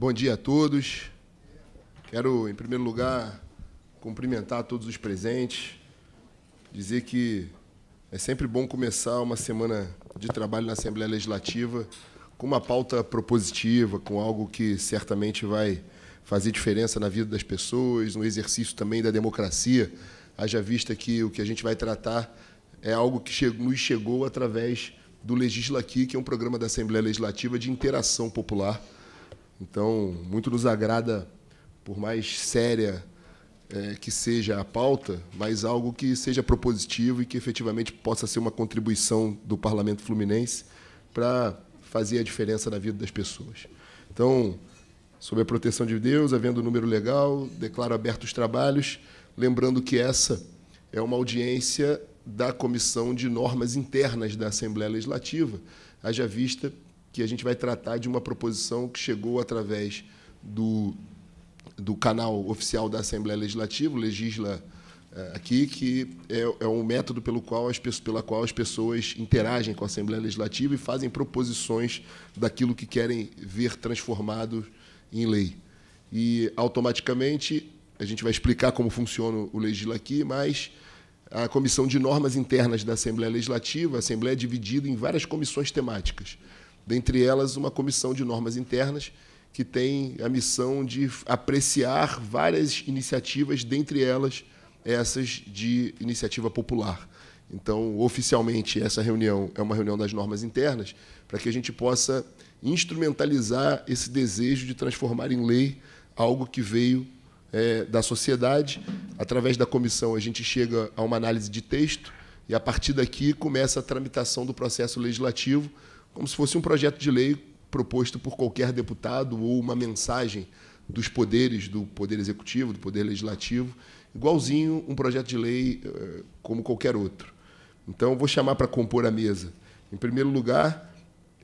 Bom dia a todos. Quero, em primeiro lugar, cumprimentar todos os presentes, dizer que é sempre bom começar uma semana de trabalho na Assembleia Legislativa com uma pauta propositiva, com algo que certamente vai fazer diferença na vida das pessoas, no exercício também da democracia, haja vista que o que a gente vai tratar é algo que nos chegou através do Legisla Aqui, que é um programa da Assembleia Legislativa de interação popular. Então, muito nos agrada, por mais séria é, que seja a pauta, mas algo que seja propositivo e que efetivamente possa ser uma contribuição do Parlamento Fluminense para fazer a diferença na vida das pessoas. Então, sob a proteção de Deus, havendo o número legal, declaro abertos os trabalhos, lembrando que essa é uma audiência da Comissão de Normas Internas da Assembleia Legislativa, haja vista que a gente vai tratar de uma proposição que chegou através do, do canal oficial da Assembleia Legislativa, o Legisla eh, aqui, que é, é um método pelo qual as, pela qual as pessoas interagem com a Assembleia Legislativa e fazem proposições daquilo que querem ver transformado em lei. E, automaticamente, a gente vai explicar como funciona o Legisla aqui, mas a Comissão de Normas Internas da Assembleia Legislativa. A Assembleia é dividida em várias comissões temáticas, dentre elas uma comissão de normas internas que tem a missão de apreciar várias iniciativas, dentre elas essas de iniciativa popular. Então, oficialmente, essa reunião é uma reunião das normas internas, para que a gente possa instrumentalizar esse desejo de transformar em lei algo que veio é, da sociedade. Através da comissão, a gente chega a uma análise de texto e, a partir daqui, começa a tramitação do processo legislativo, como se fosse um projeto de lei proposto por qualquer deputado ou uma mensagem dos poderes, do Poder Executivo, do Poder Legislativo, igualzinho um projeto de lei é, como qualquer outro. Então, vou chamar para compor a mesa. Em primeiro lugar,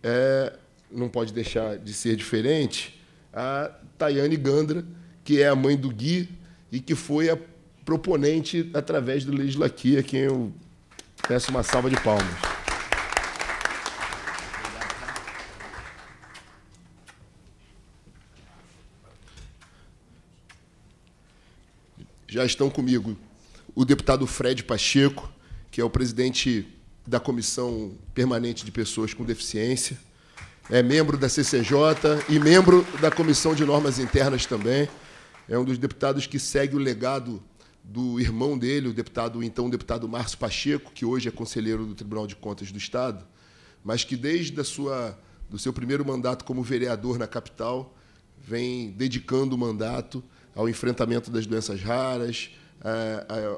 é, não pode deixar de ser diferente, a Tayane Gandra, que é a mãe do Gui e que foi a proponente através do Legislaqui, a quem eu peço uma salva de palmas. Já estão comigo o deputado Fred Pacheco, que é o presidente da Comissão Permanente de Pessoas com Deficiência, é membro da CCJ e membro da Comissão de Normas Internas também. É um dos deputados que segue o legado do irmão dele, o deputado então o deputado Márcio Pacheco, que hoje é conselheiro do Tribunal de Contas do Estado, mas que desde a sua do seu primeiro mandato como vereador na capital vem dedicando o mandato ao enfrentamento das doenças raras,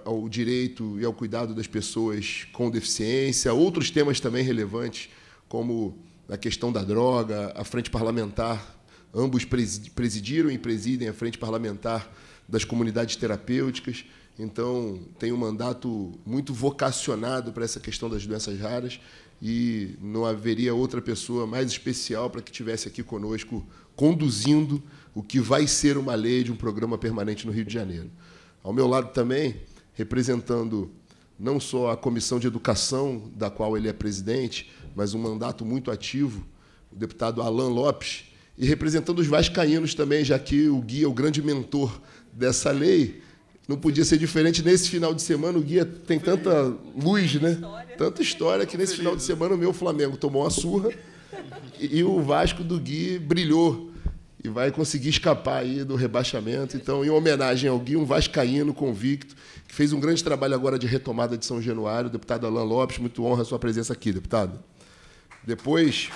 ao direito e ao cuidado das pessoas com deficiência, outros temas também relevantes, como a questão da droga, a frente parlamentar. Ambos presidiram e presidem a frente parlamentar das comunidades terapêuticas, então tem um mandato muito vocacionado para essa questão das doenças raras e não haveria outra pessoa mais especial para que estivesse aqui conosco conduzindo o que vai ser uma lei de um programa permanente no Rio de Janeiro. Ao meu lado também, representando não só a Comissão de Educação, da qual ele é presidente, mas um mandato muito ativo, o deputado Alain Lopes, e representando os vascaínos também, já que o Guia é o grande mentor dessa lei. Não podia ser diferente nesse final de semana. O Guia tem tanta luz, né? Tanta história que nesse final de semana o meu Flamengo tomou uma surra e o Vasco do Gui brilhou e vai conseguir escapar aí do rebaixamento. Então, em homenagem ao Gui, um vascaíno convicto, que fez um grande trabalho agora de retomada de São Januário, deputado Alain Lopes, muito honra a sua presença aqui, deputado. Depois,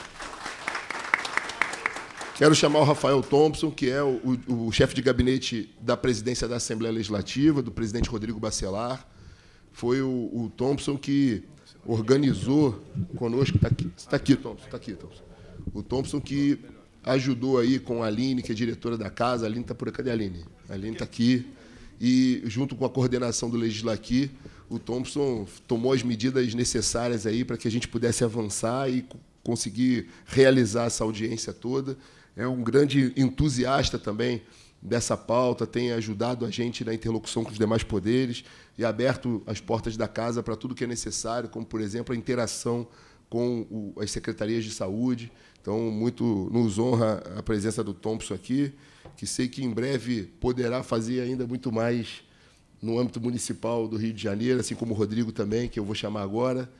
Quero chamar o Rafael Thompson, que é o, o, o chefe de gabinete da presidência da Assembleia Legislativa, do presidente Rodrigo Bacelar. Foi o, o Thompson que organizou conosco. Está aqui, está aqui, Thompson. Está aqui, Thompson. O Thompson que ajudou aí com a Aline, que é diretora da casa. A Aline está por aqui. Cadê a Aline? A Aline está aqui. E, junto com a coordenação do Legislaqui, o Thompson tomou as medidas necessárias aí para que a gente pudesse avançar e conseguir realizar essa audiência toda é um grande entusiasta também dessa pauta, tem ajudado a gente na interlocução com os demais poderes e aberto as portas da casa para tudo que é necessário, como, por exemplo, a interação com as secretarias de saúde. Então, muito nos honra a presença do Thompson aqui, que sei que em breve poderá fazer ainda muito mais no âmbito municipal do Rio de Janeiro, assim como o Rodrigo também, que eu vou chamar agora.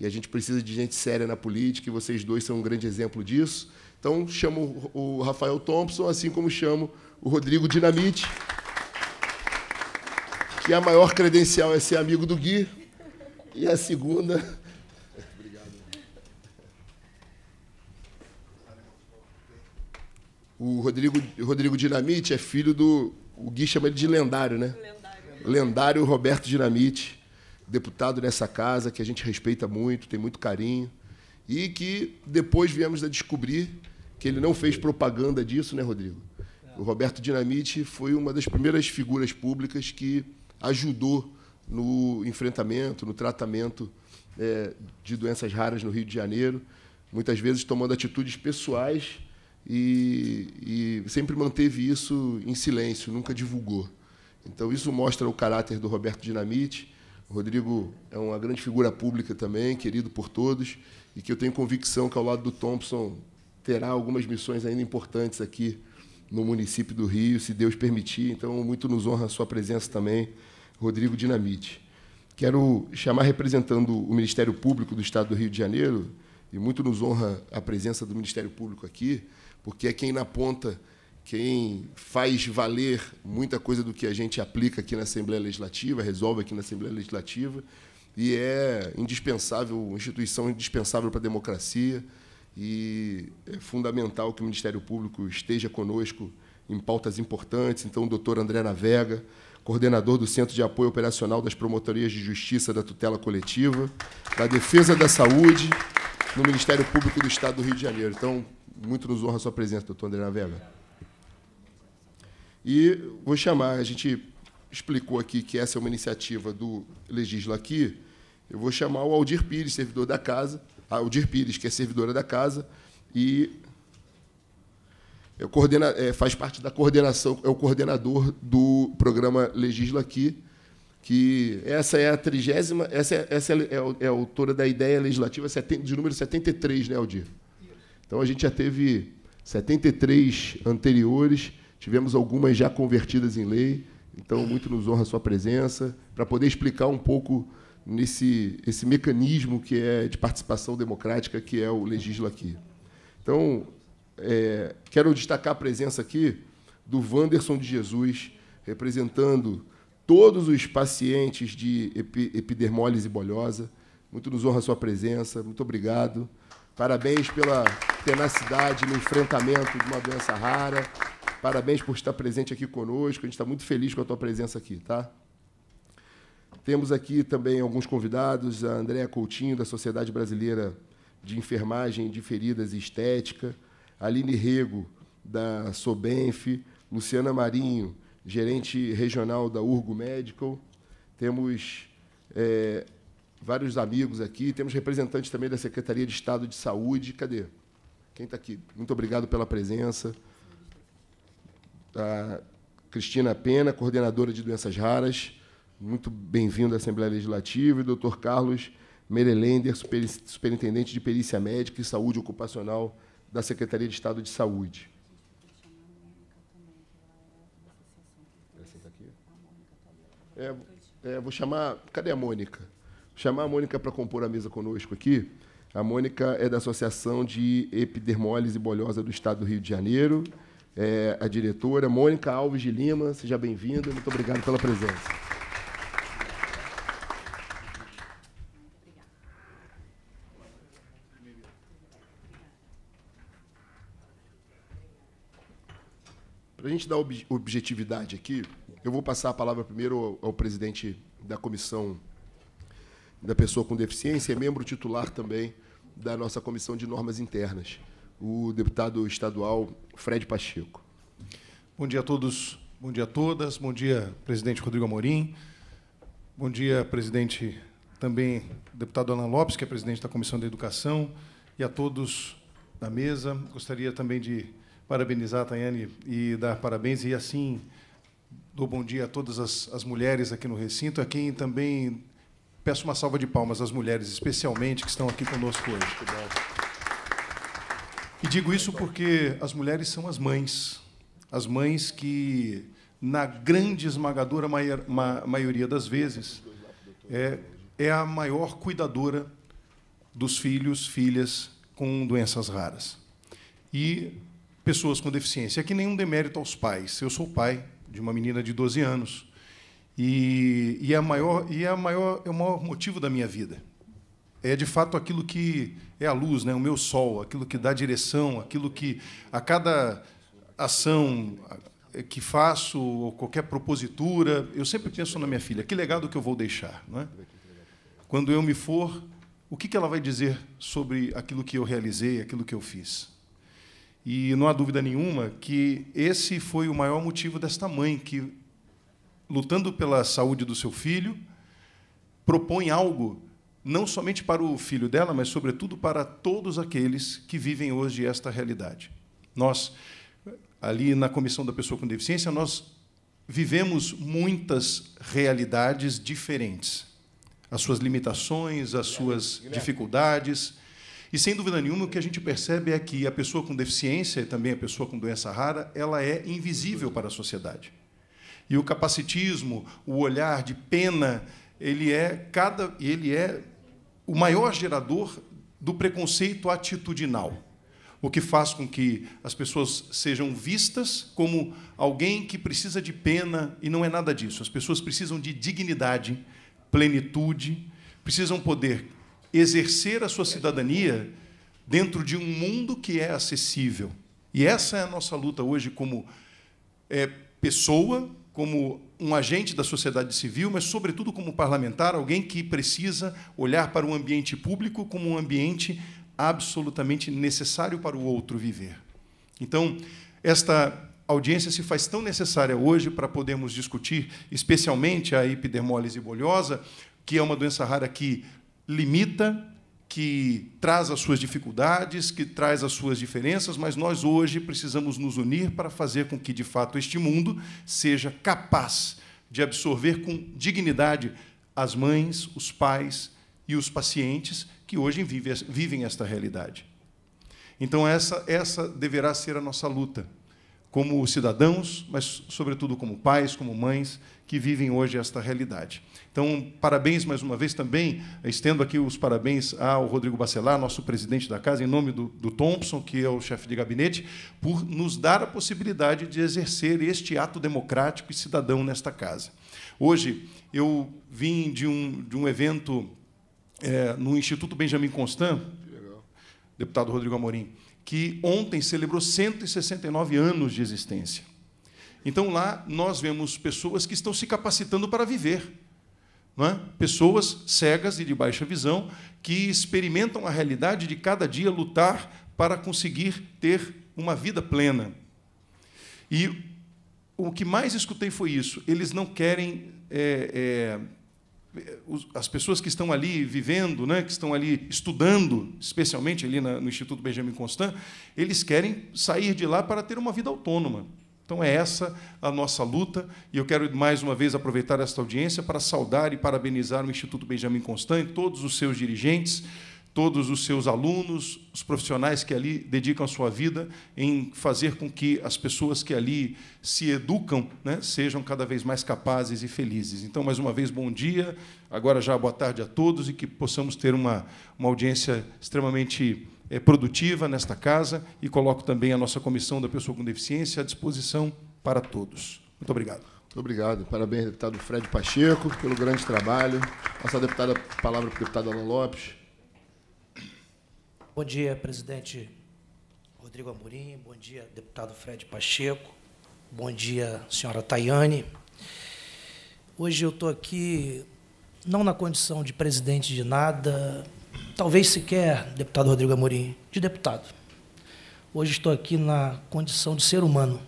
E a gente precisa de gente séria na política, e vocês dois são um grande exemplo disso. Então, chamo o Rafael Thompson, assim como chamo o Rodrigo Dinamite, que a maior credencial é ser amigo do Gui, e a segunda. O Rodrigo, Rodrigo Dinamite é filho do. O Gui chama ele de lendário, né? Lendário. Lendário Roberto Dinamite, deputado nessa casa, que a gente respeita muito, tem muito carinho. E que depois viemos a descobrir que ele não fez propaganda disso, né, Rodrigo? O Roberto Dinamite foi uma das primeiras figuras públicas que ajudou no enfrentamento, no tratamento é, de doenças raras no Rio de Janeiro, muitas vezes tomando atitudes pessoais e, e sempre manteve isso em silêncio, nunca divulgou. Então, isso mostra o caráter do Roberto Dinamite. O Rodrigo é uma grande figura pública também, querido por todos, e que eu tenho convicção que, ao lado do Thompson, terá algumas missões ainda importantes aqui no município do Rio, se Deus permitir. Então, muito nos honra a sua presença também, Rodrigo Dinamite. Quero chamar, representando o Ministério Público do Estado do Rio de Janeiro, e muito nos honra a presença do Ministério Público aqui, porque é quem na ponta, quem faz valer muita coisa do que a gente aplica aqui na Assembleia Legislativa, resolve aqui na Assembleia Legislativa, e é indispensável, instituição indispensável para a democracia, e é fundamental que o Ministério Público esteja conosco em pautas importantes. Então, o doutor André Navega, coordenador do Centro de Apoio Operacional das Promotorias de Justiça da Tutela Coletiva, da Defesa da Saúde, no Ministério Público do Estado do Rio de Janeiro. Então, muito nos honra a sua presença, doutor André Navega. E vou chamar, a gente explicou aqui que essa é uma iniciativa do Legisla Aqui, eu vou chamar o Aldir Pires, servidor da casa, a Aldir Pires, que é servidora da casa, e é coordena, é, faz parte da coordenação, é o coordenador do programa Legisla Aqui, que essa é a trigésima, essa, é, essa é, é, a autora da ideia legislativa de número 73, né, Aldir? Então a gente já teve 73 anteriores, tivemos algumas já convertidas em lei, então muito nos honra a sua presença, para poder explicar um pouco nesse esse mecanismo que é de participação democrática que é o Legisla aqui. Então, é, quero destacar a presença aqui do Wanderson de Jesus, representando todos os pacientes de epidermólise bolhosa. Muito nos honra a sua presença, muito obrigado. Parabéns pela tenacidade no enfrentamento de uma doença rara. Parabéns por estar presente aqui conosco. A gente está muito feliz com a tua presença aqui, tá? Temos aqui também alguns convidados, a Andréa Coutinho, da Sociedade Brasileira de Enfermagem de Feridas e Estética, Aline Rego, da Sobenf, Luciana Marinho, gerente regional da Urgo Medical. Temos é, vários amigos aqui, temos representantes também da Secretaria de Estado de Saúde. Cadê? Quem está aqui? Muito obrigado pela presença. A Cristina Pena, coordenadora de doenças raras muito bem-vindo à Assembleia Legislativa, e doutor Carlos Merelender, superintendente de Perícia Médica e Saúde Ocupacional da Secretaria de Estado de Saúde. É, é, vou chamar. Cadê a Mônica? Chamar a Mônica para compor a mesa conosco aqui. A Mônica é da Associação de Epidermólise Bolhosa do Estado do Rio de Janeiro. É a diretora. Mônica Alves de Lima, seja bem-vinda. Muito obrigado pela presença. Para a gente dar ob objetividade aqui, eu vou passar a palavra primeiro ao, ao, presidente da comissão da pessoa com deficiência, é membro titular também da nossa comissão de normas internas, o deputado estadual Fred Pacheco. Bom dia a todos, bom dia a todas, bom dia, presidente Rodrigo Amorim, bom dia, presidente também deputado Alan Lopes, que é presidente da Comissão da Educação, e a todos da mesa. Gostaria também de parabenizar a Tayane e dar parabéns. E assim, dou bom dia a todas as, as mulheres aqui no recinto, a quem também peço uma salva de palmas às mulheres, especialmente, que estão aqui conosco hoje. E digo isso porque as mulheres são as mães, as mães que, na grande esmagadora maioria das vezes, é, é a maior cuidadora dos filhos, filhas com doenças raras. E pessoas com deficiência. Aqui nenhum demérito aos pais. Eu sou pai de uma menina de 12 anos. E, e, é, maior, e é, maior, é o maior motivo da minha vida. É, de fato, aquilo que é a luz, né? o meu sol, aquilo que dá direção, aquilo que, a cada ação que faço, ou qualquer propositura, eu sempre penso na minha filha, que legado que eu vou deixar? Não é? Quando eu me for, o que ela vai dizer sobre aquilo que eu realizei, aquilo que eu fiz? E não há dúvida nenhuma que esse foi o maior motivo desta mãe que, lutando pela saúde do seu filho, propõe algo não somente para o filho dela, mas sobretudo para todos aqueles que vivem hoje esta realidade. Nós, ali na comissão da pessoa com deficiência, nós vivemos muitas realidades diferentes, as suas limitações, as suas dificuldades, e, sem dúvida nenhuma, o que a gente percebe é que a pessoa com deficiência, e também a pessoa com doença rara, ela é invisível para a sociedade. E o capacitismo, o olhar de pena, ele é cada ele é o maior gerador do preconceito atitudinal, o que faz com que as pessoas sejam vistas como alguém que precisa de pena e não é nada disso. As pessoas precisam de dignidade, plenitude, precisam poder exercer a sua cidadania dentro de um mundo que é acessível. E essa é a nossa luta hoje como é, pessoa, como um agente da sociedade civil, mas, sobretudo, como parlamentar, alguém que precisa olhar para o ambiente público como um ambiente absolutamente necessário para o outro viver. Então, esta audiência se faz tão necessária hoje para podermos discutir, especialmente a epidermólise bolhosa, que é uma doença rara que limita, que traz as suas dificuldades, que traz as suas diferenças, mas nós hoje precisamos nos unir para fazer com que, de fato, este mundo seja capaz de absorver com dignidade as mães, os pais e os pacientes que hoje vivem esta realidade. Então, essa, essa deverá ser a nossa luta, como cidadãos, mas, sobretudo, como pais, como mães que vivem hoje esta realidade. Então, parabéns mais uma vez também, estendo aqui os parabéns ao Rodrigo Bacelar, nosso presidente da casa, em nome do, do Thompson, que é o chefe de gabinete, por nos dar a possibilidade de exercer este ato democrático e cidadão nesta casa. Hoje, eu vim de um, de um evento é, no Instituto Benjamin Constant, deputado Rodrigo Amorim, que ontem celebrou 169 anos de existência. Então, lá nós vemos pessoas que estão se capacitando para viver é? pessoas cegas e de baixa visão que experimentam a realidade de cada dia lutar para conseguir ter uma vida plena. E o que mais escutei foi isso: eles não querem. É, é, as pessoas que estão ali vivendo, né, que estão ali estudando, especialmente ali no Instituto Benjamin Constant, eles querem sair de lá para ter uma vida autônoma. Então, é essa a nossa luta, e eu quero mais uma vez aproveitar esta audiência para saudar e parabenizar o Instituto Benjamin Constant, todos os seus dirigentes, todos os seus alunos, os profissionais que ali dedicam a sua vida em fazer com que as pessoas que ali se educam né, sejam cada vez mais capazes e felizes. Então, mais uma vez, bom dia, agora já boa tarde a todos e que possamos ter uma, uma audiência extremamente produtiva nesta casa e coloco também a nossa comissão da pessoa com deficiência à disposição para todos. Muito obrigado. Muito obrigado. Parabéns, deputado Fred Pacheco, pelo grande trabalho. Nossa deputada, palavra para o deputado Alan Lopes. Bom dia, presidente Rodrigo Amorim. Bom dia, deputado Fred Pacheco. Bom dia, senhora Tayane. Hoje eu estou aqui não na condição de presidente de nada, talvez sequer, deputado Rodrigo Amorim, de deputado. Hoje estou aqui na condição de ser humano.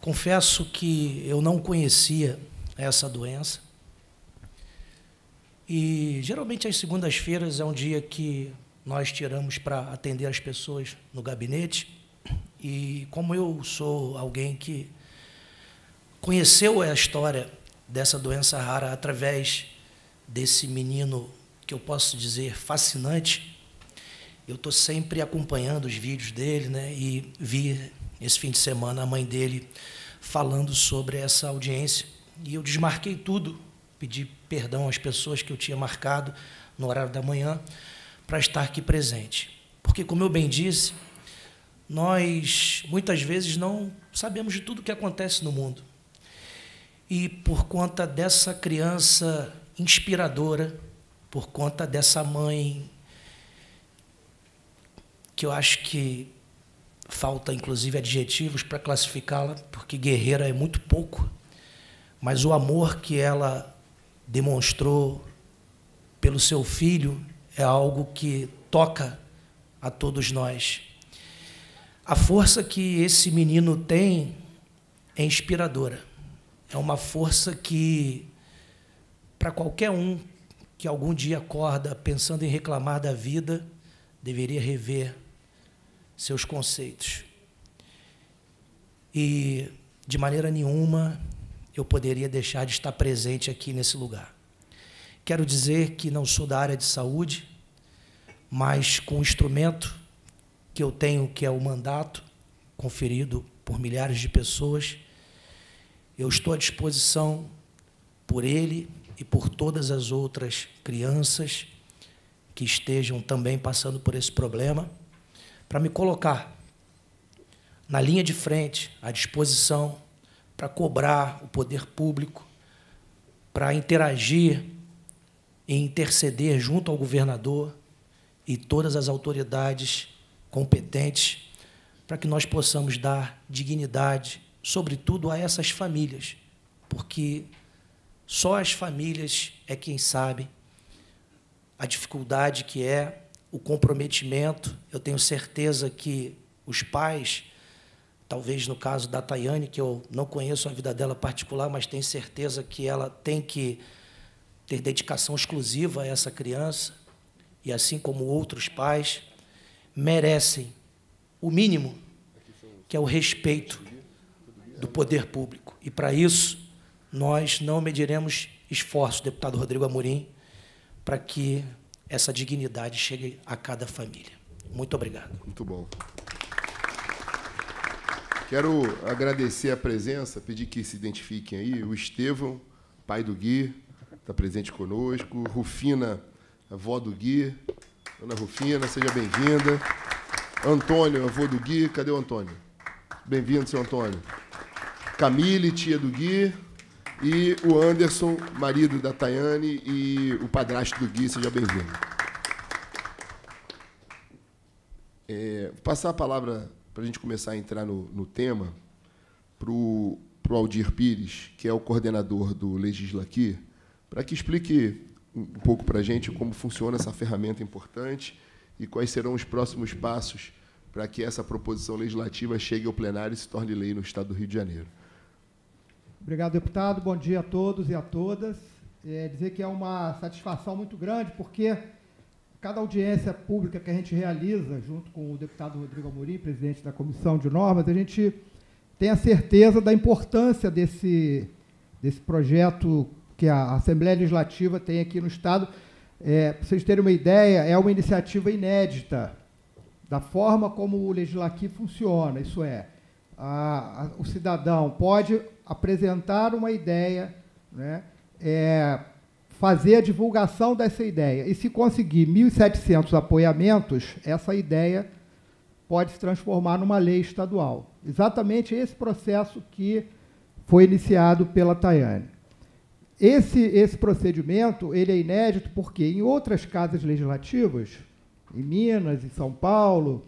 Confesso que eu não conhecia essa doença. E geralmente às segundas-feiras é um dia que nós tiramos para atender as pessoas no gabinete. E como eu sou alguém que conheceu a história dessa doença rara através desse menino que eu posso dizer fascinante. Eu estou sempre acompanhando os vídeos dele, né? E vi esse fim de semana a mãe dele falando sobre essa audiência e eu desmarquei tudo, pedi perdão às pessoas que eu tinha marcado no horário da manhã para estar aqui presente. Porque, como eu bem disse, nós muitas vezes não sabemos de tudo o que acontece no mundo. E por conta dessa criança inspiradora, por conta dessa mãe que eu acho que falta inclusive adjetivos para classificá-la, porque guerreira é muito pouco, mas o amor que ela demonstrou pelo seu filho é algo que toca a todos nós. A força que esse menino tem é inspiradora. É uma força que, para qualquer um que algum dia acorda pensando em reclamar da vida, deveria rever seus conceitos. E, de maneira nenhuma, eu poderia deixar de estar presente aqui nesse lugar. Quero dizer que não sou da área de saúde, mas com o instrumento que eu tenho, que é o mandato conferido por milhares de pessoas, eu estou à disposição por ele e por todas as outras crianças que estejam também passando por esse problema, para me colocar na linha de frente, à disposição para cobrar o poder público, para interagir e interceder junto ao governador e todas as autoridades competentes para que nós possamos dar dignidade, sobretudo a essas famílias, porque só as famílias é quem sabe a dificuldade que é o comprometimento. Eu tenho certeza que os pais Talvez no caso da Tayane, que eu não conheço a vida dela particular, mas tenho certeza que ela tem que ter dedicação exclusiva a essa criança, e assim como outros pais, merecem o mínimo, que é o respeito do poder público. E para isso, nós não mediremos esforço, deputado Rodrigo Amorim, para que essa dignidade chegue a cada família. Muito obrigado. Muito bom. Quero agradecer a presença, pedir que se identifiquem aí. O Estevão, pai do Gui, está presente conosco. Rufina, avó do Gui. Dona Rufina, seja bem-vinda. Antônio, avô do Gui. Cadê o Antônio? Bem-vindo, seu Antônio. Camille, tia do Gui. E o Anderson, marido da Tayane, e o padrasto do Gui, seja bem-vindo. É, vou passar a palavra para a gente começar a entrar no, no tema, para o Aldir Pires, que é o coordenador do Legislaqui, para que explique um pouco para a gente como funciona essa ferramenta importante e quais serão os próximos passos para que essa proposição legislativa chegue ao plenário e se torne lei no Estado do Rio de Janeiro. Obrigado, deputado. Bom dia a todos e a todas. É dizer que é uma satisfação muito grande, porque cada audiência pública que a gente realiza, junto com o deputado Rodrigo Amorim, presidente da Comissão de Normas, a gente tem a certeza da importância desse, desse projeto que a Assembleia Legislativa tem aqui no Estado. É, para vocês terem uma ideia, é uma iniciativa inédita da forma como o Legislativo funciona. Isso é, a, a, o cidadão pode apresentar uma ideia, né, é, fazer a divulgação dessa ideia. E se conseguir 1.700 apoiamentos, essa ideia pode se transformar numa lei estadual. Exatamente esse processo que foi iniciado pela Tayane. Esse, esse procedimento ele é inédito porque em outras casas legislativas, em Minas, em São Paulo,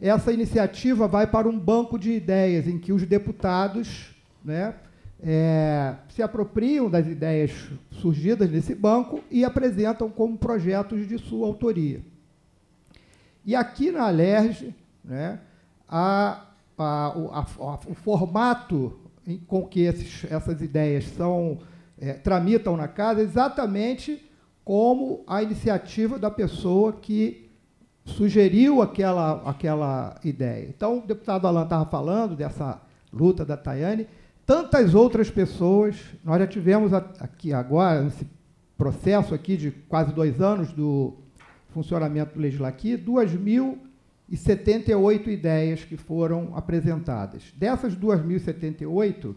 essa iniciativa vai para um banco de ideias em que os deputados né, é, se apropriam das ideias surgidas nesse banco e apresentam como projetos de sua autoria. E aqui na Alerj, né, a, a, a, o formato em, com que esses, essas ideias são é, tramitam na casa é exatamente como a iniciativa da pessoa que sugeriu aquela, aquela ideia. Então, o deputado Alan estava falando dessa luta da Tayane, tantas outras pessoas. Nós já tivemos aqui agora, nesse processo aqui de quase dois anos do funcionamento do Legislaqui, 2.078 ideias que foram apresentadas. Dessas 2.078,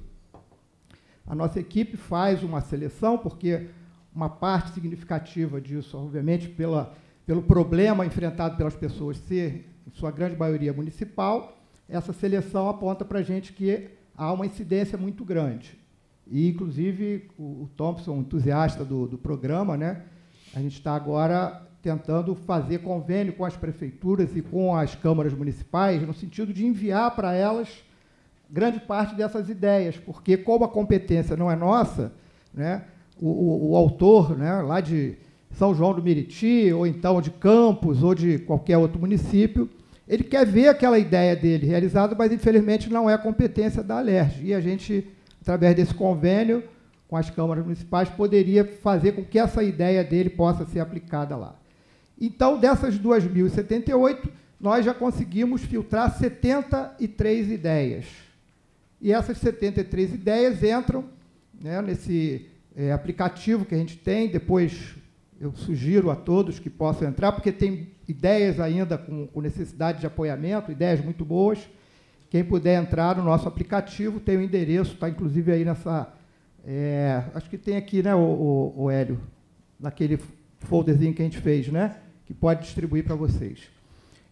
a nossa equipe faz uma seleção, porque uma parte significativa disso, obviamente, pela, pelo problema enfrentado pelas pessoas ser, em sua grande maioria, municipal, essa seleção aponta para a gente que há uma incidência muito grande. E, inclusive, o, o Thompson, entusiasta do, do programa, né, a gente está agora tentando fazer convênio com as prefeituras e com as câmaras municipais, no sentido de enviar para elas grande parte dessas ideias, porque, como a competência não é nossa, né, o, o, o autor né, lá de São João do Meriti, ou então de Campos, ou de qualquer outro município, ele quer ver aquela ideia dele realizada, mas infelizmente não é competência da Alerj. E a gente, através desse convênio com as câmaras municipais, poderia fazer com que essa ideia dele possa ser aplicada lá. Então, dessas 2.078, nós já conseguimos filtrar 73 ideias. E essas 73 ideias entram né, nesse é, aplicativo que a gente tem. Depois eu sugiro a todos que possam entrar, porque tem ideias ainda com, com necessidade de apoiamento, ideias muito boas. Quem puder entrar no nosso aplicativo, tem o endereço, está inclusive aí nessa. É, acho que tem aqui, né, o, o, o Hélio, naquele folderzinho que a gente fez, né? que pode distribuir para vocês.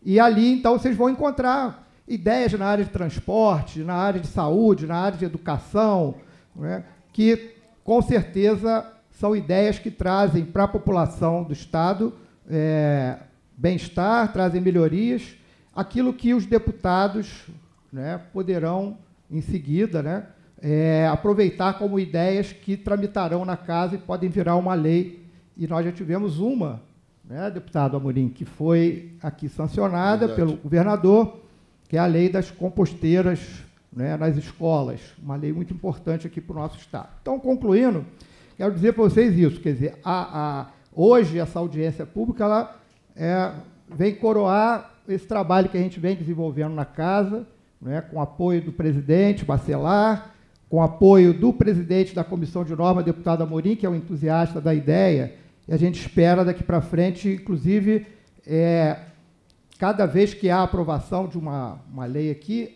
E ali, então, vocês vão encontrar ideias na área de transporte, na área de saúde, na área de educação, né, que, com certeza, são ideias que trazem para a população do Estado é, bem-estar, trazem melhorias, aquilo que os deputados né, poderão, em seguida, né, é, aproveitar como ideias que tramitarão na casa e podem virar uma lei. E nós já tivemos uma né, deputado Amorim, que foi aqui sancionada Verdade. pelo governador, que é a lei das composteiras né, nas escolas, uma lei muito importante aqui para o nosso Estado. Então, concluindo, quero dizer para vocês isso, quer dizer, a, a, hoje essa audiência pública ela é, vem coroar esse trabalho que a gente vem desenvolvendo na casa, né, com apoio do presidente Bacelar, com apoio do presidente da Comissão de Norma, deputado Amorim, que é um entusiasta da ideia, e a gente espera daqui para frente, inclusive, é, cada vez que há aprovação de uma, uma lei aqui,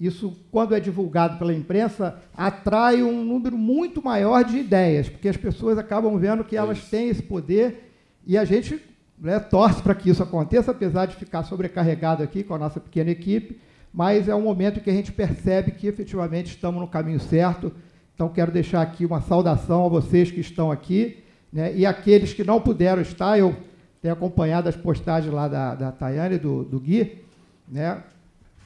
isso, quando é divulgado pela imprensa, atrai um número muito maior de ideias, porque as pessoas acabam vendo que elas isso. têm esse poder e a gente né, torce para que isso aconteça, apesar de ficar sobrecarregado aqui com a nossa pequena equipe, mas é um momento que a gente percebe que efetivamente estamos no caminho certo. Então, quero deixar aqui uma saudação a vocês que estão aqui né? E aqueles que não puderam estar, eu tenho acompanhado as postagens lá da, da Tayane, do, do Gui, né?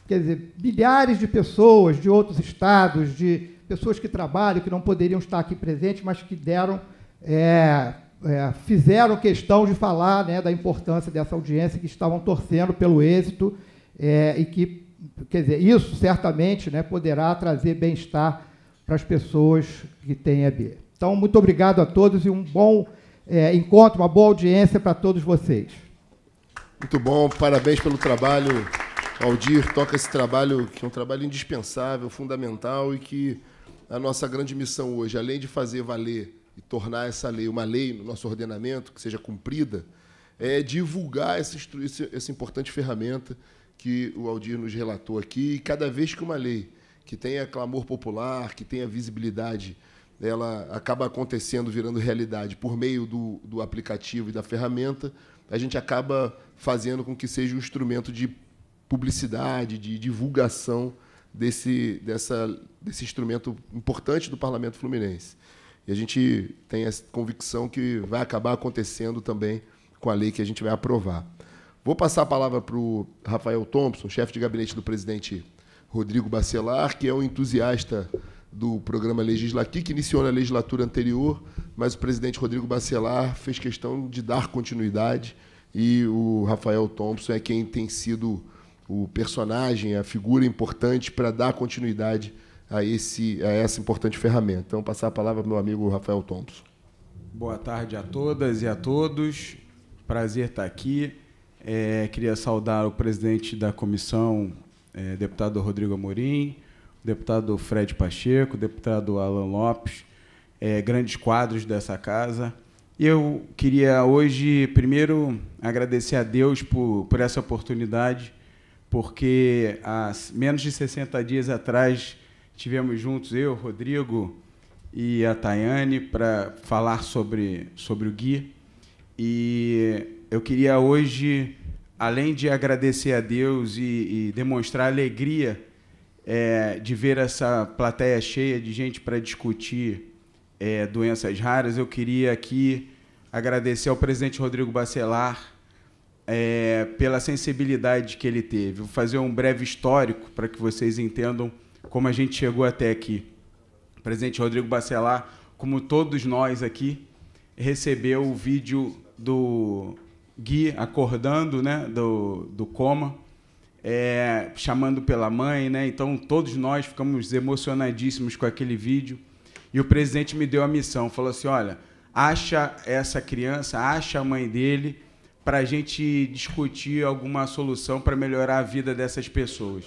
Quer dizer, milhares de pessoas de outros estados, de pessoas que trabalham, que não poderiam estar aqui presentes, mas que deram, é, é, fizeram questão de falar né, da importância dessa audiência, que estavam torcendo pelo êxito é, e que, quer dizer, isso certamente né, poderá trazer bem-estar para as pessoas que têm EB. Então, muito obrigado a todos e um bom é, encontro, uma boa audiência para todos vocês. Muito bom, parabéns pelo trabalho. Aldir toca esse trabalho que é um trabalho indispensável, fundamental e que a nossa grande missão hoje, além de fazer valer e tornar essa lei uma lei no nosso ordenamento, que seja cumprida, é divulgar essa, essa importante ferramenta que o Aldir nos relatou aqui. E cada vez que uma lei que tenha clamor popular, que tenha visibilidade ela acaba acontecendo, virando realidade por meio do, do aplicativo e da ferramenta, a gente acaba fazendo com que seja um instrumento de publicidade, de divulgação desse, dessa, desse instrumento importante do Parlamento Fluminense. E a gente tem a convicção que vai acabar acontecendo também com a lei que a gente vai aprovar. Vou passar a palavra para o Rafael Thompson, chefe de gabinete do presidente Rodrigo Bacelar, que é um entusiasta do programa legislativo, que iniciou na legislatura anterior, mas o presidente Rodrigo Bacelar fez questão de dar continuidade e o Rafael Thompson é quem tem sido o personagem, a figura importante para dar continuidade a, esse, a essa importante ferramenta. Então, passar a palavra para o meu amigo Rafael Thompson. Boa tarde a todas e a todos. Prazer estar aqui. É, queria saudar o presidente da comissão, é, deputado Rodrigo Amorim, deputado Fred Pacheco, deputado Alan Lopes, é, grandes quadros dessa casa. Eu queria hoje, primeiro, agradecer a Deus por, por essa oportunidade, porque há menos de 60 dias atrás tivemos juntos, eu, Rodrigo e a Tayane, para falar sobre, sobre o Gui. E eu queria hoje, além de agradecer a Deus e, e demonstrar alegria é, de ver essa plateia cheia de gente para discutir é, doenças raras, eu queria aqui agradecer ao presidente Rodrigo Bacelar é, pela sensibilidade que ele teve. Vou fazer um breve histórico para que vocês entendam como a gente chegou até aqui. O presidente Rodrigo Bacelar, como todos nós aqui, recebeu o vídeo do Gui acordando né, do, do coma, é, chamando pela mãe. Né? Então, todos nós ficamos emocionadíssimos com aquele vídeo. E o presidente me deu a missão, falou assim, olha, acha essa criança, acha a mãe dele, para a gente discutir alguma solução para melhorar a vida dessas pessoas.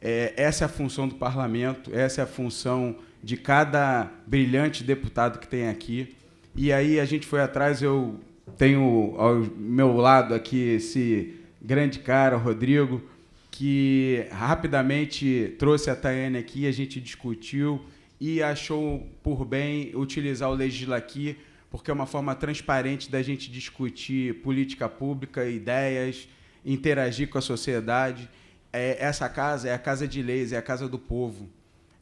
É, essa é a função do parlamento, essa é a função de cada brilhante deputado que tem aqui. E aí a gente foi atrás, eu tenho ao meu lado aqui esse grande cara, Rodrigo, que rapidamente trouxe a Tayane aqui, a gente discutiu e achou por bem utilizar o Legislaqui, porque é uma forma transparente da gente discutir política pública, ideias, interagir com a sociedade. É, essa casa é a casa de leis, é a casa do povo.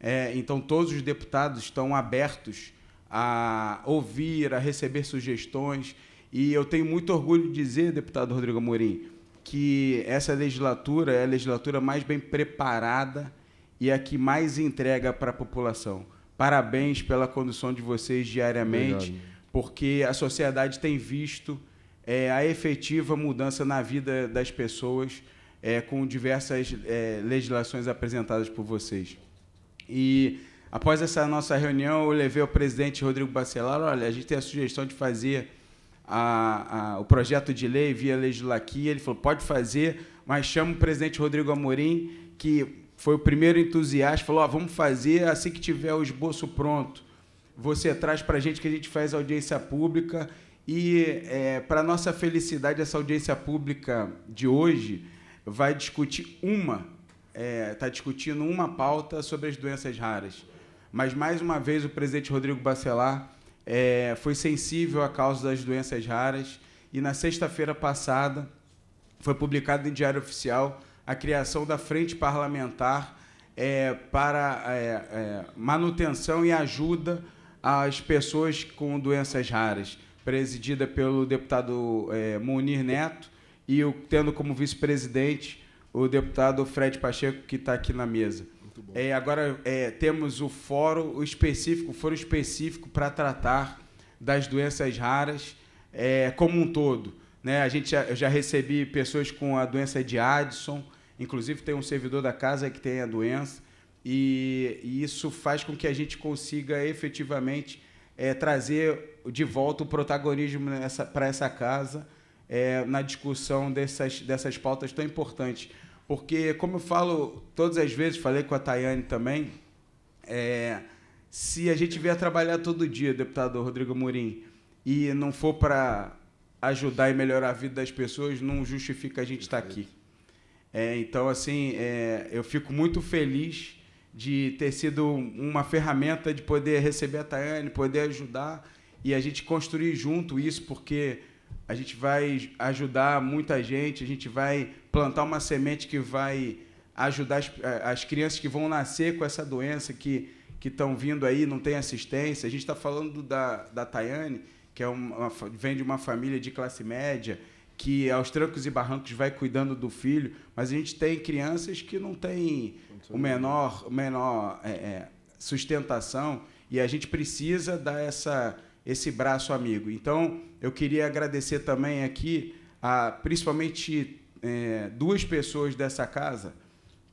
É, então, todos os deputados estão abertos a ouvir, a receber sugestões. E eu tenho muito orgulho de dizer, deputado Rodrigo Amorim, que essa legislatura é a legislatura mais bem preparada e a que mais entrega para a população. Parabéns pela condução de vocês diariamente, Obrigado. Porque a sociedade tem visto é, a efetiva mudança na vida das pessoas é, com diversas é, legislações apresentadas por vocês. E após essa nossa reunião, eu levei ao presidente Rodrigo Bacelar, olha, a gente tem a sugestão de fazer a, a, o projeto de lei via legislaqui. Ele falou, pode fazer, mas chama o presidente Rodrigo Amorim, que foi o primeiro entusiasta, falou: vamos fazer assim que tiver o esboço pronto. Você traz para a gente que a gente faz audiência pública. E, é, para nossa felicidade, essa audiência pública de hoje vai discutir uma, está é, tá discutindo uma pauta sobre as doenças raras. Mas, mais uma vez, o presidente Rodrigo Bacelar é, foi sensível à causa das doenças raras. E, na sexta-feira passada, foi publicado em Diário Oficial a criação da frente parlamentar é, para é, é, manutenção e ajuda às pessoas com doenças raras, presidida pelo deputado é, Munir Neto e o, tendo como vice-presidente o deputado Fred Pacheco, que está aqui na mesa. É, agora é, temos o fórum específico, o fórum específico para tratar das doenças raras é, como um todo. Né? A gente já, eu já recebi pessoas com a doença de Addison, Inclusive, tem um servidor da casa que tem a doença, e, e isso faz com que a gente consiga efetivamente é, trazer de volta o protagonismo para essa casa é, na discussão dessas, dessas pautas tão importantes. Porque, como eu falo todas as vezes, falei com a Tayane também, é, se a gente vier trabalhar todo dia, deputado Rodrigo Murim, e não for para ajudar e melhorar a vida das pessoas, não justifica a gente estar aqui. É, então, assim, é, eu fico muito feliz de ter sido uma ferramenta de poder receber a Tayane, poder ajudar e a gente construir junto isso, porque a gente vai ajudar muita gente, a gente vai plantar uma semente que vai ajudar as, as crianças que vão nascer com essa doença, que que estão vindo aí, não tem assistência. A gente está falando da, da Tayane, que é uma, vem de uma família de classe média, que aos trancos e barrancos vai cuidando do filho, mas a gente tem crianças que não têm o menor, menor é, é, sustentação e a gente precisa dar essa, esse braço amigo. Então, eu queria agradecer também aqui, a, principalmente é, duas pessoas dessa casa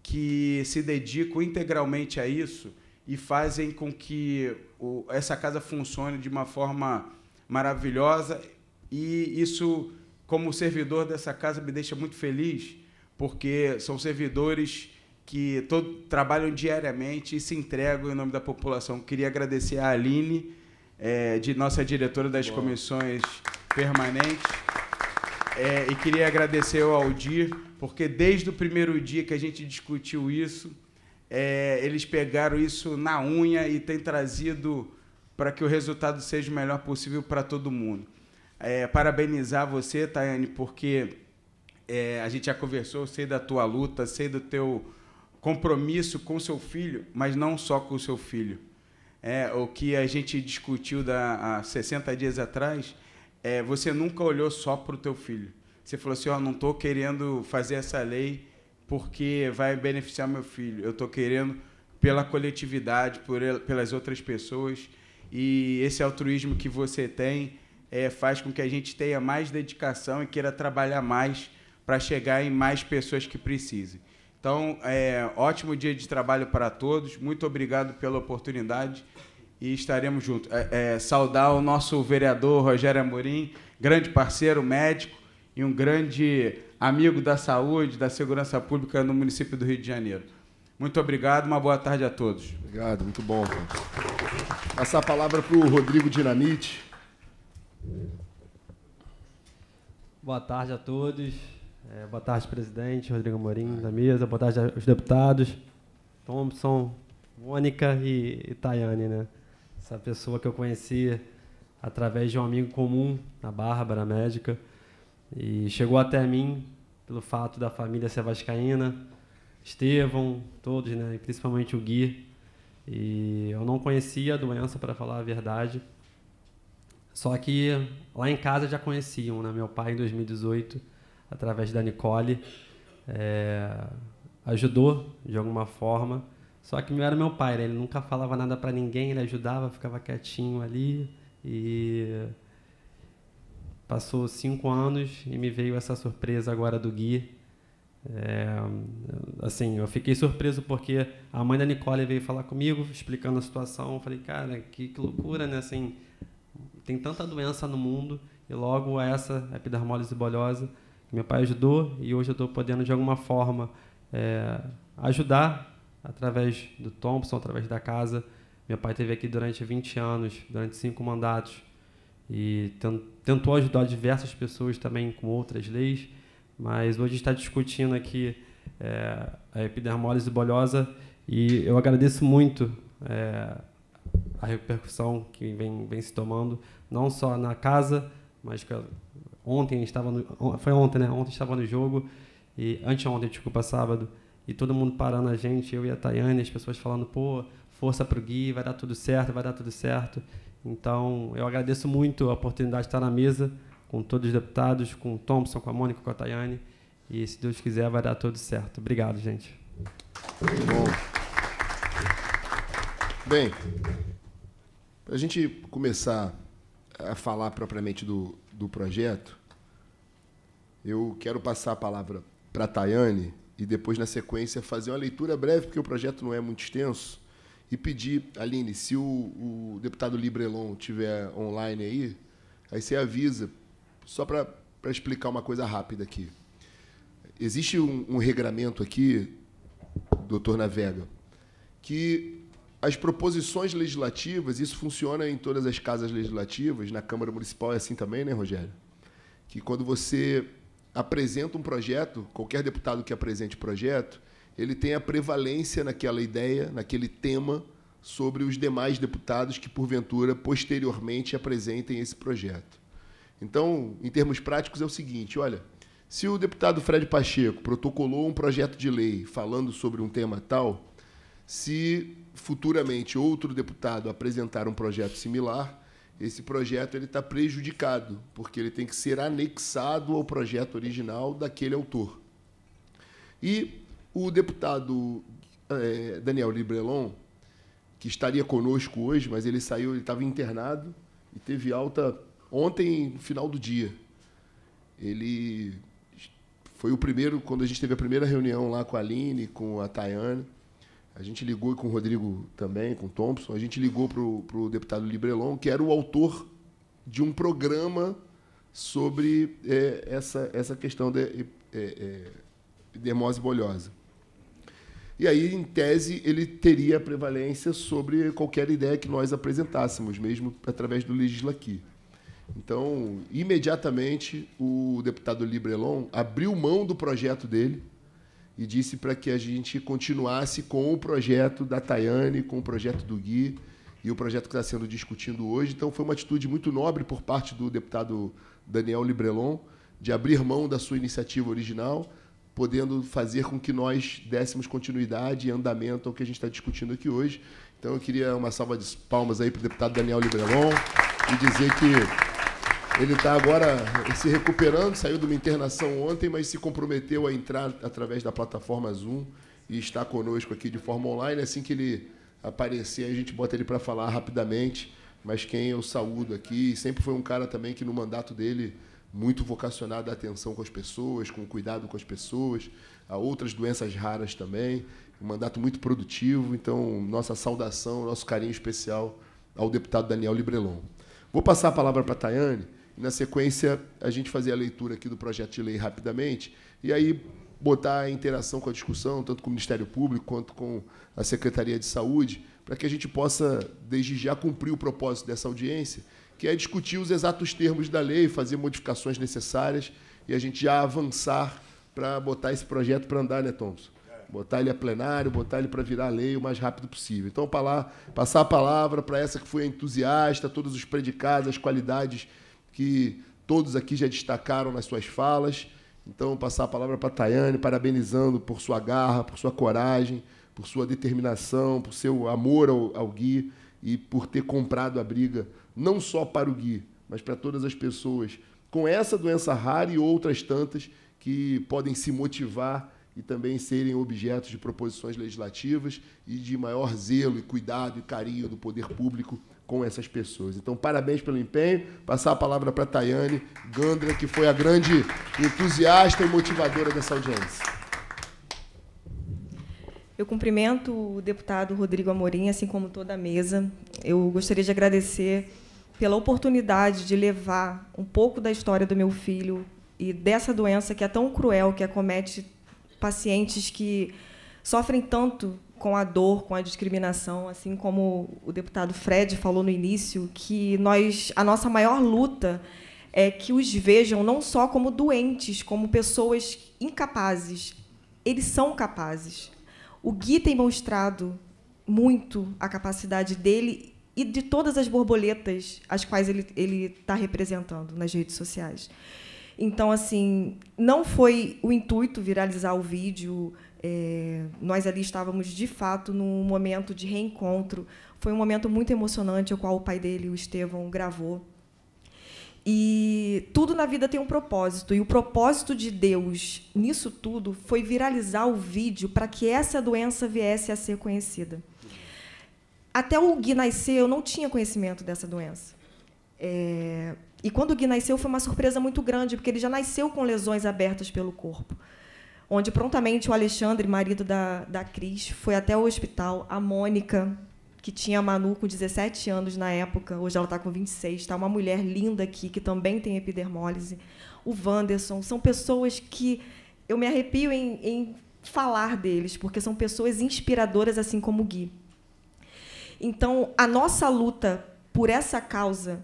que se dedicam integralmente a isso e fazem com que o, essa casa funcione de uma forma maravilhosa e isso como servidor dessa casa, me deixa muito feliz, porque são servidores que todo, trabalham diariamente e se entregam em nome da população. Queria agradecer a Aline, é, de nossa diretora das comissões permanentes, é, e queria agradecer ao Aldir, porque desde o primeiro dia que a gente discutiu isso, é, eles pegaram isso na unha e têm trazido para que o resultado seja o melhor possível para todo mundo. É, parabenizar você, Tayane, porque é, a gente já conversou, sei da tua luta, sei do teu compromisso com seu filho, mas não só com o seu filho. É, o que a gente discutiu da, há 60 dias atrás, é, você nunca olhou só para o teu filho. Você falou assim, oh, não estou querendo fazer essa lei porque vai beneficiar meu filho. Eu estou querendo pela coletividade, por, pelas outras pessoas. E esse altruísmo que você tem é, faz com que a gente tenha mais dedicação e queira trabalhar mais para chegar em mais pessoas que precisem. Então, é, ótimo dia de trabalho para todos. Muito obrigado pela oportunidade e estaremos juntos. É, é, saudar o nosso vereador Rogério Amorim, grande parceiro, médico e um grande amigo da saúde, da segurança pública no município do Rio de Janeiro. Muito obrigado, uma boa tarde a todos. Obrigado, muito bom. Passar a palavra para o Rodrigo Dinamite. Boa tarde a todos. É, boa tarde, presidente Rodrigo Morim da mesa. Boa tarde aos deputados Thompson, Mônica e, e Tayane, né? Essa pessoa que eu conheci através de um amigo comum, a Bárbara, médica, e chegou até mim pelo fato da família ser vascaína, Estevão, todos, né? E principalmente o Gui. E eu não conhecia a doença, para falar a verdade. Só que lá em casa já conheciam, né? Meu pai, em 2018, através da Nicole, é, ajudou de alguma forma. Só que era meu pai, né? ele nunca falava nada para ninguém, ele ajudava, ficava quietinho ali. E passou cinco anos e me veio essa surpresa agora do Gui. É, assim, eu fiquei surpreso porque a mãe da Nicole veio falar comigo, explicando a situação. Eu falei, cara, que, que loucura, né? Assim, tem tanta doença no mundo e logo essa epidermólise bolhosa meu pai ajudou e hoje eu estou podendo de alguma forma é, ajudar através do Thompson, através da casa. Meu pai teve aqui durante 20 anos, durante cinco mandatos e tentou ajudar diversas pessoas também com outras leis, mas hoje está discutindo aqui é, a epidermólise bolhosa e eu agradeço muito é, a repercussão que vem, vem se tomando, não só na casa, mas ontem estava no, foi ontem, né? Ontem estava no jogo e anteontem, desculpa, sábado, e todo mundo parando a gente, eu e a Tayane, as pessoas falando, pô, força pro Gui, vai dar tudo certo, vai dar tudo certo. Então, eu agradeço muito a oportunidade de estar na mesa com todos os deputados, com o Thompson, com a Mônica, com a Tayane, e se Deus quiser vai dar tudo certo. Obrigado, gente. Muito bom. Bem, para a gente começar a falar propriamente do, do projeto, eu quero passar a palavra para a Tayane e depois, na sequência, fazer uma leitura breve, porque o projeto não é muito extenso, e pedir, Aline, se o, o deputado Librelon tiver online aí, aí você avisa, só para explicar uma coisa rápida aqui. Existe um, um regramento aqui, doutor Navega, que as proposições legislativas, isso funciona em todas as casas legislativas, na Câmara Municipal é assim também, né, Rogério? Que quando você apresenta um projeto, qualquer deputado que apresente projeto, ele tem a prevalência naquela ideia, naquele tema, sobre os demais deputados que, porventura, posteriormente apresentem esse projeto. Então, em termos práticos, é o seguinte: olha, se o deputado Fred Pacheco protocolou um projeto de lei falando sobre um tema tal, se futuramente outro deputado apresentar um projeto similar, esse projeto ele está prejudicado, porque ele tem que ser anexado ao projeto original daquele autor. E o deputado é, Daniel Librelon, que estaria conosco hoje, mas ele saiu, ele estava internado e teve alta ontem, no final do dia. Ele foi o primeiro, quando a gente teve a primeira reunião lá com a Aline, com a Tayane, a gente ligou com o Rodrigo também, com o Thompson, a gente ligou para o deputado Librelon, que era o autor de um programa sobre é, essa, essa questão da é, é, epidermose bolhosa. E aí, em tese, ele teria prevalência sobre qualquer ideia que nós apresentássemos, mesmo através do legislaqui. Então, imediatamente, o deputado Librelon abriu mão do projeto dele e disse para que a gente continuasse com o projeto da Tayane, com o projeto do Gui e o projeto que está sendo discutido hoje. Então, foi uma atitude muito nobre por parte do deputado Daniel Librelon de abrir mão da sua iniciativa original podendo fazer com que nós dessemos continuidade e andamento ao que a gente está discutindo aqui hoje. Então, eu queria uma salva de palmas aí para o deputado Daniel Librelon e dizer que ele está agora se recuperando, saiu de uma internação ontem, mas se comprometeu a entrar através da plataforma Zoom e está conosco aqui de forma online. Assim que ele aparecer, a gente bota ele para falar rapidamente. Mas quem eu saúdo aqui, sempre foi um cara também que no mandato dele muito vocacionado à atenção com as pessoas, com cuidado com as pessoas, a outras doenças raras também. Um mandato muito produtivo, então nossa saudação, nosso carinho especial ao deputado Daniel Librelon. Vou passar a palavra para a Tayane, na sequência a gente fazer a leitura aqui do projeto de lei rapidamente, e aí botar a interação com a discussão, tanto com o Ministério Público quanto com a Secretaria de Saúde, para que a gente possa, desde já, cumprir o propósito dessa audiência, que é discutir os exatos termos da lei, fazer modificações necessárias e a gente já avançar para botar esse projeto para andar, né, Thompson? Botar ele a plenário, botar ele para virar lei o mais rápido possível. Então, passar a palavra para essa que foi entusiasta, todos os predicados, as qualidades que todos aqui já destacaram nas suas falas. Então, passar a palavra para a Tayane, parabenizando por sua garra, por sua coragem, por sua determinação, por seu amor ao, ao Gui e por ter comprado a briga não só para o Gui, mas para todas as pessoas com essa doença rara e outras tantas que podem se motivar e também serem objetos de proposições legislativas e de maior zelo e cuidado e carinho do poder público com essas pessoas. Então, parabéns pelo empenho. Passar a palavra para a Tayane Gandra, que foi a grande entusiasta e motivadora dessa audiência. Eu cumprimento o deputado Rodrigo Amorim, assim como toda a mesa. Eu gostaria de agradecer pela oportunidade de levar um pouco da história do meu filho e dessa doença que é tão cruel, que acomete pacientes que sofrem tanto com a dor, com a discriminação, assim como o deputado Fred falou no início, que nós a nossa maior luta é que os vejam não só como doentes, como pessoas incapazes. Eles são capazes. O Gui tem mostrado muito a capacidade dele e de todas as borboletas as quais ele está representando nas redes sociais. Então, assim, não foi o intuito viralizar o vídeo. É, nós ali estávamos, de fato, num momento de reencontro. Foi um momento muito emocionante, o qual o pai dele, o Estevão, gravou. E tudo na vida tem um propósito. E o propósito de Deus nisso tudo foi viralizar o vídeo para que essa doença viesse a ser conhecida. Até o Gui nascer, eu não tinha conhecimento dessa doença. É, e quando o Gui nasceu, foi uma surpresa muito grande, porque ele já nasceu com lesões abertas pelo corpo. Onde prontamente o Alexandre, marido da, da Cris, foi até o hospital. A Mônica, que tinha a Manu com 17 anos na época, hoje ela está com 26, está uma mulher linda aqui, que também tem epidermólise. O Wanderson, são pessoas que eu me arrepio em, em falar deles, porque são pessoas inspiradoras, assim como o Gui. Então, a nossa luta por essa causa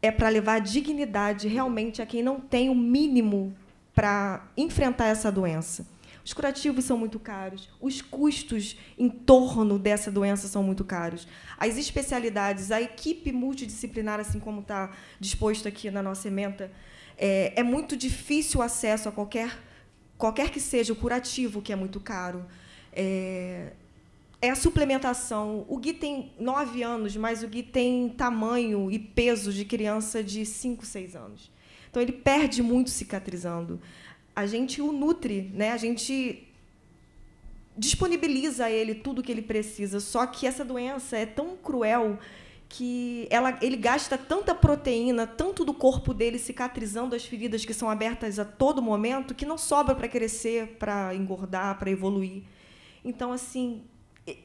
é para levar dignidade realmente a quem não tem o mínimo para enfrentar essa doença. Os curativos são muito caros, os custos em torno dessa doença são muito caros. As especialidades, a equipe multidisciplinar, assim como está disposto aqui na nossa ementa, é, é muito difícil o acesso a qualquer, qualquer que seja o curativo, que é muito caro. É, é a suplementação. O Gui tem nove anos, mas o Gui tem tamanho e peso de criança de cinco, seis anos. Então ele perde muito cicatrizando. A gente o nutre, né? A gente disponibiliza a ele tudo o que ele precisa. Só que essa doença é tão cruel que ela, ele gasta tanta proteína, tanto do corpo dele cicatrizando as feridas que são abertas a todo momento, que não sobra para crescer, para engordar, para evoluir. Então, assim,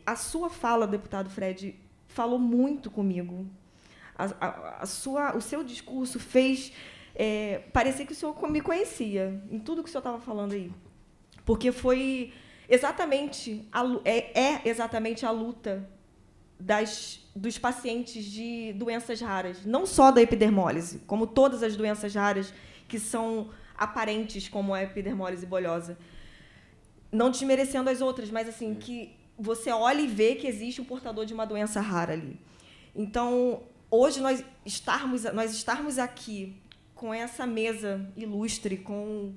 a sua fala, deputado Fred, falou muito comigo. A, a, a sua, o seu discurso fez é, parecer que o senhor me conhecia em tudo que o senhor estava falando aí, porque foi exatamente a, é, é exatamente a luta das, dos pacientes de doenças raras, não só da epidermólise, como todas as doenças raras que são aparentes, como a epidermólise bolhosa. Não desmerecendo as outras, mas assim, que você olha e vê que existe um portador de uma doença rara ali. Então, hoje nós estarmos, nós estarmos aqui com essa mesa ilustre, com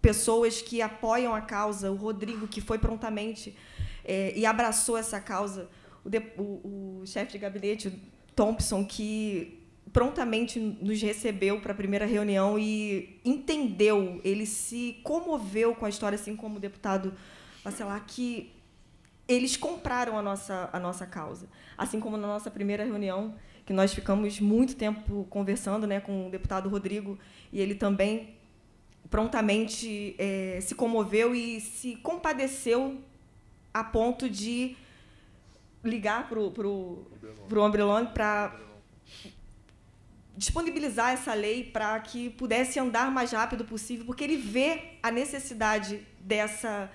pessoas que apoiam a causa, o Rodrigo, que foi prontamente é, e abraçou essa causa, o, de, o, o chefe de gabinete, Thompson, que prontamente nos recebeu para a primeira reunião e entendeu, ele se comoveu com a história, assim como o deputado Bacelar, que eles compraram a nossa, a nossa causa. Assim como na nossa primeira reunião, que nós ficamos muito tempo conversando né, com o deputado Rodrigo, e ele também prontamente é, se comoveu e se compadeceu a ponto de ligar para o Ambrelone para disponibilizar essa lei para que pudesse andar mais rápido possível, porque ele vê a necessidade dessa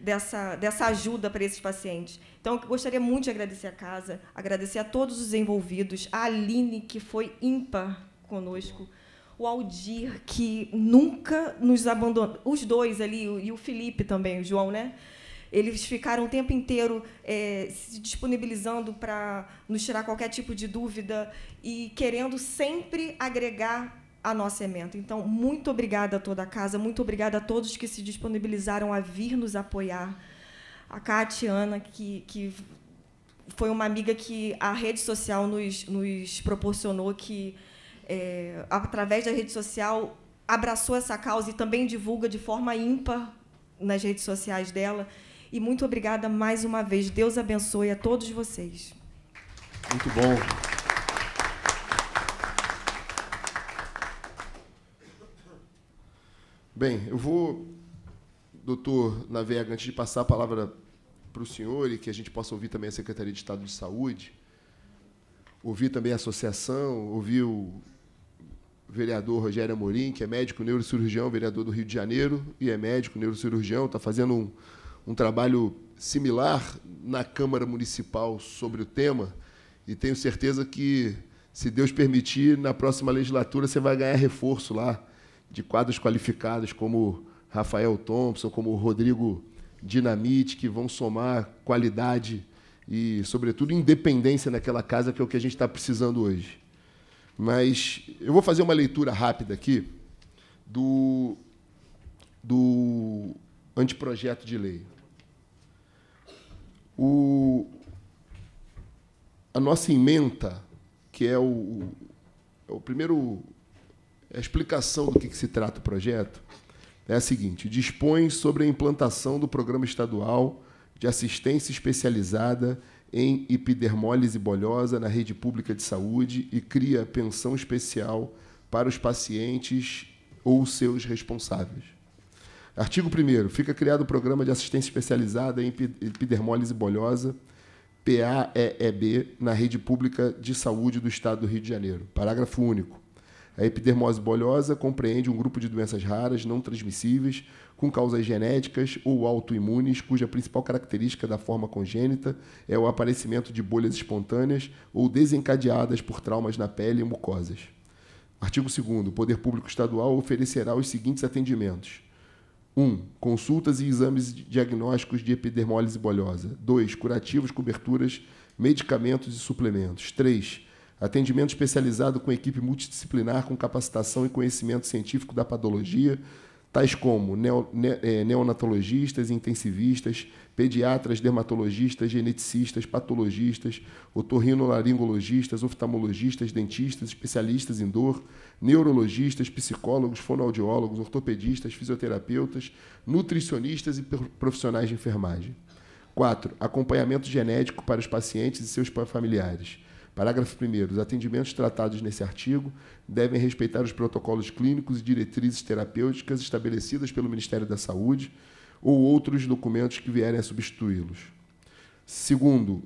dessa, dessa ajuda para esses pacientes. Então, eu gostaria muito de agradecer a casa, agradecer a todos os envolvidos, a Aline, que foi ímpar conosco, o Aldir, que nunca nos abandonou, os dois ali, e o Felipe também, o João, né? Eles ficaram o tempo inteiro é, se disponibilizando para nos tirar qualquer tipo de dúvida e querendo sempre agregar a nossa emenda. Então, muito obrigada a toda a casa, muito obrigada a todos que se disponibilizaram a vir nos apoiar. A Catiana, que, que foi uma amiga que a rede social nos, nos proporcionou, que, é, através da rede social, abraçou essa causa e também divulga de forma ímpar nas redes sociais dela. E muito obrigada mais uma vez. Deus abençoe a todos vocês. Muito bom. Bem, eu vou, doutor Navega, antes de passar a palavra para o senhor e que a gente possa ouvir também a Secretaria de Estado de Saúde, ouvir também a associação, ouvir o vereador Rogério Amorim, que é médico neurocirurgião, vereador do Rio de Janeiro, e é médico neurocirurgião, está fazendo um, um trabalho similar na Câmara Municipal sobre o tema, e tenho certeza que, se Deus permitir, na próxima legislatura você vai ganhar reforço lá de quadros qualificados como Rafael Thompson, como Rodrigo Dinamite, que vão somar qualidade e, sobretudo, independência naquela casa, que é o que a gente está precisando hoje. Mas eu vou fazer uma leitura rápida aqui do, do anteprojeto de lei. O, a nossa emenda, que é o, é o primeiro a explicação do que, que se trata o projeto é a seguinte: dispõe sobre a implantação do Programa Estadual de Assistência Especializada em Epidermólise Bolhosa na rede pública de saúde e cria pensão especial para os pacientes ou seus responsáveis. Artigo 1 Fica criado o Programa de Assistência Especializada em Epidermólise Bolhosa, PAEEB, na rede pública de saúde do Estado do Rio de Janeiro. Parágrafo único. A epidermose bolhosa compreende um grupo de doenças raras, não transmissíveis, com causas genéticas ou autoimunes, cuja principal característica da forma congênita é o aparecimento de bolhas espontâneas ou desencadeadas por traumas na pele e mucosas. Artigo 2 O Poder Público Estadual oferecerá os seguintes atendimentos. 1. Um, consultas e exames diagnósticos de epidermólise bolhosa. 2. Curativos, coberturas, medicamentos e suplementos. 3 atendimento especializado com equipe multidisciplinar com capacitação e conhecimento científico da podologia, tais como é, neonatologistas, intensivistas, pediatras, dermatologistas, geneticistas, patologistas, otorrinolaringologistas, oftalmologistas, dentistas, especialistas em dor, neurologistas, psicólogos, fonoaudiólogos, ortopedistas, fisioterapeutas, nutricionistas e profissionais de enfermagem. 4. Acompanhamento genético para os pacientes e seus familiares. Parágrafo 1. Os atendimentos tratados nesse artigo devem respeitar os protocolos clínicos e diretrizes terapêuticas estabelecidas pelo Ministério da Saúde ou outros documentos que vierem a substituí-los. Segundo,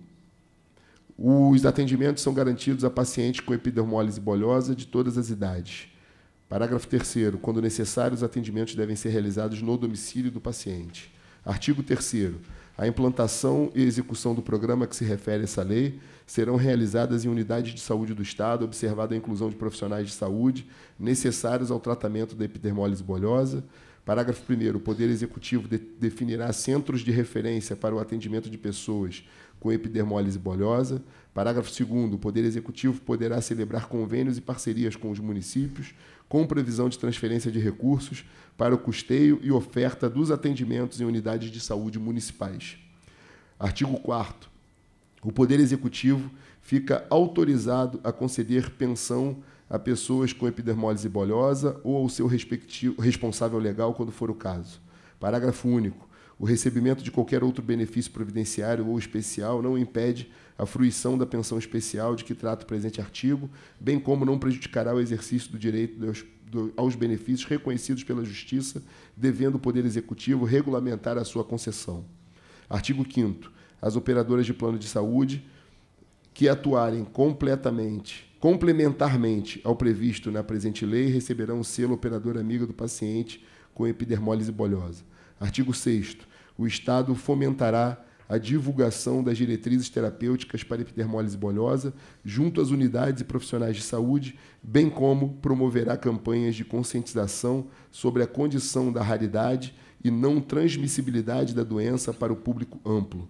os atendimentos são garantidos a pacientes com epidermólise bolhosa de todas as idades. Parágrafo 3. Quando necessário, os atendimentos devem ser realizados no domicílio do paciente. Artigo 3 A implantação e execução do programa que se refere a essa lei serão realizadas em unidades de saúde do Estado, observada a inclusão de profissionais de saúde necessários ao tratamento da epidermólise bolhosa. Parágrafo 1 O Poder Executivo de, definirá centros de referência para o atendimento de pessoas com epidermólise bolhosa. Parágrafo 2 O Poder Executivo poderá celebrar convênios e parcerias com os municípios, com previsão de transferência de recursos para o custeio e oferta dos atendimentos em unidades de saúde municipais. Artigo 4 o Poder Executivo fica autorizado a conceder pensão a pessoas com epidermólise bolhosa ou ao seu responsável legal, quando for o caso. Parágrafo único. O recebimento de qualquer outro benefício providenciário ou especial não impede a fruição da pensão especial de que trata o presente artigo, bem como não prejudicará o exercício do direito dos, do, aos benefícios reconhecidos pela Justiça, devendo o Poder Executivo regulamentar a sua concessão. Artigo 5 as operadoras de plano de saúde que atuarem completamente, complementarmente ao previsto na presente lei, receberão o selo operadora amiga do paciente com epidermólise bolhosa. Artigo 6 O Estado fomentará a divulgação das diretrizes terapêuticas para epidermólise bolhosa junto às unidades e profissionais de saúde, bem como promoverá campanhas de conscientização sobre a condição da raridade e não transmissibilidade da doença para o público amplo.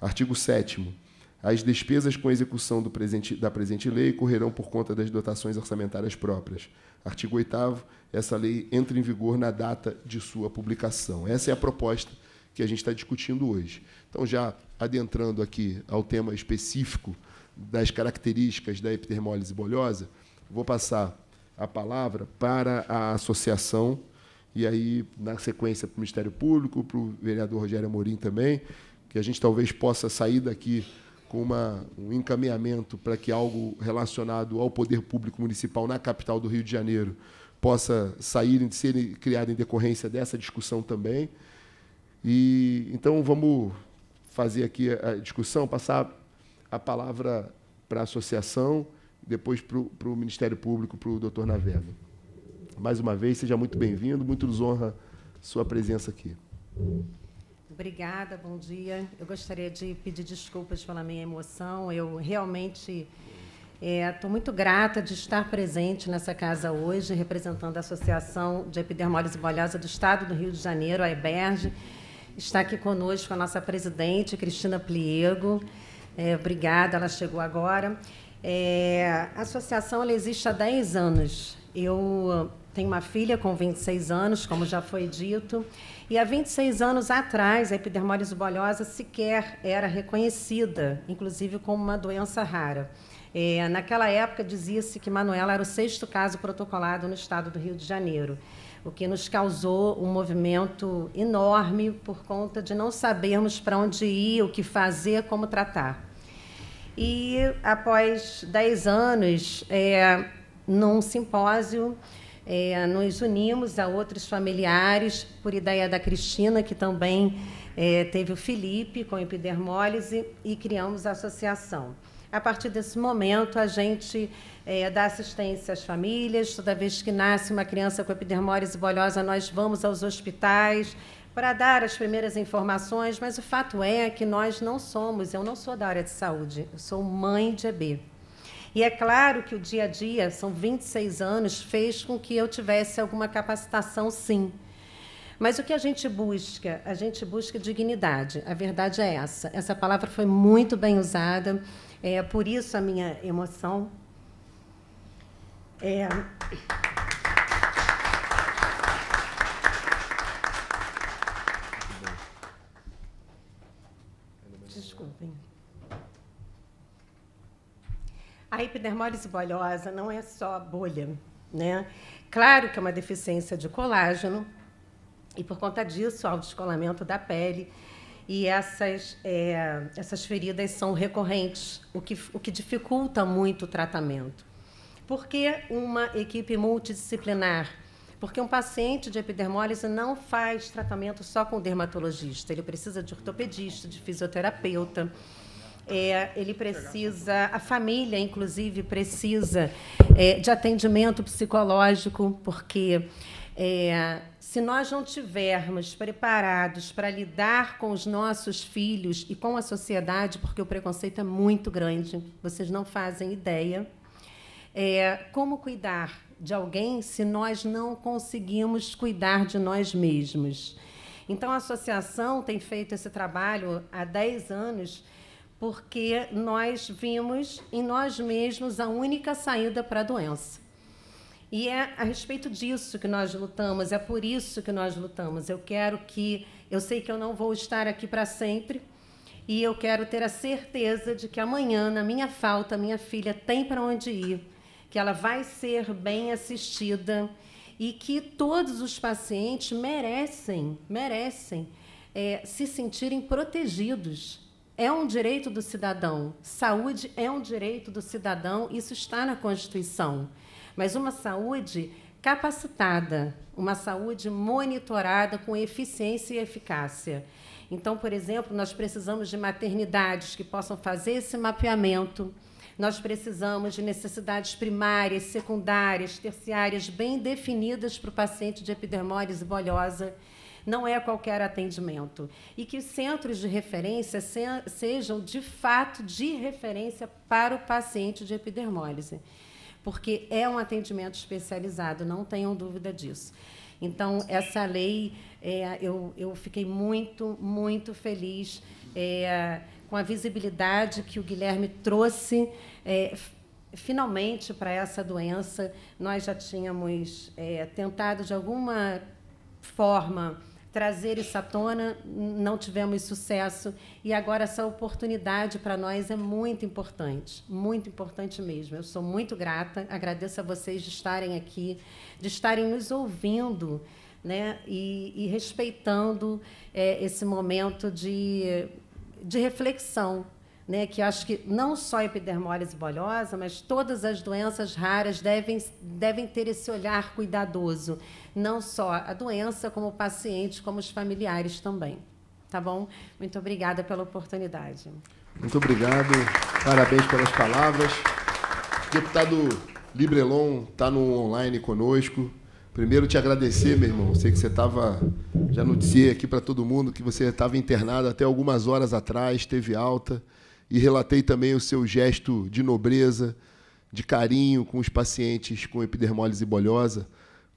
Artigo 7 As despesas com execução presente, da presente lei correrão por conta das dotações orçamentárias próprias. Artigo 8 Essa lei entra em vigor na data de sua publicação. Essa é a proposta que a gente está discutindo hoje. Então, já adentrando aqui ao tema específico das características da epidermólise bolhosa, vou passar a palavra para a associação, e aí, na sequência, para o Ministério Público, para o vereador Rogério Amorim também, que a gente talvez possa sair daqui com uma, um encaminhamento para que algo relacionado ao poder público municipal na capital do Rio de Janeiro possa sair, ser criado em decorrência dessa discussão também. E então vamos fazer aqui a discussão, passar a palavra para a associação, depois para o Ministério Público, para o doutor Navega. Mais uma vez, seja muito bem-vindo, muito nos honra sua presença aqui. Obrigada, bom dia. Eu gostaria de pedir desculpas pela minha emoção. Eu realmente estou é, muito grata de estar presente nessa casa hoje, representando a Associação de Epidermólise Bolhosa do Estado do Rio de Janeiro, a EBERGE. Está aqui conosco a nossa presidente, Cristina Pliego. É, obrigada, ela chegou agora. É, a associação existe há 10 anos. Eu tenho uma filha com 26 anos, como já foi dito, e há 26 anos atrás a epidermólise bolhosa sequer era reconhecida, inclusive como uma doença rara. É, naquela época dizia-se que Manuela era o sexto caso protocolado no estado do Rio de Janeiro, o que nos causou um movimento enorme por conta de não sabermos para onde ir, o que fazer, como tratar. E após 10 anos, é, num simpósio, é, nos unimos a outros familiares, por ideia da Cristina, que também é, teve o Felipe com epidermólise, e criamos a associação. A partir desse momento, a gente é, dá assistência às famílias. Toda vez que nasce uma criança com epidermólise bolhosa, nós vamos aos hospitais para dar as primeiras informações, mas o fato é que nós não somos, eu não sou da área de saúde, eu sou mãe de EB. E é claro que o dia a dia, são 26 anos, fez com que eu tivesse alguma capacitação, sim. Mas o que a gente busca? A gente busca dignidade. A verdade é essa. Essa palavra foi muito bem usada. É por isso a minha emoção. É... A epidermólise bolhosa não é só bolha, né? Claro que é uma deficiência de colágeno e por conta disso há o descolamento da pele e essas é, essas feridas são recorrentes, o que o que dificulta muito o tratamento. Por que uma equipe multidisciplinar? Porque um paciente de epidermólise não faz tratamento só com dermatologista, ele precisa de ortopedista, de fisioterapeuta é, ele precisa, a família, inclusive, precisa é, de atendimento psicológico, porque É, se nós não tivermos preparados para lidar com os nossos filhos e com a sociedade, porque o preconceito é muito grande, vocês não fazem ideia, é, como cuidar de alguém se nós não conseguimos cuidar de nós mesmos? Então, a associação tem feito esse trabalho há 10 anos porque nós vimos em nós mesmos a única saída para a doença. E é a respeito disso que nós lutamos, é por isso que nós lutamos. Eu quero que. Eu sei que eu não vou estar aqui para sempre, e eu quero ter a certeza de que amanhã, na minha falta, minha filha tem para onde ir, que ela vai ser bem assistida e que todos os pacientes merecem, merecem é, se sentirem protegidos. É um direito do cidadão. Saúde é um direito do cidadão, isso está na Constituição mas uma saúde capacitada, uma saúde monitorada com eficiência e eficácia. Então, por exemplo, nós precisamos de maternidades que possam fazer esse mapeamento. Nós precisamos de necessidades primárias, secundárias, terciárias bem definidas para o paciente de epidermólise bolhosa. Não é qualquer atendimento. E que os centros de referência sejam, de fato, de referência para o paciente de epidermólise porque é um atendimento especializado, não tenham dúvida disso. Então, essa lei, é, eu, eu fiquei muito, muito feliz é, com a visibilidade que o Guilherme trouxe. É, finalmente, para essa doença, nós já tínhamos é, tentado, de alguma forma, trazer isso à tona, não tivemos sucesso e agora essa oportunidade para nós é muito importante, muito importante mesmo. Eu sou muito grata, agradeço a vocês de estarem aqui, de estarem nos ouvindo, né, e, e respeitando é, esse momento de, de reflexão né, que acho que não só epidermólise bolhosa, mas todas as doenças raras devem, devem ter esse olhar cuidadoso, não só a doença, como o paciente, como os familiares também. Tá bom? Muito obrigada pela oportunidade. Muito obrigado, parabéns pelas palavras. Deputado Librelon está no online conosco. Primeiro, te agradecer, meu irmão. Sei que você estava. Já noticiei aqui para todo mundo que você estava internado até algumas horas atrás, teve alta e relatei também o seu gesto de nobreza, de carinho com os pacientes com epidermólise bolhosa.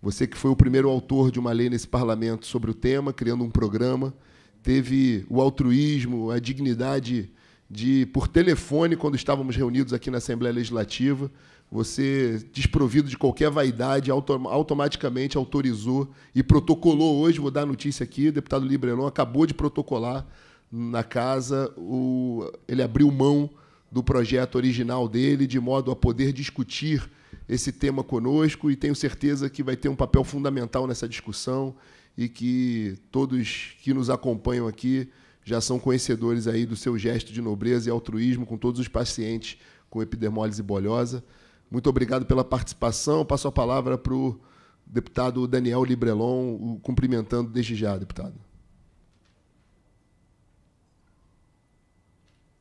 Você que foi o primeiro autor de uma lei nesse parlamento sobre o tema, criando um programa, teve o altruísmo, a dignidade de, por telefone, quando estávamos reunidos aqui na Assembleia Legislativa, você, desprovido de qualquer vaidade, automaticamente autorizou e protocolou hoje, vou dar a notícia aqui, o deputado Librenon acabou de protocolar na casa, o, ele abriu mão do projeto original dele, de modo a poder discutir esse tema conosco, e tenho certeza que vai ter um papel fundamental nessa discussão e que todos que nos acompanham aqui já são conhecedores aí do seu gesto de nobreza e altruísmo com todos os pacientes com epidermólise bolhosa. Muito obrigado pela participação. Passo a palavra para o deputado Daniel Librelon, cumprimentando desde já, deputado.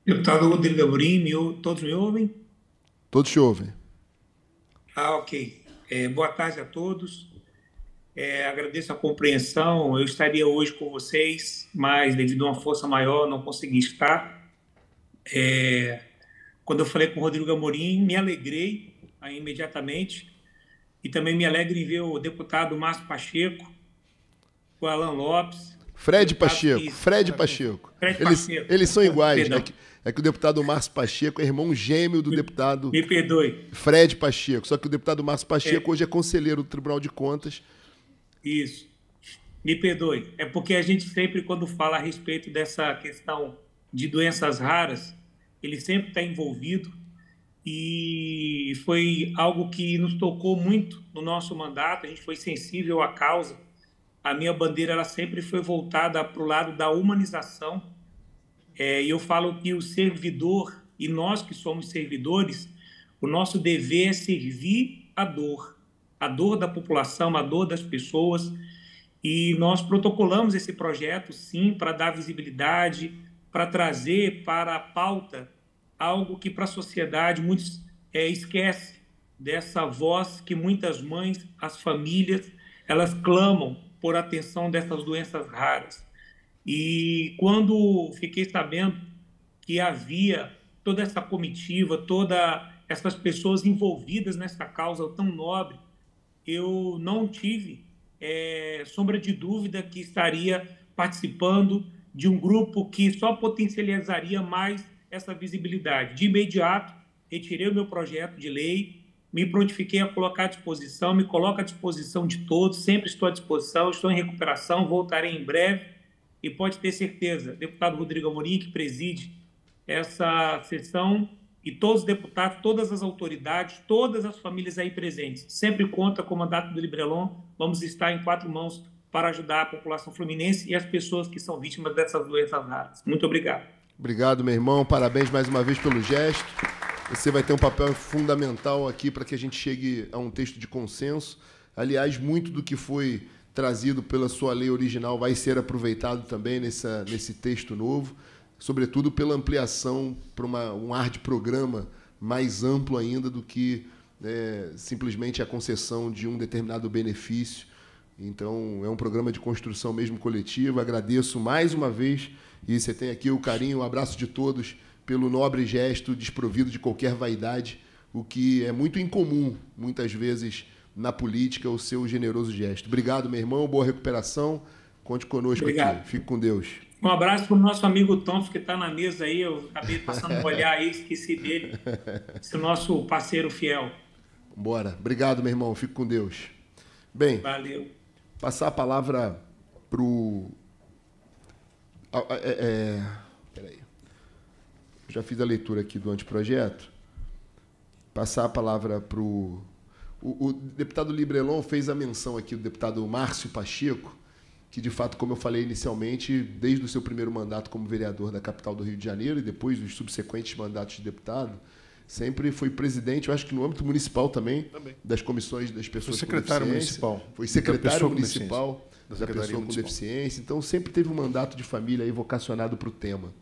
Deputado Rodrigo Amorim, todos me ouvem? Todos te ouvem. Ah, ok. É, boa tarde a todos. É, agradeço a compreensão. Eu estaria hoje com vocês, mas devido a uma força maior não consegui estar. É, quando eu falei com o Rodrigo Amorim, me alegrei aí, imediatamente e também me alegro em ver o deputado Márcio Pacheco, o Alan Lopes. Fred Pacheco, Fred Pacheco. Fred eles, Pacheco. Eles são iguais, né? É que o deputado Márcio Pacheco é irmão gêmeo do deputado. Me perdoe. Fred Pacheco. Só que o deputado Márcio Pacheco é. hoje é conselheiro do Tribunal de Contas. Isso. Me perdoe. É porque a gente sempre, quando fala a respeito dessa questão de doenças raras, ele sempre está envolvido. E foi algo que nos tocou muito no nosso mandato. A gente foi sensível à causa. A minha bandeira ela sempre foi voltada para o lado da humanização é, e eu falo que o servidor, e nós que somos servidores, o nosso dever é servir a dor, a dor da população, a dor das pessoas. E nós protocolamos esse projeto, sim, para dar visibilidade, para trazer para a pauta algo que para a sociedade muitos é, esquece dessa voz que muitas mães, as famílias, elas clamam por atenção dessas doenças raras. E quando fiquei sabendo que havia toda essa comitiva, todas essas pessoas envolvidas nessa causa tão nobre, eu não tive é, sombra de dúvida que estaria participando de um grupo que só potencializaria mais essa visibilidade. De imediato, retirei o meu projeto de lei, me prontifiquei a colocar à disposição, me coloco à disposição de todos, sempre estou à disposição, estou em recuperação, voltarei em breve e pode ter certeza, deputado Rodrigo Amorim, que preside essa sessão, e todos os deputados, todas as autoridades, todas as famílias aí presentes. Sempre conta com o mandato do Librelon, vamos estar em quatro mãos para ajudar a população fluminense e as pessoas que são vítimas dessas doenças raras. Muito obrigado. Obrigado, meu irmão. Parabéns mais uma vez pelo gesto. Você vai ter um papel fundamental aqui para que a gente chegue a um texto de consenso. Aliás, muito do que foi trazido pela sua lei original vai ser aproveitado também nessa, nesse texto novo, sobretudo pela ampliação para uma, um ar de programa mais amplo ainda do que é, simplesmente a concessão de um determinado benefício. Então, é um programa de construção mesmo coletiva. Agradeço mais uma vez, e você tem aqui o carinho, o abraço de todos pelo nobre gesto desprovido de qualquer vaidade, o que é muito incomum, muitas vezes, na política, o seu generoso gesto. Obrigado, meu irmão, boa recuperação. Conte conosco Obrigado. aqui. Fique com Deus. Um abraço para o nosso amigo Tom, que está na mesa aí. Eu acabei passando um olhar aí, esqueci dele. Esse nosso parceiro fiel. Bora. Obrigado, meu irmão. Fique com Deus. Bem. Valeu. Passar a palavra para o. É, é... Peraí. Já fiz a leitura aqui do anteprojeto. Passar a palavra para o. O deputado Librelon fez a menção aqui do deputado Márcio Pacheco, que de fato, como eu falei inicialmente, desde o seu primeiro mandato como vereador da capital do Rio de Janeiro e depois dos subsequentes mandatos de deputado, sempre foi presidente, eu acho que no âmbito municipal também, também. das comissões das pessoas foi secretário com municipal. Foi secretário municipal da, pessoa com deficiência. Então sempre teve um mandato de família vocacionado para o tema.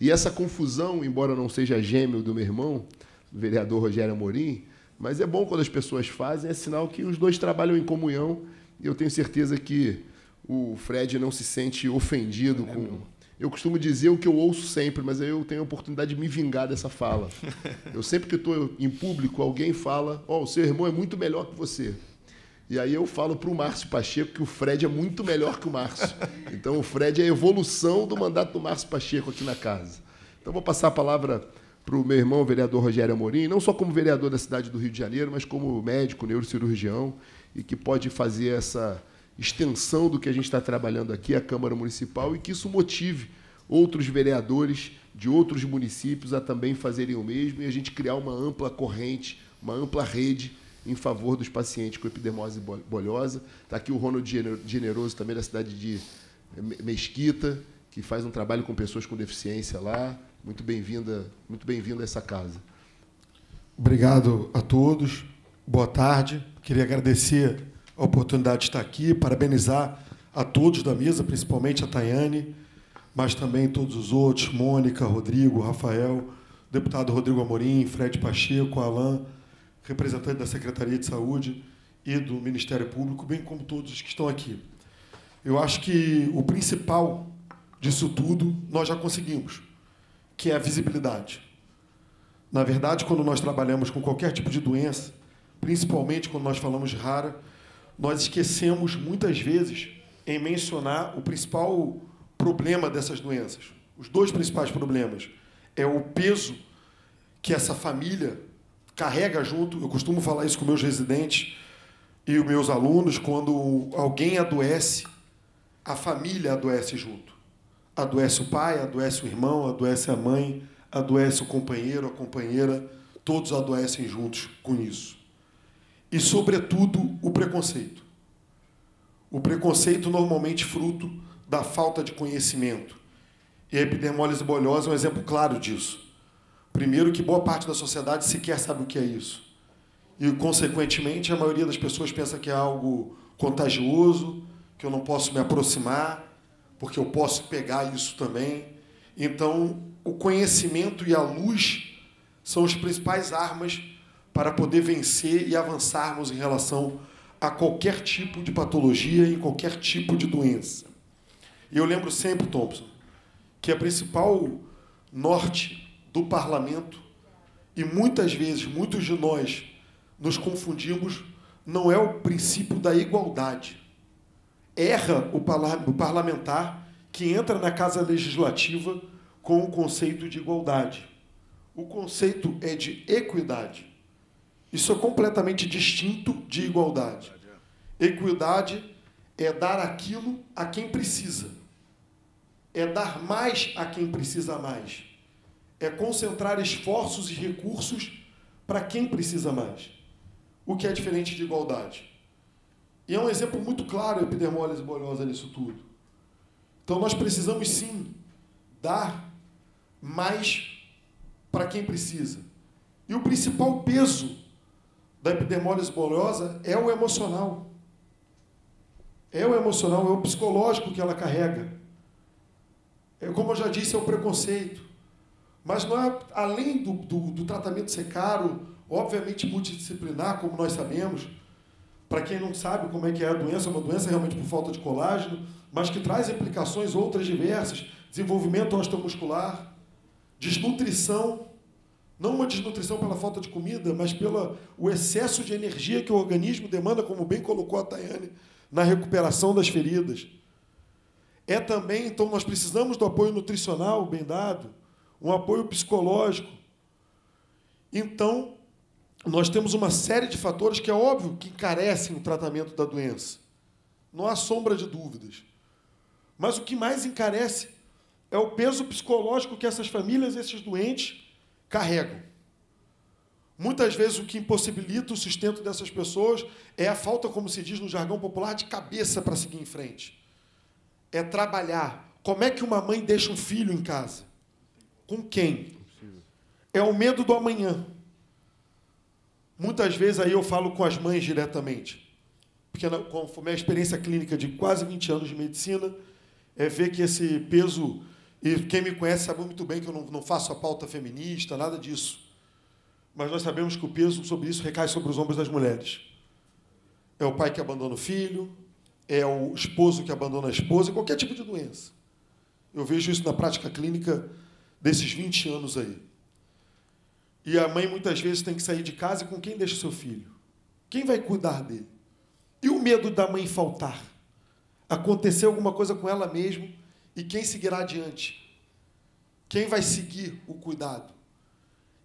E essa confusão, embora não seja gêmeo do meu irmão, o vereador Rogério Amorim, mas é bom quando as pessoas fazem, é sinal que os dois trabalham em comunhão e eu tenho certeza que o Fred não se sente ofendido é com. Eu costumo dizer o que eu ouço sempre, mas aí eu tenho a oportunidade de me vingar dessa fala. Eu sempre que estou em público, alguém fala: Ó, oh, o seu irmão é muito melhor que você. E aí eu falo para o Márcio Pacheco que o Fred é muito melhor que o Márcio. Então o Fred é a evolução do mandato do Márcio Pacheco aqui na casa. Então vou passar a palavra para o meu irmão, o vereador Rogério Amorim, não só como vereador da cidade do Rio de Janeiro, mas como médico, neurocirurgião, e que pode fazer essa extensão do que a gente está trabalhando aqui, a Câmara Municipal, e que isso motive outros vereadores de outros municípios a também fazerem o mesmo e a gente criar uma ampla corrente, uma ampla rede em favor dos pacientes com epidermose bolhosa. Está aqui o Ronald Generoso, também da cidade de Mesquita, que faz um trabalho com pessoas com deficiência lá. Muito bem-vinda, muito bem-vindo a essa casa. Obrigado a todos. Boa tarde. Queria agradecer a oportunidade de estar aqui, parabenizar a todos da mesa, principalmente a Tayane, mas também todos os outros, Mônica, Rodrigo, Rafael, deputado Rodrigo Amorim, Fred Pacheco, Alain, representante da Secretaria de Saúde e do Ministério Público, bem como todos os que estão aqui. Eu acho que o principal disso tudo nós já conseguimos, que é a visibilidade. Na verdade, quando nós trabalhamos com qualquer tipo de doença, principalmente quando nós falamos rara, nós esquecemos muitas vezes em mencionar o principal problema dessas doenças. Os dois principais problemas é o peso que essa família carrega junto. Eu costumo falar isso com meus residentes e os meus alunos quando alguém adoece, a família adoece junto. Adoece o pai, adoece o irmão, adoece a mãe, adoece o companheiro, a companheira, todos adoecem juntos com isso e, sobretudo, o preconceito. O preconceito normalmente fruto da falta de conhecimento. E a epidermólise bolhosa é um exemplo claro disso. Primeiro, que boa parte da sociedade sequer sabe o que é isso. E, consequentemente, a maioria das pessoas pensa que é algo contagioso, que eu não posso me aproximar, porque eu posso pegar isso também. Então, o conhecimento e a luz são as principais armas para poder vencer e avançarmos em relação a qualquer tipo de patologia e qualquer tipo de doença. E eu lembro sempre, Thompson, que a principal norte do parlamento, e muitas vezes muitos de nós nos confundimos, não é o princípio da igualdade. Erra o parlamentar que entra na casa legislativa com o conceito de igualdade. O conceito é de equidade. Isso é completamente distinto de igualdade. Equidade é dar aquilo a quem precisa. É dar mais a quem precisa mais. É concentrar esforços e recursos para quem precisa mais. O que é diferente de igualdade. E é um exemplo muito claro a epidermólise bolhosa nisso tudo. Então nós precisamos sim dar mais para quem precisa. E o principal peso da epidermólise bolhosa é o emocional. É o emocional, é o psicológico que ela carrega. É, como eu já disse, é o preconceito. Mas não é, além do, do, do tratamento ser caro, obviamente multidisciplinar, como nós sabemos, para quem não sabe como é que é a doença, é uma doença realmente por falta de colágeno, mas que traz implicações outras diversas, desenvolvimento osteomuscular, desnutrição, não uma desnutrição pela falta de comida, mas pelo o excesso de energia que o organismo demanda, como bem colocou a Tayane, na recuperação das feridas. É também, então, nós precisamos do apoio nutricional bem dado, um apoio psicológico. Então, nós temos uma série de fatores que é óbvio que encarecem o tratamento da doença. Não há sombra de dúvidas. Mas o que mais encarece é o peso psicológico que essas famílias, esses doentes, carregam. Muitas vezes o que impossibilita o sustento dessas pessoas é a falta, como se diz no jargão popular, de cabeça para seguir em frente. É trabalhar. Como é que uma mãe deixa um filho em casa? Com quem? É o medo do amanhã. Muitas vezes aí eu falo com as mães diretamente. Porque com a experiência clínica de quase 20 anos de medicina, é ver que esse peso e quem me conhece sabe muito bem que eu não, não faço a pauta feminista, nada disso. Mas nós sabemos que o peso sobre isso recai sobre os ombros das mulheres. É o pai que abandona o filho, é o esposo que abandona a esposa, qualquer tipo de doença. Eu vejo isso na prática clínica desses 20 anos aí. E a mãe muitas vezes tem que sair de casa e com quem deixa seu filho? Quem vai cuidar dele? E o medo da mãe faltar? Acontecer alguma coisa com ela mesma e quem seguirá adiante? Quem vai seguir o cuidado?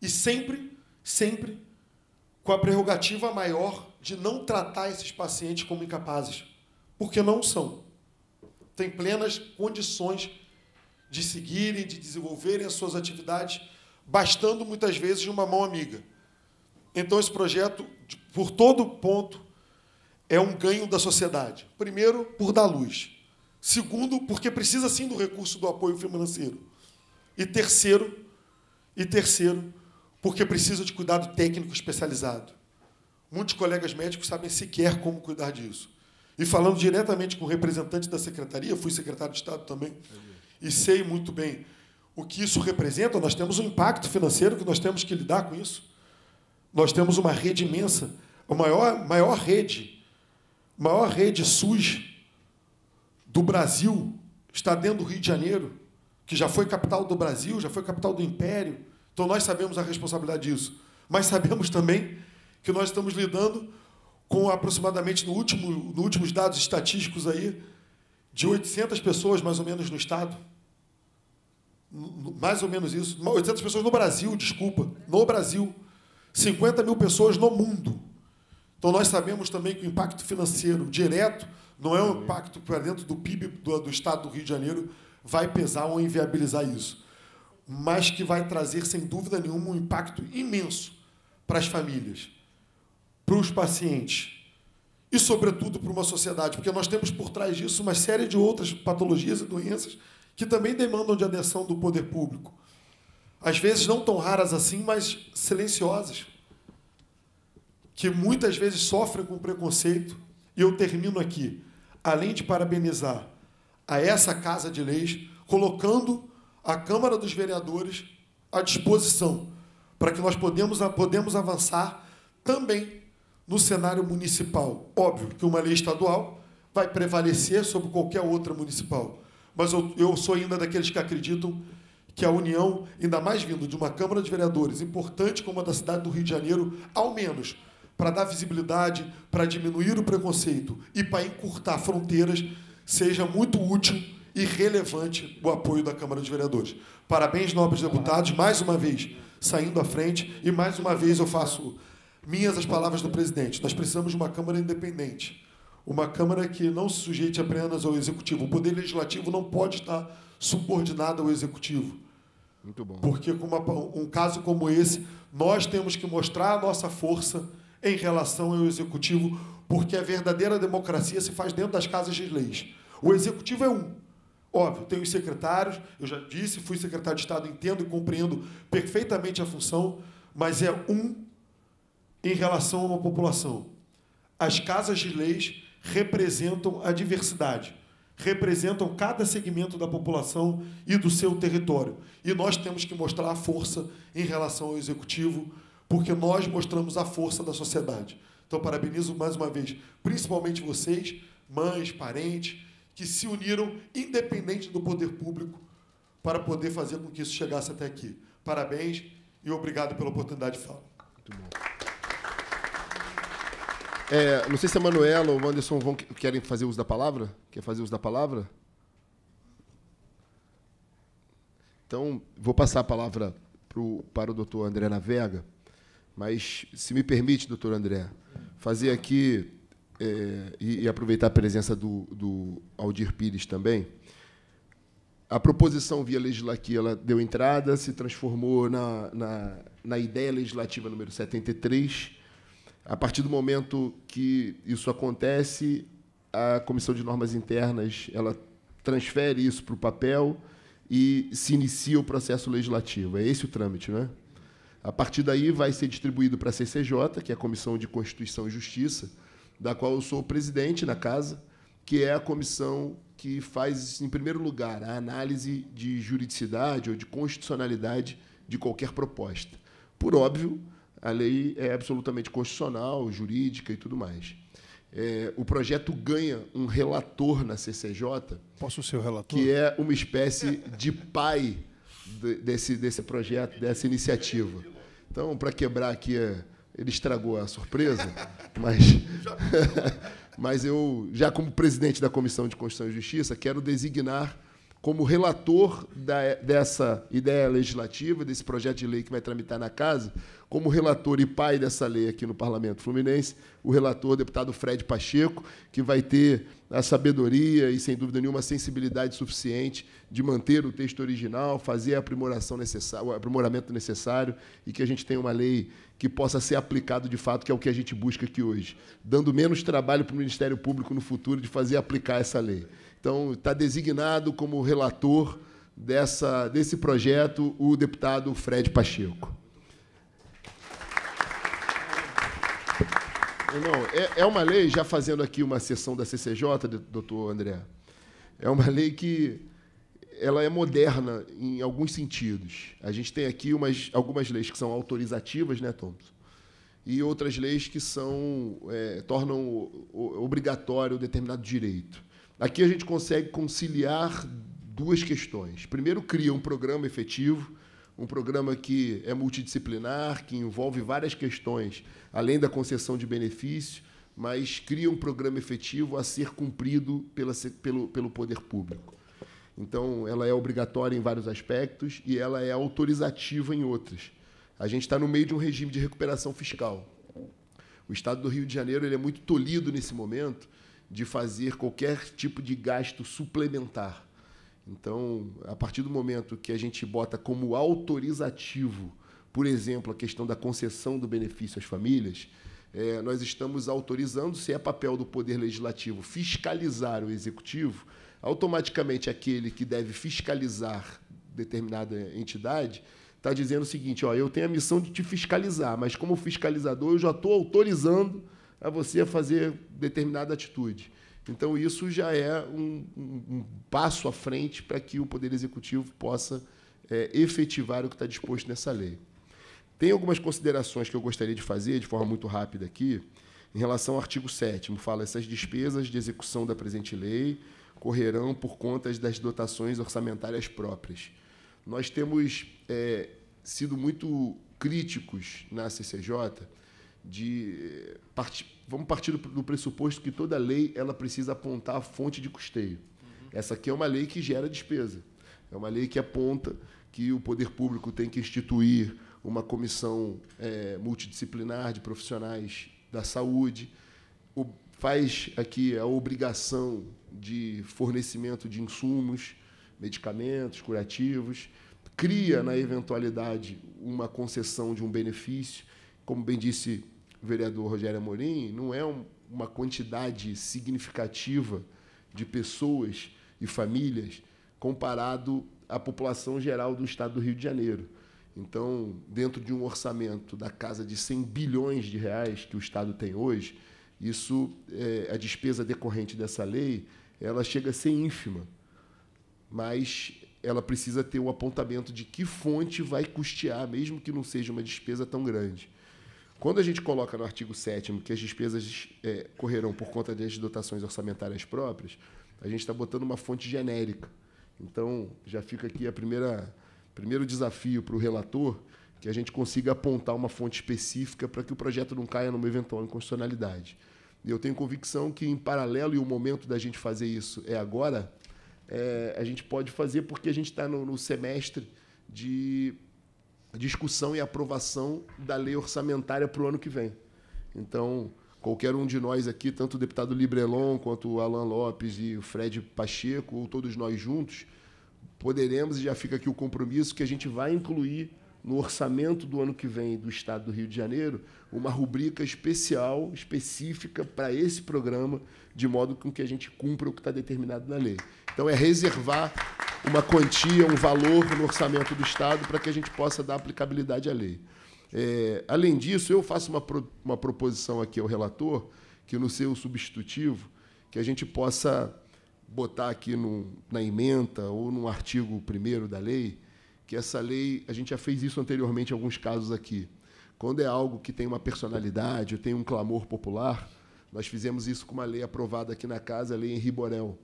E sempre, sempre com a prerrogativa maior de não tratar esses pacientes como incapazes, porque não são. Têm plenas condições de seguirem, de desenvolverem as suas atividades, bastando muitas vezes de uma mão amiga. Então, esse projeto, por todo ponto, é um ganho da sociedade. Primeiro, por dar luz. Segundo, porque precisa sim do recurso do apoio financeiro. E terceiro, e terceiro, porque precisa de cuidado técnico especializado. Muitos colegas médicos sabem sequer como cuidar disso. E falando diretamente com o representante da secretaria, fui secretário de Estado também, e sei muito bem o que isso representa. Nós temos um impacto financeiro que nós temos que lidar com isso. Nós temos uma rede imensa, a maior, maior rede, maior rede SUS do Brasil está dentro do Rio de Janeiro, que já foi capital do Brasil, já foi capital do Império. Então nós sabemos a responsabilidade disso. Mas sabemos também que nós estamos lidando com aproximadamente, no último, nos últimos dados estatísticos aí, de 800 pessoas mais ou menos no Estado. Mais ou menos isso. 800 pessoas no Brasil, desculpa. No Brasil. 50 mil pessoas no mundo. Então nós sabemos também que o impacto financeiro direto não é um impacto para dentro do PIB do, do estado do Rio de Janeiro vai pesar ou inviabilizar isso, mas que vai trazer, sem dúvida nenhuma, um impacto imenso para as famílias, para os pacientes e, sobretudo, para uma sociedade, porque nós temos por trás disso uma série de outras patologias e doenças que também demandam de atenção do poder público. Às vezes não tão raras assim, mas silenciosas, que muitas vezes sofrem com preconceito. E eu termino aqui além de parabenizar a essa Casa de Leis, colocando a Câmara dos Vereadores à disposição para que nós podemos, podemos avançar também no cenário municipal. Óbvio que uma lei estadual vai prevalecer sobre qualquer outra municipal. Mas eu, eu sou ainda daqueles que acreditam que a União, ainda mais vindo de uma Câmara de Vereadores importante como a da cidade do Rio de Janeiro, ao menos para dar visibilidade, para diminuir o preconceito e para encurtar fronteiras, seja muito útil e relevante o apoio da Câmara de Vereadores. Parabéns, nobres deputados, mais uma vez saindo à frente e mais uma vez eu faço minhas as palavras do presidente. Nós precisamos de uma Câmara independente, uma Câmara que não se sujeite apenas ao Executivo. O Poder Legislativo não pode estar subordinado ao Executivo. Muito bom. Porque com uma, um caso como esse, nós temos que mostrar a nossa força em relação ao Executivo, porque a verdadeira democracia se faz dentro das casas de leis. O Executivo é um. Óbvio, tem os secretários, eu já disse, fui secretário de Estado, entendo e compreendo perfeitamente a função, mas é um em relação a uma população. As casas de leis representam a diversidade, representam cada segmento da população e do seu território. E nós temos que mostrar a força em relação ao executivo, porque nós mostramos a força da sociedade. Então, parabenizo mais uma vez, principalmente vocês, mães, parentes, que se uniram, independente do poder público, para poder fazer com que isso chegasse até aqui. Parabéns e obrigado pela oportunidade de fala. Muito bom. É, não sei se a Manuela ou o Anderson vão, querem fazer uso da palavra. Quer fazer uso da palavra? Então, vou passar a palavra pro, para o doutor André Navega, mas, se me permite, doutor André, fazer aqui, é, e, e, aproveitar a presença do, do Aldir Pires também, a proposição via legislativa deu entrada, se transformou na, na, na ideia legislativa número 73, a partir do momento que isso acontece, a Comissão de Normas Internas ela transfere isso para o papel e se inicia o processo legislativo. É esse o trâmite, não é? A partir daí vai ser distribuído para a CCJ, que é a Comissão de Constituição e Justiça, da qual eu sou o presidente na casa, que é a comissão que faz, em primeiro lugar, a análise de juridicidade ou de constitucionalidade de qualquer proposta. Por óbvio, a lei é absolutamente constitucional, jurídica e tudo mais. É, o projeto ganha um relator na CCJ. Posso ser o relator? Que é uma espécie de pai de, desse, desse projeto, dessa iniciativa. Então, para quebrar aqui, é, ele estragou a surpresa, mas, mas eu, já como presidente da Comissão de Constituição e Justiça, quero designar como relator da, dessa ideia legislativa, desse projeto de lei que vai tramitar na casa, como relator e pai dessa lei aqui no Parlamento Fluminense, o relator, deputado Fred Pacheco, que vai ter a sabedoria e, sem dúvida nenhuma, a sensibilidade suficiente de manter o texto original, fazer a aprimoração necessária, o aprimoramento necessário e que a gente tenha uma lei que possa ser aplicado de fato, que é o que a gente busca aqui hoje, dando menos trabalho para o Ministério Público no futuro de fazer aplicar essa lei. Então, está designado como relator dessa, desse projeto o deputado Fred Pacheco. É, é uma lei, já fazendo aqui uma sessão da CCJ, doutor André, é uma lei que ela é moderna em alguns sentidos. A gente tem aqui umas, algumas leis que são autorizativas, né, Thompson? E outras leis que são é, tornam obrigatório determinado direito. Aqui a gente consegue conciliar duas questões. Primeiro, cria um programa efetivo um programa que é multidisciplinar, que envolve várias questões, além da concessão de benefício, mas cria um programa efetivo a ser cumprido pela, pelo, pelo poder público. Então, ela é obrigatória em vários aspectos e ela é autorizativa em outros. A gente está no meio de um regime de recuperação fiscal. O Estado do Rio de Janeiro ele é muito tolhido nesse momento de fazer qualquer tipo de gasto suplementar. Então, a partir do momento que a gente bota como autorizativo, por exemplo, a questão da concessão do benefício às famílias, é, nós estamos autorizando, se é papel do Poder Legislativo fiscalizar o Executivo, automaticamente aquele que deve fiscalizar determinada entidade está dizendo o seguinte: ó, eu tenho a missão de te fiscalizar, mas como fiscalizador eu já estou autorizando a você fazer determinada atitude. Então, isso já é um, um, um passo à frente para que o Poder Executivo possa é, efetivar o que está disposto nessa lei. Tem algumas considerações que eu gostaria de fazer de forma muito rápida aqui. Em relação ao artigo 7 fala essas despesas de execução da presente lei correrão por conta das dotações orçamentárias próprias. Nós temos é, sido muito críticos na CCJ de part... vamos partir do pressuposto que toda lei ela precisa apontar a fonte de custeio. Uhum. Essa aqui é uma lei que gera despesa. É uma lei que aponta que o poder público tem que instituir uma comissão é, multidisciplinar de profissionais da saúde, o, faz aqui a obrigação de fornecimento de insumos, medicamentos, curativos, cria, na eventualidade, uma concessão de um benefício. Como bem disse vereador Rogério Amorim, não é um, uma quantidade significativa de pessoas e famílias comparado à população geral do estado do Rio de Janeiro. Então, dentro de um orçamento da casa de 100 bilhões de reais que o Estado tem hoje, isso, é, a despesa decorrente dessa lei, ela chega a ser ínfima, mas ela precisa ter o apontamento de que fonte vai custear, mesmo que não seja uma despesa tão grande. Quando a gente coloca no artigo 7 que as despesas é, correrão por conta das dotações orçamentárias próprias, a gente está botando uma fonte genérica. Então, já fica aqui a primeira primeiro desafio para o relator que a gente consiga apontar uma fonte específica para que o projeto não caia numa eventual inconstitucionalidade. E eu tenho convicção que, em paralelo, e o momento da gente fazer isso é agora, é, a gente pode fazer porque a gente está no, no, semestre de discussão e aprovação da lei orçamentária para o ano que vem. Então, qualquer um de nós aqui, tanto o deputado Librelon, quanto o Alan Lopes e o Fred Pacheco, ou todos nós juntos, poderemos, e já fica aqui o compromisso, que a gente vai incluir no orçamento do ano que vem do Estado do Rio de Janeiro uma rubrica especial, específica para esse programa, de modo com que a gente cumpra o que está determinado na lei. Então, é reservar uma quantia, um valor no orçamento do Estado para que a gente possa dar aplicabilidade à lei. É, além disso, eu faço uma, pro, uma proposição aqui ao relator, que no seu substitutivo, que a gente possa botar aqui no, na emenda ou num artigo primeiro da lei, que essa lei, a gente já fez isso anteriormente em alguns casos aqui. Quando é algo que tem uma personalidade, tem um clamor popular, nós fizemos isso com uma lei aprovada aqui na casa, a Lei Henri Borel,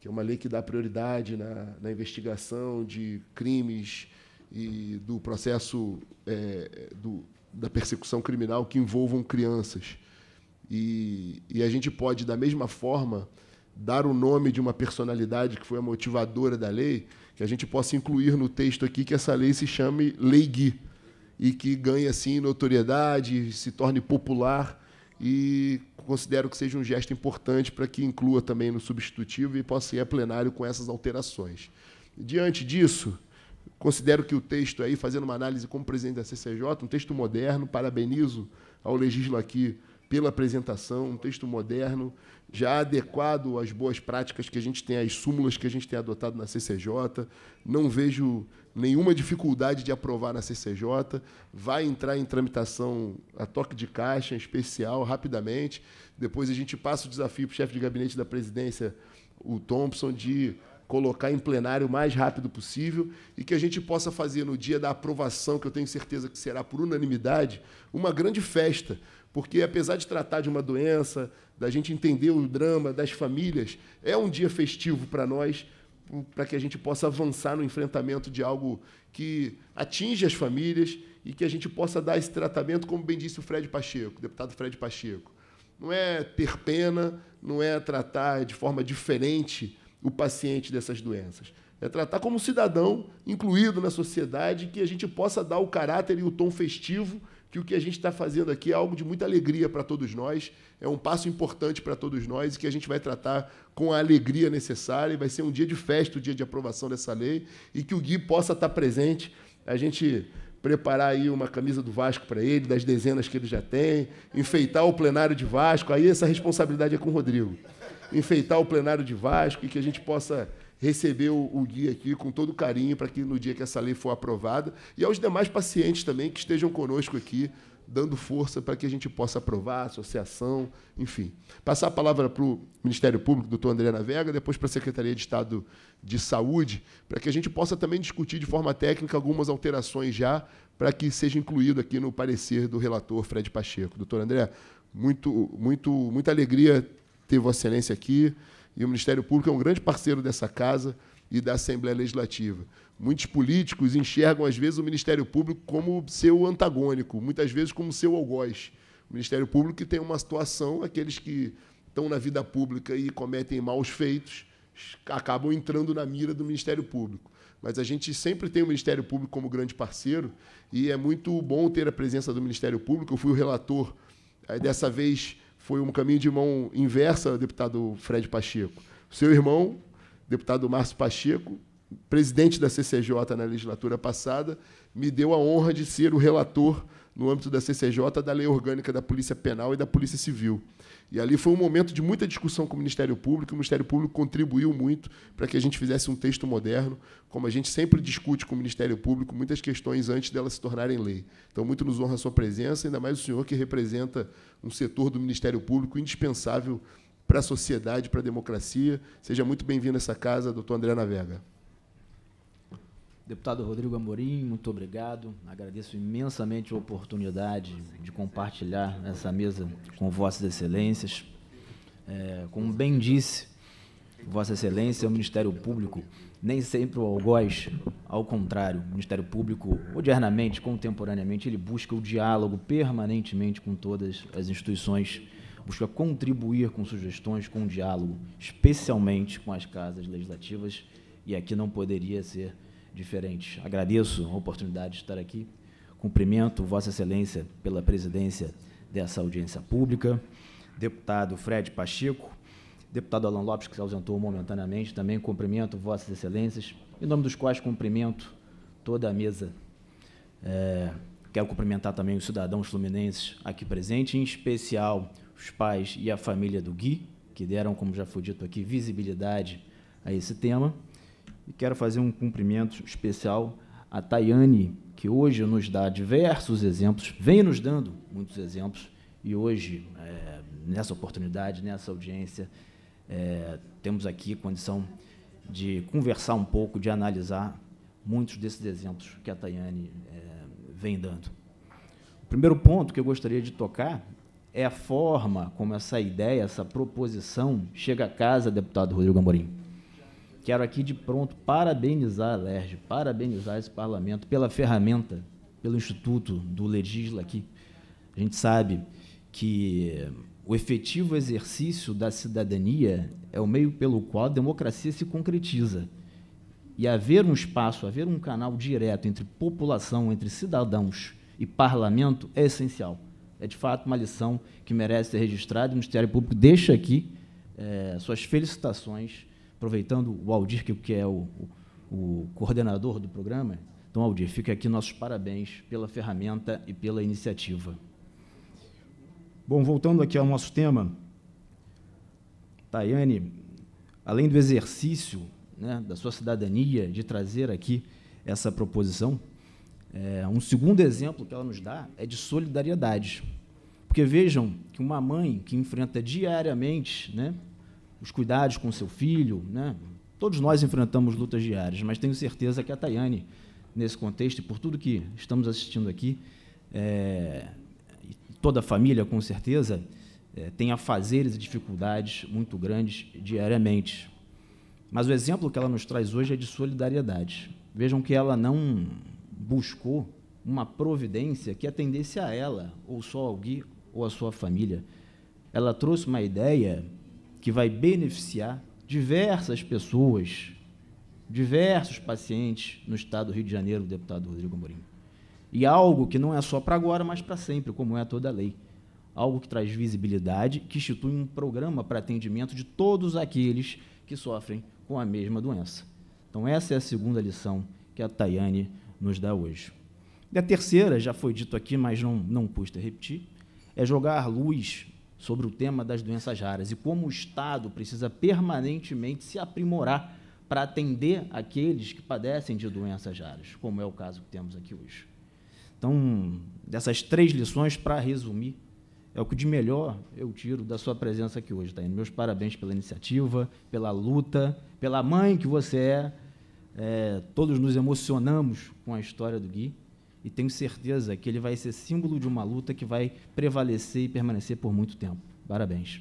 que é uma lei que dá prioridade na, na investigação de crimes e do processo é, do, da persecução criminal que envolvam crianças. E, e a gente pode, da mesma forma, dar o nome de uma personalidade que foi a motivadora da lei, que a gente possa incluir no texto aqui que essa lei se chame Lei Gui e que ganhe assim notoriedade, se torne popular e considero que seja um gesto importante para que inclua também no substitutivo e possa ir a plenário com essas alterações. Diante disso, considero que o texto aí, fazendo uma análise como presidente da CCJ, um texto moderno, parabenizo ao legislador aqui pela apresentação, um texto moderno, já adequado às boas práticas que a gente tem, às súmulas que a gente tem adotado na CCJ. Não vejo nenhuma dificuldade de aprovar na CCJ. Vai entrar em tramitação a toque de caixa, em especial, rapidamente. Depois a gente passa o desafio para o chefe de gabinete da presidência, o Thompson, de colocar em plenário o mais rápido possível e que a gente possa fazer no dia da aprovação, que eu tenho certeza que será por unanimidade, uma grande festa, porque apesar de tratar de uma doença, da gente entender o drama das famílias, é um dia festivo para nós, para que a gente possa avançar no enfrentamento de algo que atinge as famílias e que a gente possa dar esse tratamento, como bem disse o Fred Pacheco, o deputado Fred Pacheco. Não é ter pena, não é tratar de forma diferente o paciente dessas doenças. É tratar como um cidadão incluído na sociedade, que a gente possa dar o caráter e o tom festivo que o que a gente está fazendo aqui é algo de muita alegria para todos nós, é um passo importante para todos nós e que a gente vai tratar com a alegria necessária. E vai ser um dia de festa, o dia de aprovação dessa lei, e que o Gui possa estar tá presente. A gente preparar aí uma camisa do Vasco para ele, das dezenas que ele já tem, enfeitar o plenário de Vasco, aí essa responsabilidade é com o Rodrigo. Enfeitar o plenário de Vasco e que a gente possa receber o, o guia aqui com todo carinho para que no dia que essa lei for aprovada e aos demais pacientes também que estejam conosco aqui dando força para que a gente possa aprovar, a associação, enfim. Passar a palavra para o Ministério Público, doutor André Navega, depois para a Secretaria de Estado de Saúde, para que a gente possa também discutir de forma técnica algumas alterações já, para que seja incluído aqui no parecer do relator Fred Pacheco. Doutor André, Muito, muito, muita alegria ter Vossa Excelência aqui. E o Ministério Público é um grande parceiro dessa casa e da Assembleia Legislativa. Muitos políticos enxergam, às vezes, o Ministério Público como seu antagônico, muitas vezes como seu algoz. O Ministério Público tem uma situação, aqueles que estão na vida pública e cometem maus feitos, acabam entrando na mira do Ministério Público. Mas a gente sempre tem o Ministério Público como grande parceiro e é muito bom ter a presença do Ministério Público. Eu fui o relator, dessa vez foi um caminho de mão inversa, deputado Fred Pacheco. seu irmão, deputado Márcio Pacheco, presidente da CCJ na legislatura passada, me deu a honra de ser o relator no âmbito da CCJ da Lei Orgânica da Polícia Penal e da Polícia Civil. E ali foi um momento de muita discussão com o Ministério Público. O Ministério Público contribuiu muito para que a gente fizesse um texto moderno, como a gente sempre discute com o Ministério Público muitas questões antes delas se tornarem lei. Então, muito nos honra a sua presença, ainda mais o senhor que representa um setor do Ministério Público indispensável para a sociedade, para a democracia. Seja muito bem-vindo a essa casa, doutor André Navega. Deputado Rodrigo Amorim, muito obrigado. Agradeço imensamente a oportunidade de compartilhar essa mesa com Vossas Excelências. É, como bem disse Vossa Excelência, o Ministério Público nem sempre o algoz, ao contrário, o Ministério Público, modernamente, contemporaneamente, ele busca o diálogo permanentemente com todas as instituições, busca contribuir com sugestões, com diálogo, especialmente com as casas legislativas, e aqui não poderia ser diferentes. Agradeço a oportunidade de estar aqui. Cumprimento Vossa Excelência pela presidência dessa audiência pública. Deputado Fred Pacheco, deputado Alan Lopes, que se ausentou momentaneamente, também cumprimento Vossas Excelências, em nome dos quais cumprimento toda a mesa. É, quero cumprimentar também os cidadãos fluminenses aqui presentes, em especial os pais e a família do Gui, que deram, como já foi dito aqui, visibilidade a esse tema. E quero fazer um cumprimento especial a Tayane, que hoje nos dá diversos exemplos, vem nos dando muitos exemplos, e hoje, é, nessa oportunidade, nessa audiência, é, temos aqui condição de conversar um pouco, de analisar muitos desses exemplos que a Tayane é, vem dando. O primeiro ponto que eu gostaria de tocar é a forma como essa ideia, essa proposição chega à casa, deputado Rodrigo Amorim. Quero aqui de pronto parabenizar a LERJ, parabenizar esse parlamento pela ferramenta, pelo Instituto do Legisla aqui. A gente sabe que o efetivo exercício da cidadania é o meio pelo qual a democracia se concretiza. E haver um espaço, haver um canal direto entre população, entre cidadãos e parlamento é essencial. É de fato uma lição que merece ser registrada. O Ministério Público deixa aqui é, suas felicitações aproveitando o Aldir, que é o, o, coordenador do programa, então, Aldir, fica aqui nossos parabéns pela ferramenta e pela iniciativa. Bom, voltando aqui ao nosso tema, Tayane, além do exercício né, da sua cidadania, de trazer aqui essa proposição, é, um segundo exemplo que ela nos dá é de solidariedade. Porque vejam que uma mãe que enfrenta diariamente né, os cuidados com seu filho, né? Todos nós enfrentamos lutas diárias, mas tenho certeza que a Tayane, nesse contexto, e por tudo que estamos assistindo aqui, é, toda a família, com certeza, é, tem afazeres e dificuldades muito grandes diariamente. Mas o exemplo que ela nos traz hoje é de solidariedade. Vejam que ela não buscou uma providência que atendesse a ela, ou só alguém, ou a sua família. Ela trouxe uma ideia que vai beneficiar diversas pessoas, diversos pacientes no estado do Rio de Janeiro, deputado Rodrigo Amorim. E algo que não é só para agora, mas para sempre, como é toda a lei. Algo que traz visibilidade, que institui um programa para atendimento de todos aqueles que sofrem com a mesma doença. Então, essa é a segunda lição que a Tayane nos dá hoje. E a terceira, já foi dito aqui, mas não, não custa repetir, é jogar luz sobre o tema das doenças raras e como o Estado precisa permanentemente se aprimorar para atender aqueles que padecem de doenças raras, como é o caso que temos aqui hoje. Então, dessas três lições, para resumir, é o que de melhor eu tiro da sua presença aqui hoje. Meus parabéns pela iniciativa, pela luta, pela mãe que você é. é. Todos nos emocionamos com a história do Gui e tenho certeza que ele vai ser símbolo de uma luta que vai prevalecer e permanecer por muito tempo. Parabéns.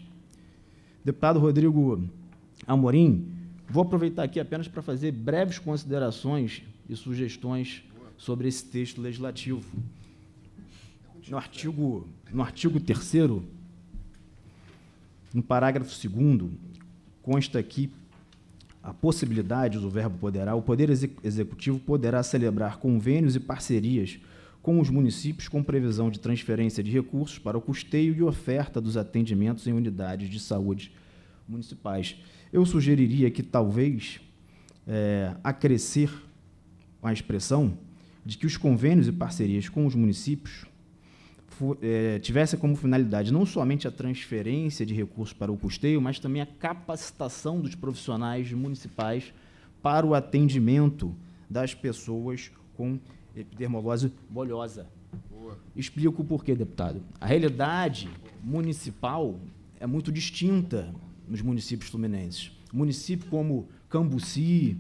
Deputado Rodrigo Amorim, vou aproveitar aqui apenas para fazer breves considerações e sugestões sobre esse texto legislativo. No artigo, no artigo 3 no parágrafo 2 consta aqui a possibilidade do verbo poderá, o Poder Executivo poderá celebrar convênios e parcerias com os municípios com previsão de transferência de recursos para o custeio e oferta dos atendimentos em unidades de saúde municipais. Eu sugeriria que talvez é, acrescer a expressão de que os convênios e parcerias com os municípios é, tivesse como finalidade não somente a transferência de recursos para o custeio, mas também a capacitação dos profissionais municipais para o atendimento das pessoas com epidermolose bolhosa. Boa. Explico o porquê, deputado. A realidade municipal é muito distinta nos municípios fluminenses. Município como Cambuci,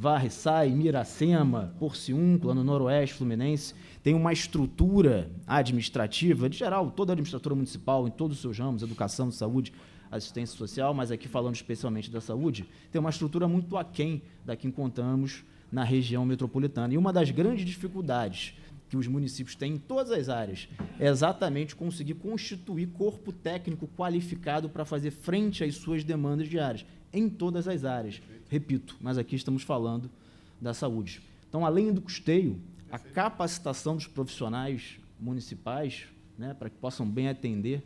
Varre-Sai, Miracema, Porciúncula, no noroeste fluminense, tem uma estrutura administrativa, de geral, toda a administratura municipal, em todos os seus ramos, educação, saúde, assistência social, mas aqui falando especialmente da saúde, tem uma estrutura muito aquém da que encontramos na região metropolitana. E uma das grandes dificuldades que os municípios têm em todas as áreas é exatamente conseguir constituir corpo técnico qualificado para fazer frente às suas demandas diárias, em todas as áreas. Repito, mas aqui estamos falando da saúde. Então, além do custeio, a capacitação dos profissionais municipais, né, para que possam bem atender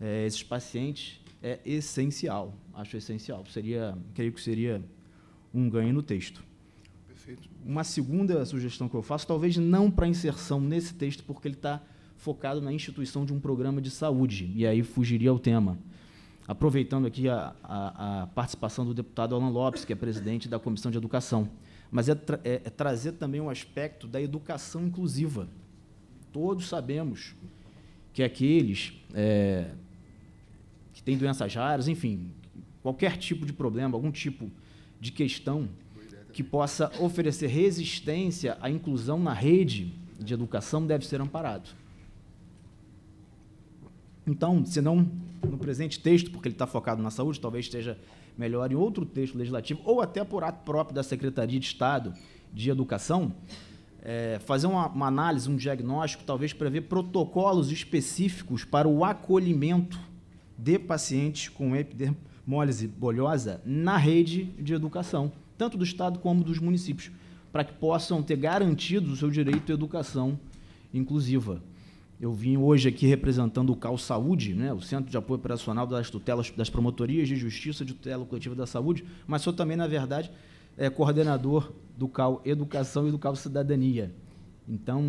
é, esses pacientes, é essencial. Acho essencial. Seria, creio que seria um ganho no texto. Perfeito. Uma segunda sugestão que eu faço, talvez não para inserção nesse texto, porque ele está focado na instituição de um programa de saúde, e aí fugiria ao tema. Aproveitando aqui a, a, a participação do deputado Alan Lopes, que é presidente da Comissão de Educação mas é, tra é, é trazer também um aspecto da educação inclusiva. Todos sabemos que aqueles é, que têm doenças raras, enfim, qualquer tipo de problema, algum tipo de questão que possa oferecer resistência à inclusão na rede de educação deve ser amparado. Então, se não no presente texto, porque ele está focado na saúde, talvez esteja melhor em outro texto legislativo, ou até por ato próprio da Secretaria de Estado de Educação, é, fazer uma, uma, análise, um diagnóstico, talvez prever protocolos específicos para o acolhimento de pacientes com epidermólise bolhosa na rede de educação, tanto do Estado como dos municípios, para que possam ter garantido o seu direito à educação inclusiva. Eu vim hoje aqui representando o CAL Saúde, né, o Centro de Apoio Operacional das Tutelas das Promotorias de Justiça de Tutela Coletiva da Saúde, mas sou também, na verdade, é, coordenador do CAL Educação e do CAL Cidadania. Então,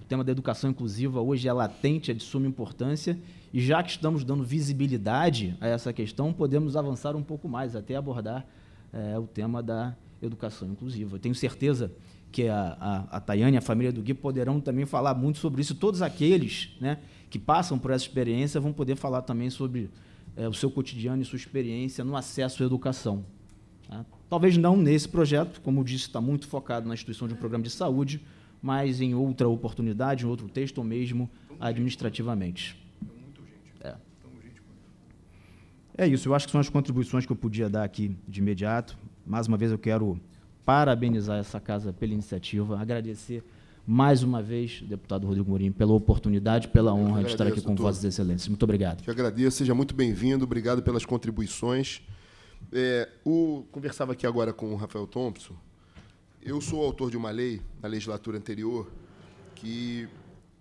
o tema da educação inclusiva hoje é latente, é de suma importância, e já que estamos dando visibilidade a essa questão, podemos avançar um pouco mais, até abordar é, o tema da educação inclusiva. Eu tenho certeza que a, a, a Tayane a família do Gui poderão também falar muito sobre isso. Todos aqueles né, que passam por essa experiência vão poder falar também sobre é, o seu cotidiano e sua experiência no acesso à educação. Tá? Talvez não nesse projeto, como disse, está muito focado na instituição de um programa de saúde, mas em outra oportunidade, em outro texto, ou mesmo administrativamente. É. é isso, eu acho que são as contribuições que eu podia dar aqui de imediato. Mais uma vez eu quero parabenizar essa casa pela iniciativa, agradecer mais uma vez, deputado Rodrigo Mourinho, pela oportunidade, pela honra de estar aqui com doutor. Vozes Excelências. Muito obrigado. Que agradeço, seja muito bem-vindo, obrigado pelas contribuições. É, o, conversava aqui agora com o Rafael Thompson. Eu sou autor de uma lei, na legislatura anterior, que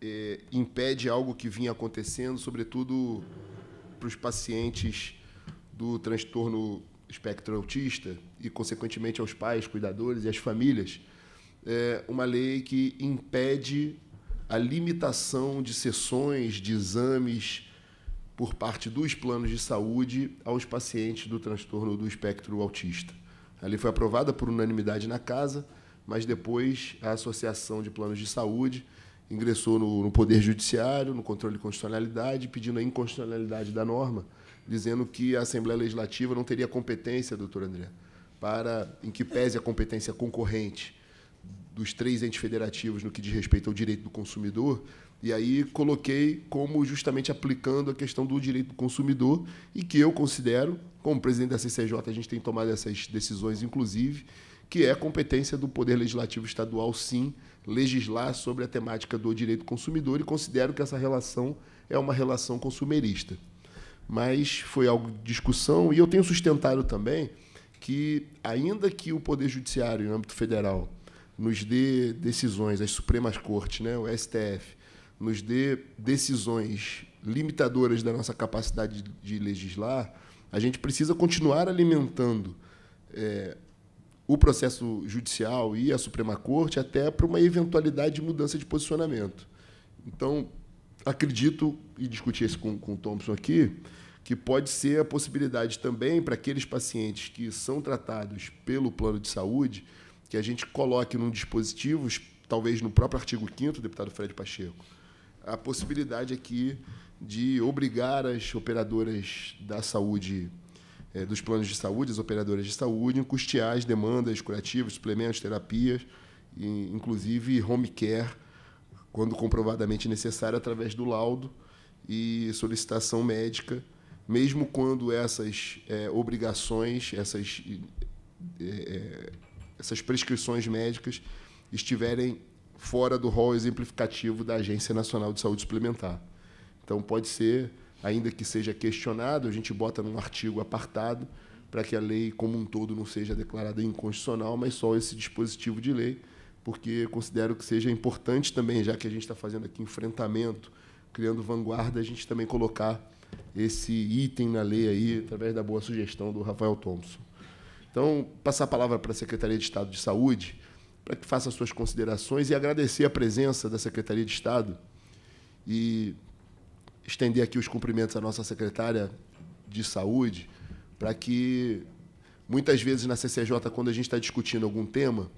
é, impede algo que vinha acontecendo, sobretudo para os pacientes do transtorno espectro autista e, consequentemente, aos pais, cuidadores e às famílias, é uma lei que impede a limitação de sessões de exames por parte dos planos de saúde aos pacientes do transtorno do espectro autista. A lei foi aprovada por unanimidade na casa, mas depois a Associação de Planos de Saúde ingressou no, no Poder Judiciário, no controle de constitucionalidade, pedindo a inconstitucionalidade da norma dizendo que a Assembleia Legislativa não teria competência, doutor André, para, em que pese a competência concorrente dos três entes federativos no que diz respeito ao direito do consumidor, e aí coloquei como justamente aplicando a questão do direito do consumidor e que eu considero, como presidente da CCJ, a gente tem tomado essas decisões, inclusive, que é competência do Poder Legislativo Estadual, sim, legislar sobre a temática do direito do consumidor e considero que essa relação é uma relação consumerista. Mas foi algo de discussão e eu tenho sustentado também que, ainda que o Poder Judiciário, no âmbito federal, nos dê decisões, as Supremas Cortes, né, o STF, nos dê decisões limitadoras da nossa capacidade de legislar, a gente precisa continuar alimentando é, o processo judicial e a Suprema Corte até para uma eventualidade de mudança de posicionamento. Então, acredito, e discuti isso com, com o Thompson aqui, que pode ser a possibilidade também para aqueles pacientes que são tratados pelo plano de saúde, que a gente coloque num dispositivo, talvez no próprio artigo 5 deputado Fred Pacheco, a possibilidade aqui de obrigar as operadoras da saúde, é, dos planos de saúde, as operadoras de saúde, em custear as demandas curativas, suplementos, terapias, e, inclusive home care, quando comprovadamente necessário, através do laudo e solicitação médica, mesmo quando essas é, obrigações, essas, é, essas prescrições médicas estiverem fora do rol exemplificativo da Agência Nacional de Saúde Suplementar. Então, pode ser, ainda que seja questionado, a gente bota num artigo apartado para que a lei como um todo não seja declarada inconstitucional, mas só esse dispositivo de lei, porque considero que seja importante também, já que a gente está fazendo aqui enfrentamento, criando vanguarda, a gente também colocar esse item na lei aí, através da boa sugestão do Rafael Thompson. Então, passar a palavra para a Secretaria de Estado de Saúde, para que faça suas considerações e agradecer a presença da Secretaria de Estado e estender aqui os cumprimentos à nossa secretária de Saúde, para que muitas vezes na CCJ, quando a gente está discutindo algum tema,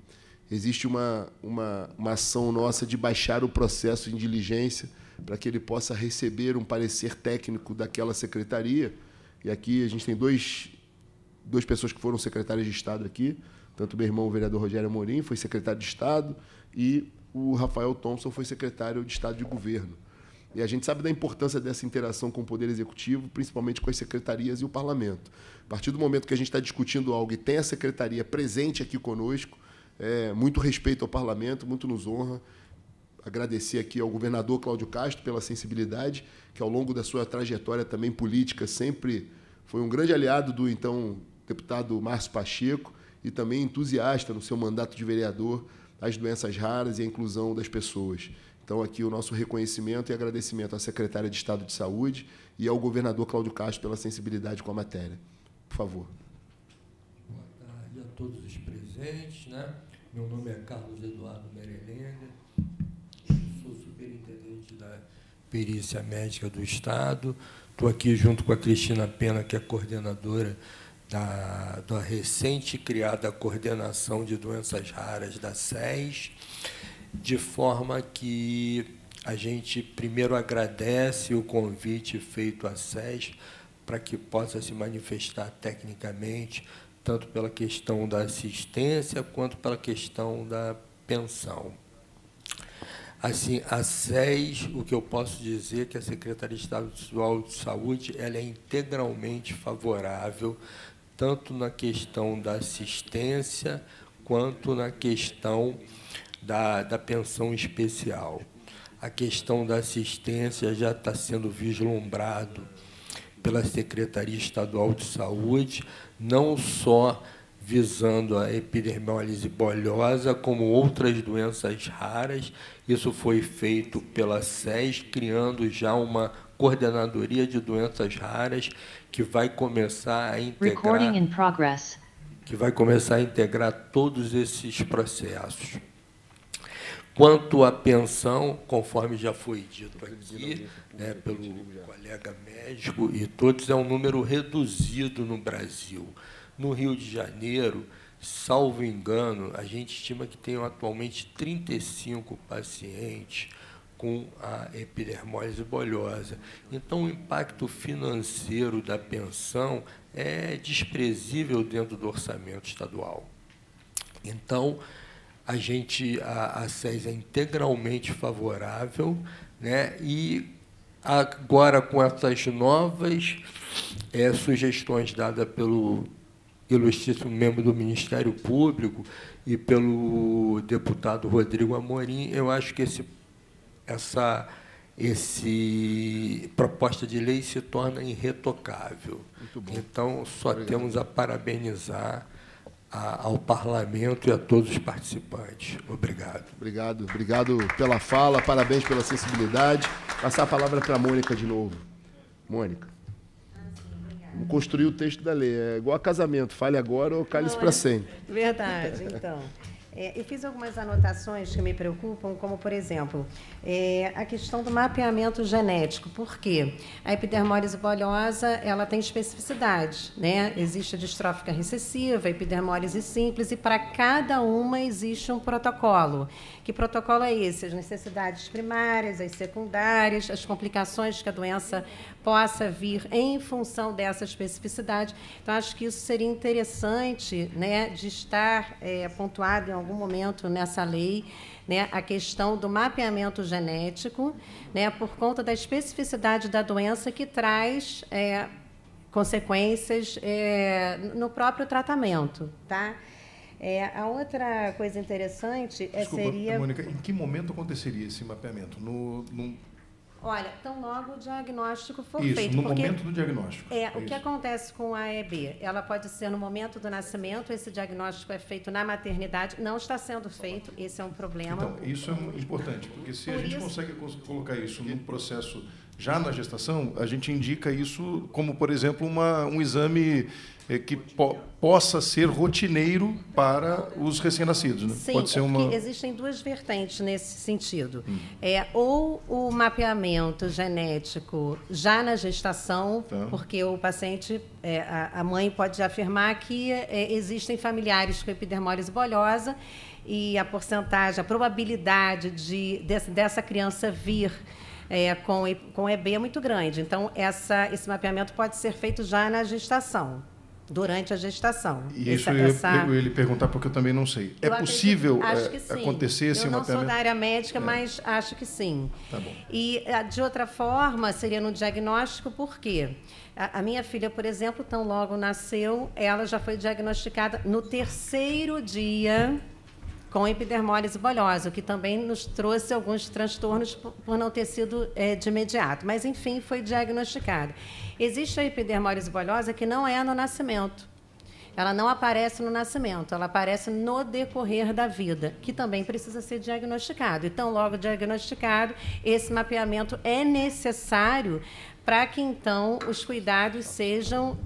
existe uma, uma, uma ação nossa de baixar o processo em diligência para que ele possa receber um parecer técnico daquela secretaria. E aqui a gente tem dois, duas pessoas que foram secretárias de Estado aqui, tanto meu irmão, o vereador Rogério Amorim, foi secretário de Estado, e o Rafael Thompson foi secretário de Estado de Governo. E a gente sabe da importância dessa interação com o Poder Executivo, principalmente com as secretarias e o Parlamento. A partir do momento que a gente está discutindo algo e tem a secretaria presente aqui conosco, é, muito respeito ao Parlamento, muito nos honra. Agradecer aqui ao governador Cláudio Castro pela sensibilidade, que ao longo da sua trajetória também política sempre foi um grande aliado do então deputado Márcio Pacheco e também entusiasta no seu mandato de vereador às doenças raras e à inclusão das pessoas. Então, aqui o nosso reconhecimento e agradecimento à secretária de Estado de Saúde e ao governador Cláudio Castro pela sensibilidade com a matéria. Por favor. Boa tarde a todos os presentes. Né? Meu nome é Carlos Eduardo superintendente da Perícia Médica do Estado. Estou aqui junto com a Cristina Pena, que é coordenadora da, da recente criada Coordenação de Doenças Raras da SES, de forma que a gente primeiro agradece o convite feito à SES para que possa se manifestar tecnicamente, tanto pela questão da assistência quanto pela questão da pensão. Assim, a SES, o que eu posso dizer é que a Secretaria Estadual de Saúde ela é integralmente favorável tanto na questão da assistência quanto na questão da, da pensão especial. A questão da assistência já está sendo vislumbrado pela Secretaria Estadual de Saúde, não só visando a epidermólise bolhosa, como outras doenças raras. Isso foi feito pela SES, criando já uma coordenadoria de doenças raras que vai começar a integrar que vai começar a integrar todos esses processos. Quanto à pensão, conforme já foi dito aqui né, pelo colega médico e todos, é um número reduzido no Brasil. No Rio de Janeiro, salvo engano, a gente estima que tem atualmente 35 pacientes com a epidermólise bolhosa. Então, o impacto financeiro da pensão é desprezível dentro do orçamento estadual. Então, a gente, a, a SES é integralmente favorável, né? e agora com essas novas é, sugestões dadas pelo ilustríssimo membro do Ministério Público e pelo deputado Rodrigo Amorim, eu acho que esse, essa esse proposta de lei se torna irretocável. Então, só Obrigado. temos a parabenizar a, ao parlamento e a todos os participantes. Obrigado. Obrigado. Obrigado pela fala, parabéns pela sensibilidade. Passar a palavra para a Mônica de novo. Mônica. Vamos construir o texto da lei. É igual a casamento, fale agora ou cale-se para sempre. Verdade, então. É, eu fiz algumas anotações que me preocupam, como, por exemplo, é, a questão do mapeamento genético. Por quê? A epidermólise bolhosa ela tem especificidade. Né? Existe a distrófica recessiva, a epidermólise simples, e para cada uma existe um protocolo. Que protocolo é esse? As necessidades primárias, as secundárias, as complicações que a doença possa vir em função dessa especificidade. Então, acho que isso seria interessante né, de estar é, pontuado em algum momento nessa lei, né, a questão do mapeamento genético, né, por conta da especificidade da doença que traz é, consequências é, no próprio tratamento. Tá? É, a outra coisa interessante é, Desculpa, seria. Mônica, em que momento aconteceria esse mapeamento? No, no Olha, tão logo o diagnóstico for isso, feito. no momento do diagnóstico. É, é o isso. que acontece com a AEB? Ela pode ser no momento do nascimento, esse diagnóstico é feito na maternidade, não está sendo feito, esse é um problema. Então, isso é importante, porque se Por a gente isso, consegue colocar isso no processo já na gestação, a gente indica isso como, por exemplo, uma, um exame é, que po possa ser rotineiro para os recém-nascidos. Né? Sim, Pode ser uma... existem duas vertentes nesse sentido. Hum. É, ou o mapeamento genético já na gestação, tá. porque o paciente, é, a, a, mãe pode afirmar que é, existem familiares com epidermólise bolhosa e a porcentagem, a probabilidade de, de dessa criança vir é, com, com EB é muito grande. Então, essa, esse mapeamento pode ser feito já na gestação durante a gestação. E isso essa, eu, essa... eu lhe perguntar porque eu também não sei. É eu é possível acredito, é, acontecer esse eu mapeamento? Eu não sou da área médica, é. mas acho que sim. Tá bom. E ah, de outra forma seria no diagnóstico, por quê? A, a minha filha, por exemplo, tão logo nasceu, ela já foi diagnosticada no terceiro dia com epidermólise bolhosa, o que também nos trouxe alguns transtornos por não ter sido é, de imediato. Mas, enfim, foi diagnosticado. Existe a epidermólise bolhosa que não é no nascimento. Ela não aparece no nascimento, ela aparece no decorrer da vida, que também precisa ser diagnosticado. Então, logo diagnosticado, esse mapeamento é necessário para que então os cuidados sejam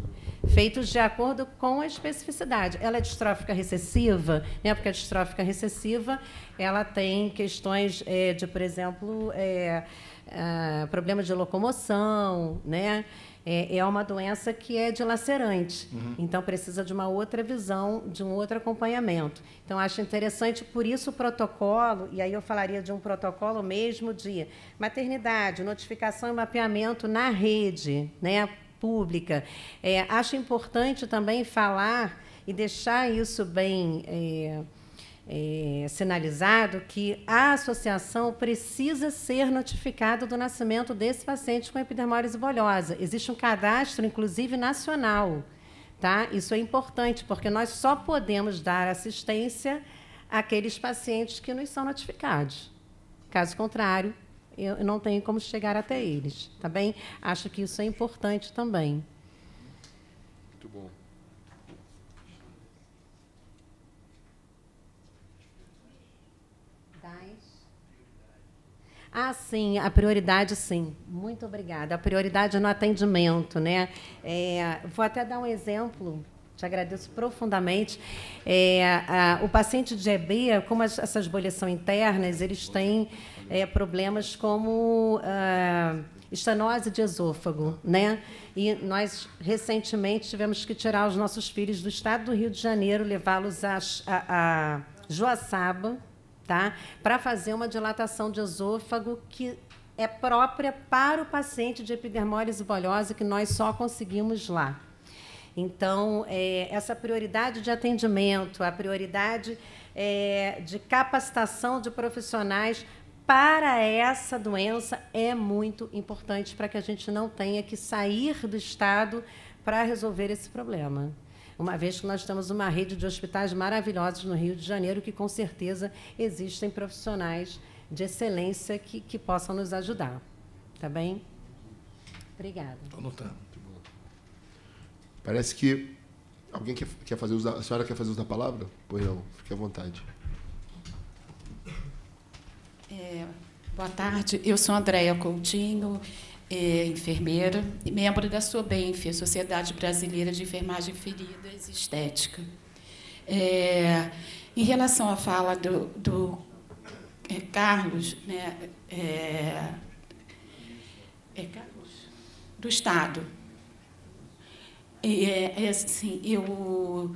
feitos de acordo com a especificidade. Ela é distrófica recessiva, né? porque a distrófica recessiva ela tem questões é, de, por exemplo, é, é, problemas de locomoção, né? É, é, uma doença que é dilacerante, uhum. então precisa de uma outra visão, de um outro acompanhamento. Então acho interessante, por isso o protocolo, e aí eu falaria de um protocolo mesmo de maternidade, notificação e mapeamento na rede, né? Pública. É, acho importante também falar e deixar isso bem é, é, sinalizado que a associação precisa ser notificada do nascimento desse paciente com epidermólise bolhosa. Existe um cadastro, inclusive nacional. Tá? Isso é importante, porque nós só podemos dar assistência àqueles pacientes que nos são notificados. Caso contrário, eu não tenho como chegar até eles, tá bem? Acho que isso é importante também. Muito bom. Ah, sim, a prioridade, sim. Muito obrigada. A prioridade no atendimento, né? É, vou até dar um exemplo. Te agradeço profundamente. É, a, o paciente de EB, como as, essas bolhas são internas, eles têm é, problemas como ah, estanose de esôfago, né? E nós recentemente tivemos que tirar os nossos filhos do estado do Rio de Janeiro, levá-los a, a, a Joaçaba, tá? Para fazer uma dilatação de esôfago que é própria para o paciente de epidermólise bolhosa que nós só conseguimos lá. Então, é, essa prioridade de atendimento, a prioridade é, de capacitação de profissionais para essa doença é muito importante para que a gente não tenha que sair do Estado para resolver esse problema. Uma vez que nós temos uma rede de hospitais maravilhosos no Rio de Janeiro, que com certeza existem profissionais de excelência que, que possam nos ajudar. Tá bem? Obrigada. Anotando. Parece que alguém quer, quer fazer uso da, a senhora quer fazer uso da palavra? Pois não, fique à vontade. É, boa tarde, eu sou Andréia Coutinho, é, enfermeira e membro da SOBENF, Sociedade Brasileira de Enfermagem Feridas e Estética. É, em relação à fala do, do é, Carlos, né, é, é Carlos, do Estado, é, assim, eu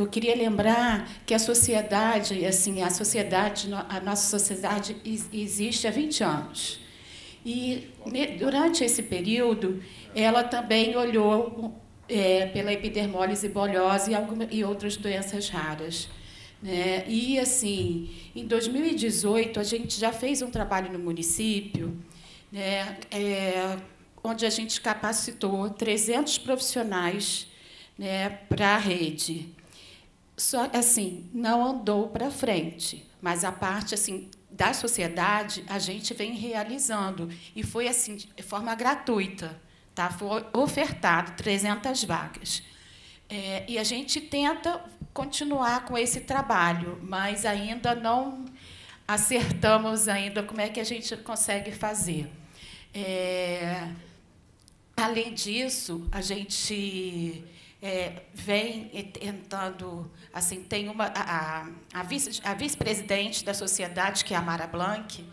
eu queria lembrar que a sociedade, assim, a sociedade, a nossa sociedade existe há 20 anos. E durante esse período, ela também olhou é, pela epidermólise bolhosa e, alguma, e outras doenças raras. Né? E, assim, em 2018, a gente já fez um trabalho no município, né, é, onde a gente capacitou 300 profissionais né, para a rede. Só assim, não andou para frente, mas a parte assim da sociedade a gente vem realizando e foi assim de forma gratuita, tá? Foi ofertado 300 vagas. É, e a gente tenta continuar com esse trabalho, mas ainda não acertamos ainda como é que a gente consegue fazer. É, além disso, a gente é, vem tentando, assim, tem uma a, a, vice, a vice-presidente da sociedade, que é a Mara Blanc,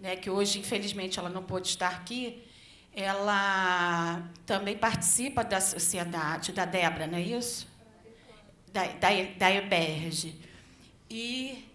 né, que hoje, infelizmente, ela não pôde estar aqui, ela também participa da sociedade, da Débora, não é isso? Da, da, da Eberge. E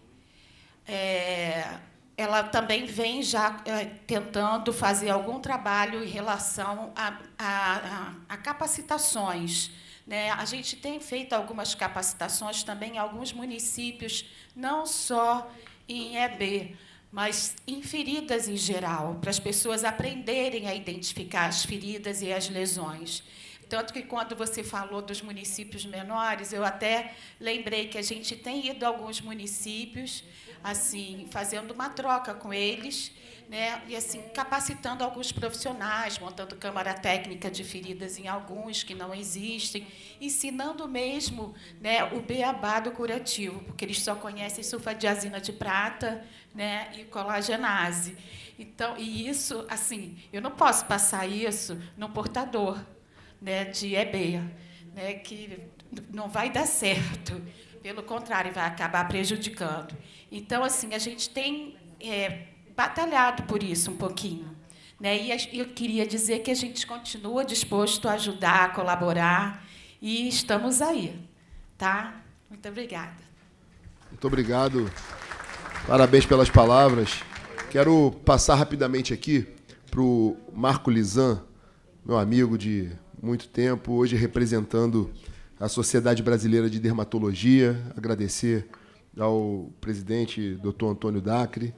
é, ela também vem já é, tentando fazer algum trabalho em relação a, a, a, a capacitações né? A gente tem feito algumas capacitações também em alguns municípios, não só em EB, mas em feridas em geral, para as pessoas aprenderem a identificar as feridas e as lesões. Tanto que, quando você falou dos municípios menores, eu até lembrei que a gente tem ido a alguns municípios, assim, fazendo uma troca com eles, né? e assim capacitando alguns profissionais, montando câmara técnica de feridas em alguns que não existem, ensinando mesmo né, o beabá do curativo, porque eles só conhecem sulfadiazina de prata né, e colagenase. Então, e isso, assim, eu não posso passar isso no portador né, de EBEA, né, que não vai dar certo. Pelo contrário, vai acabar prejudicando. Então, assim, a gente tem é, batalhado por isso um pouquinho. Né? E eu queria dizer que a gente continua disposto a ajudar, a colaborar, e estamos aí. Tá? Muito obrigada. Muito obrigado. Parabéns pelas palavras. Quero passar rapidamente aqui para o Marco Lisan, meu amigo de muito tempo, hoje representando a Sociedade Brasileira de Dermatologia. Agradecer ao presidente, doutor Antônio Dacre,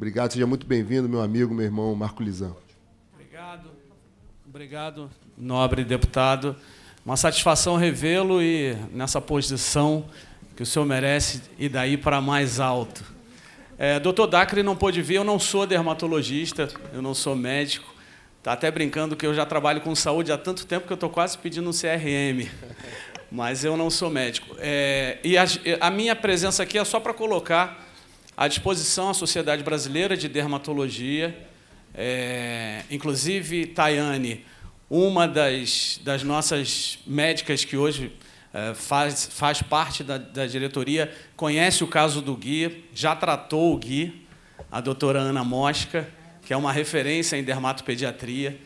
Obrigado, seja muito bem-vindo, meu amigo, meu irmão Marco Lizão. Obrigado, obrigado, nobre deputado. Uma satisfação revê-lo e nessa posição que o senhor merece e daí para mais alto. É, doutor Dacre não pôde vir, eu não sou dermatologista, eu não sou médico. Está até brincando que eu já trabalho com saúde há tanto tempo que eu estou quase pedindo um CRM, mas eu não sou médico. É, e a, a minha presença aqui é só para colocar à disposição a Sociedade Brasileira de Dermatologia, é, inclusive Tayane, uma das, das nossas médicas que hoje é, faz, faz parte da, da diretoria, conhece o caso do Gui, já tratou o Gui, a doutora Ana Mosca, que é uma referência em dermatopediatria.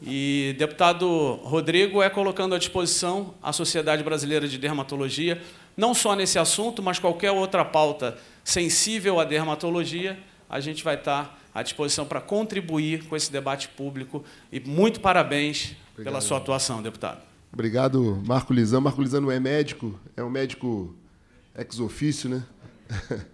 E deputado Rodrigo é colocando à disposição a Sociedade Brasileira de Dermatologia, não só nesse assunto, mas qualquer outra pauta sensível à dermatologia, a gente vai estar à disposição para contribuir com esse debate público. E muito parabéns Obrigado. pela sua atuação, deputado. Obrigado, Marco Lizão. Marco Lizão não é médico, é um médico ex ofício, né?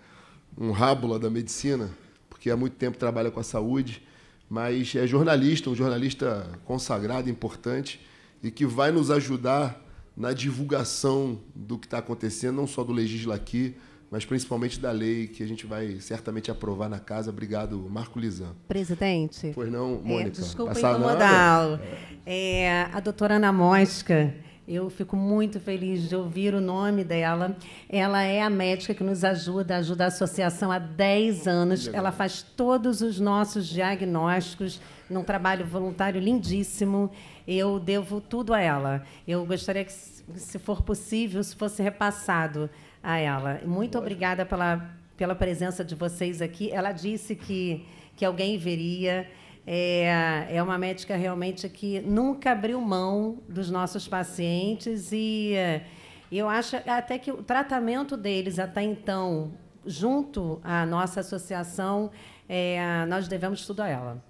um rábula da medicina, porque há muito tempo trabalha com a saúde, mas é jornalista, um jornalista consagrado, importante, e que vai nos ajudar na divulgação do que está acontecendo, não só do Legisla aqui, mas principalmente da lei que a gente vai certamente aprovar na casa. Obrigado, Marco Lisan. Presidente. Pois não, Mônica. É, desculpa incomodá-lo. É, a doutora Ana Mosca, eu fico muito feliz de ouvir o nome dela. Ela é a médica que nos ajuda, ajuda a associação há 10 anos. Ela faz todos os nossos diagnósticos num trabalho voluntário lindíssimo. Eu devo tudo a ela. Eu gostaria que, se for possível, se fosse repassado a ela. Muito obrigada pela, pela presença de vocês aqui. Ela disse que, que alguém veria. É, é uma médica realmente que nunca abriu mão dos nossos pacientes e eu acho até que o tratamento deles até então, junto à nossa associação, é, nós devemos tudo a ela.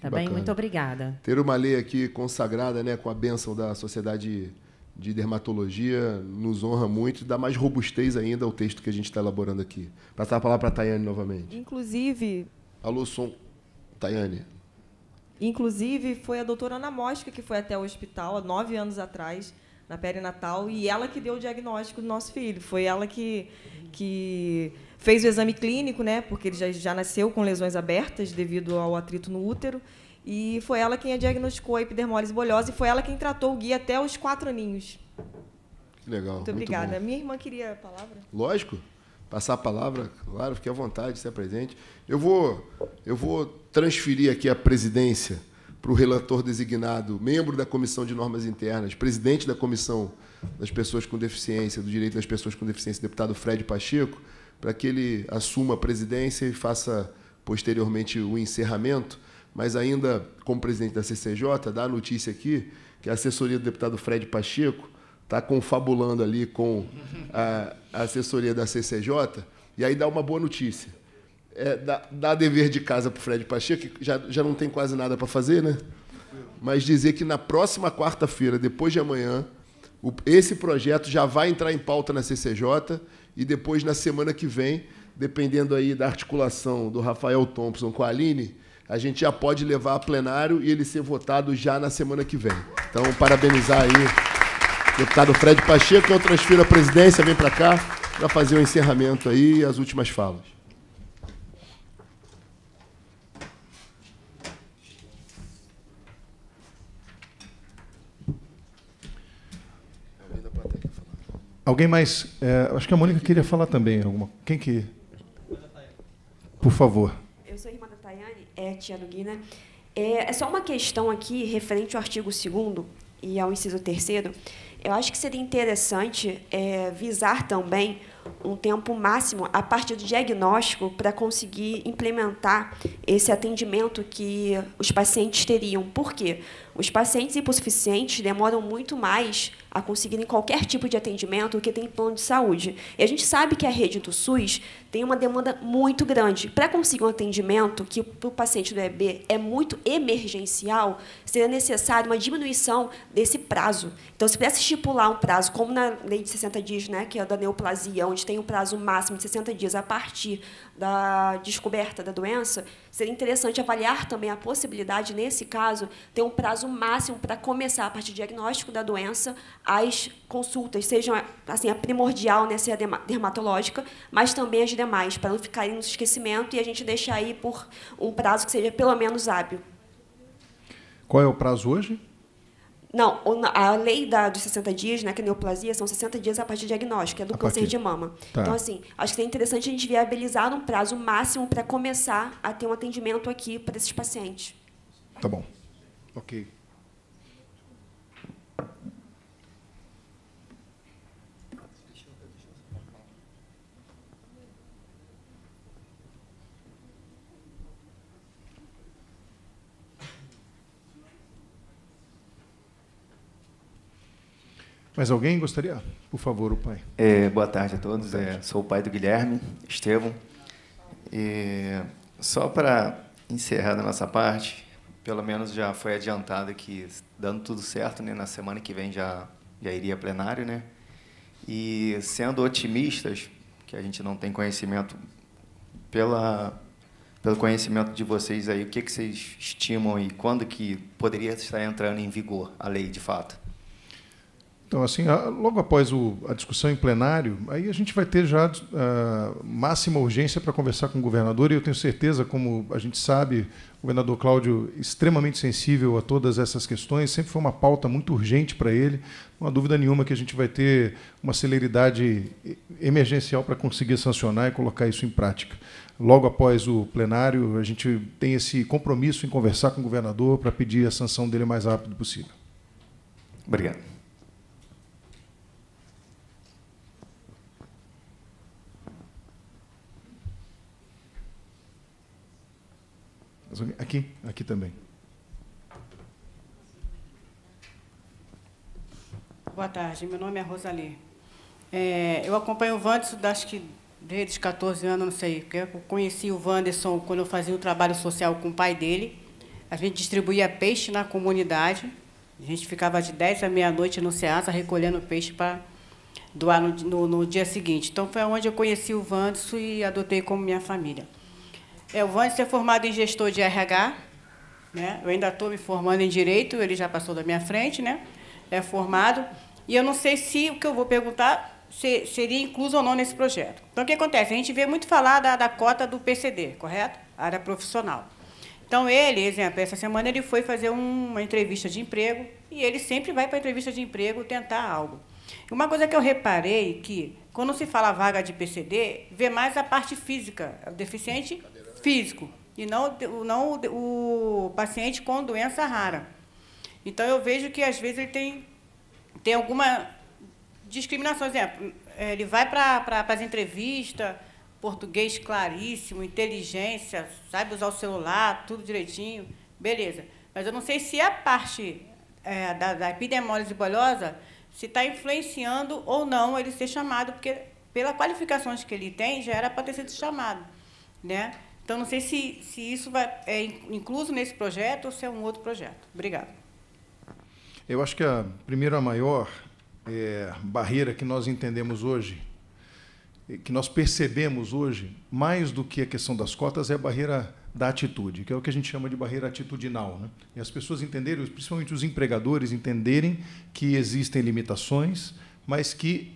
Tá bem? Muito obrigada. Ter uma lei aqui consagrada né, com a bênção da Sociedade de Dermatologia nos honra muito e dá mais robustez ainda ao texto que a gente está elaborando aqui. Passar a palavra para a Tayane novamente. Inclusive. Alô, som. Tayane. Inclusive, foi a doutora Ana Mosca que foi até o hospital há nove anos atrás, na perinatal, e ela que deu o diagnóstico do nosso filho. Foi ela que, que fez o exame clínico, né, porque ele já, já nasceu com lesões abertas devido ao atrito no útero. E foi ela quem a diagnosticou a epidermólise bolhosa e foi ela quem tratou o Gui até os quatro aninhos. Que legal. Muito obrigada. Minha irmã queria a palavra? Lógico. Passar a palavra, claro, fique à vontade, se presente. Eu vou, eu vou transferir aqui a presidência para o relator designado, membro da Comissão de Normas Internas, presidente da Comissão das Pessoas com Deficiência, do Direito das Pessoas com Deficiência, deputado Fred Pacheco, para que ele assuma a presidência e faça posteriormente o encerramento mas ainda como presidente da CCJ, dá a notícia aqui que a assessoria do deputado Fred Pacheco está confabulando ali com a, assessoria da CCJ, e aí dá uma boa notícia. É, dá, dá dever de casa para o Fred Pacheco, que já, já não tem quase nada para fazer, né? Mas dizer que na próxima quarta-feira, depois de amanhã, o, esse projeto já vai entrar em pauta na CCJ e depois, na semana que vem, dependendo aí da articulação do Rafael Thompson com a Aline, a gente já pode levar a plenário e ele ser votado já na semana que vem. Então, parabenizar aí deputado Fred Pacheco, eu transfiro a presidência, vem para cá para fazer o encerramento aí e as últimas falas. Alguém mais? É, acho que a Mônica queria falar também. Alguma, quem que? Por favor tia do Gui, né? É, é só uma questão aqui referente ao artigo 2 e ao inciso 3 Eu acho que seria interessante é, visar também um tempo máximo a partir do diagnóstico para conseguir implementar esse atendimento que os pacientes teriam. Por quê? Os pacientes hipossuficientes demoram muito mais a conseguirem qualquer tipo de atendimento que tem plano de saúde. E a gente sabe que a rede do SUS tem uma demanda muito grande. Para conseguir um atendimento que para o paciente do EB é muito emergencial, seria necessário uma diminuição desse prazo. Então, se pudesse estipular um prazo, como na lei de 60 dias, né, que é da neoplasia, onde tem um prazo máximo de 60 dias a partir da descoberta da doença, seria interessante avaliar também a possibilidade, nesse caso, ter um prazo máximo para começar, a partir do diagnóstico da doença, as consultas, sejam assim, a primordial nessa dermatológica, mas também as demais, para não ficarem no esquecimento e a gente deixar aí por um prazo que seja pelo menos hábil. Qual é o prazo hoje? Não, a lei da, dos 60 dias, né, que é a neoplasia, são 60 dias a partir do diagnóstico, é do a câncer partir. de mama. Tá. Então, assim, acho que seria interessante a gente viabilizar um prazo máximo para começar a ter um atendimento aqui para esses pacientes. Tá bom. Ok. Mais alguém gostaria? Por favor, o pai. É, boa tarde a todos. É, sou o pai do Guilherme, Estevão. E só para encerrar da nossa parte, pelo menos já foi adiantado que, dando tudo certo, né, na semana que vem já, já iria plenário, né? E sendo otimistas, que a gente não tem conhecimento pela pelo conhecimento de vocês aí, o que, que vocês estimam e quando que poderia estar entrando em vigor a lei de fato? Então, assim, logo após o, a discussão em plenário, aí a gente vai ter já uh, máxima urgência para conversar com o governador, e eu tenho certeza, como a gente sabe, o governador Cláudio extremamente sensível a todas essas questões, sempre foi uma pauta muito urgente para ele, não há dúvida nenhuma que a gente vai ter uma celeridade emergencial para conseguir sancionar e colocar isso em prática. Logo após o plenário, a gente tem esse compromisso em conversar com o governador para pedir a sanção dele o mais rápido possível. Obrigado. Aqui, aqui também. Boa tarde, meu nome é Rosali. É, eu acompanho o Wanderson, acho que desde os 14 anos, não sei, porque eu conheci o Wanderson quando eu fazia um trabalho social com o pai dele. A gente distribuía peixe na comunidade. A gente ficava de 10 à meia-noite no Ceasa recolhendo peixe para doar no, no, no, dia seguinte. Então, foi onde eu conheci o Wanderson e adotei como minha família. É, o Vande é formado em gestor de RH, né? Eu ainda estou me formando em direito, ele já passou da minha frente, né? É formado. E eu não sei se o que eu vou perguntar se, seria incluso ou não nesse projeto. Então, o que acontece? A gente vê muito falar da, da cota do PCD, correto? Área profissional. Então, ele, exemplo, essa semana ele foi fazer uma entrevista de emprego e ele sempre vai para a entrevista de emprego tentar algo. Uma coisa que eu reparei que, quando se fala vaga de PCD, vê mais a parte física. O deficiente físico e não, não o paciente com doença rara. Então, eu vejo que, às vezes, ele tem, tem alguma discriminação. Exemplo, é, ele vai para as entrevistas, português claríssimo, inteligência, sabe usar o celular, tudo direitinho, beleza. Mas eu não sei se a parte é, da, da epidemólise bolhosa se está influenciando ou não ele ser chamado, porque pela qualificações que ele tem, já era para ter sido chamado. Né? Então, não sei se, se isso vai, é incluso nesse projeto ou se é um outro projeto. Obrigada. Eu acho que a primeira maior é, barreira que nós entendemos hoje, que nós percebemos hoje, mais do que a questão das cotas, é a barreira da atitude, que é o que a gente chama de barreira atitudinal. Né? E as pessoas entenderem, principalmente os empregadores, entenderem que existem limitações, mas que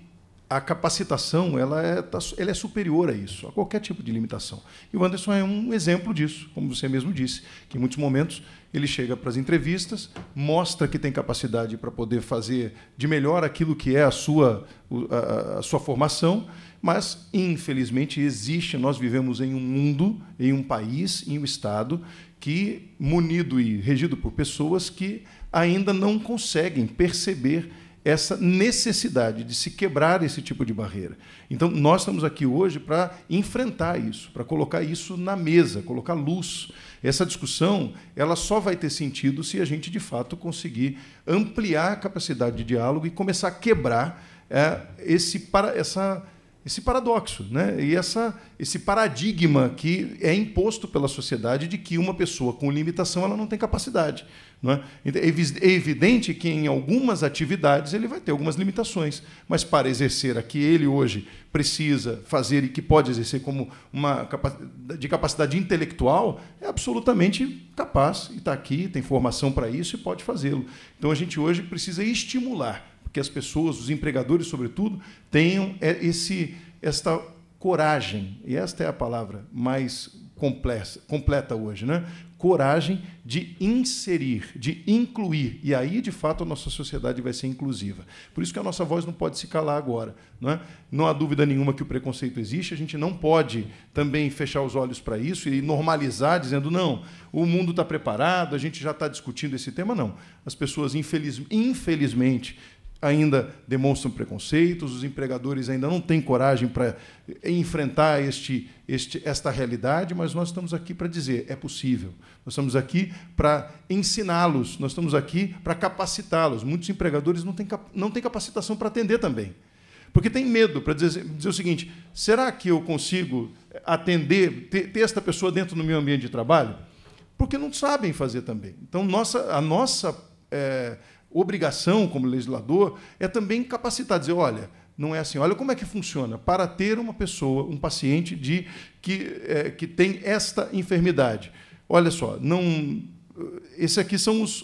a capacitação ela é, tá ela é superior a isso, a qualquer tipo de limitação. E o Anderson é um exemplo disso, como você mesmo disse, que em muitos momentos ele chega para as entrevistas, mostra que tem capacidade para poder fazer de melhor aquilo que é a sua, a, a sua formação, mas, infelizmente, existe, nós vivemos em um mundo, em um país, em um Estado, que, munido e regido por pessoas que ainda não conseguem perceber essa necessidade de se quebrar esse tipo de barreira. Então, nós estamos aqui hoje para enfrentar isso, para colocar isso na mesa, colocar luz. Essa discussão ela só vai ter sentido se a gente, de fato, conseguir ampliar a capacidade de diálogo e começar a quebrar é, esse, para, essa, esse paradoxo né? e essa, esse paradigma que é imposto pela sociedade de que uma pessoa com limitação ela não tem capacidade. É? Então, é, é evidente que em algumas atividades ele vai ter algumas limitações, mas para exercer a que ele hoje precisa fazer e que pode exercer como uma de capacidade intelectual, é absolutamente capaz e está aqui, tem formação para isso e pode fazê-lo. Então a gente hoje precisa estimular que as pessoas, os empregadores, sobretudo, tenham é, esse, esta coragem, e esta é a palavra mais complexa, completa hoje, né? Coragem de inserir, de incluir. E aí, de fato, a nossa sociedade vai ser inclusiva. Por isso que a nossa voz não pode se calar agora. Não, é? não há dúvida nenhuma que o preconceito existe, a gente não pode também fechar os olhos para isso e normalizar, dizendo, não, o mundo está preparado, a gente já está discutindo esse tema. Não. As pessoas, infeliz, infelizmente, ainda demonstram preconceitos, os empregadores ainda não têm coragem para enfrentar este, este, esta realidade, mas nós estamos aqui para dizer: é possível. Nós estamos aqui para ensiná-los, nós estamos aqui para capacitá-los. Muitos empregadores não têm, não têm capacitação para atender também. Porque tem medo para dizer, dizer o seguinte: será que eu consigo atender, ter, ter esta pessoa dentro do meu ambiente de trabalho? Porque não sabem fazer também. Então, nossa, a nossa. É, obrigação como legislador é também capacitar, dizer, olha, Não é assim. Olha como é que funciona. Para ter uma pessoa, um paciente de que, é, que tem esta enfermidade, olha só, não. Esse aqui são os.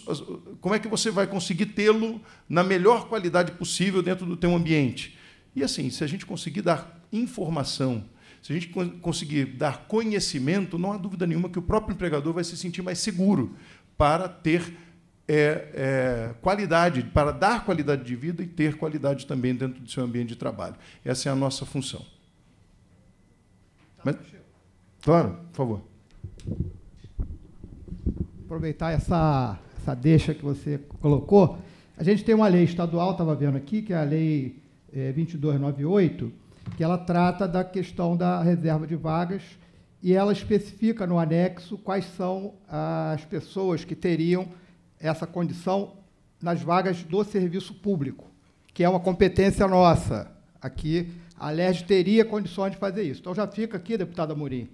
Como é que você vai conseguir tê-lo na melhor qualidade possível dentro do teu ambiente? E assim, se a gente conseguir dar informação, se a gente conseguir dar conhecimento, não há dúvida nenhuma que o próprio empregador vai se sentir mais seguro para ter é, é, qualidade, para dar qualidade de vida e ter qualidade também dentro do seu ambiente de trabalho. Essa é a nossa função. Mas, claro, por favor. Aproveitar essa, essa deixa que você colocou. A gente tem uma lei estadual, estava vendo aqui, que é a Lei é, 2298, que ela trata da questão da reserva de vagas e ela especifica no anexo quais são as pessoas que teriam essa condição nas vagas do serviço público, que é uma competência nossa. Aqui, a LERJ teria condições de fazer isso. Então, já fica aqui, deputado Amorim,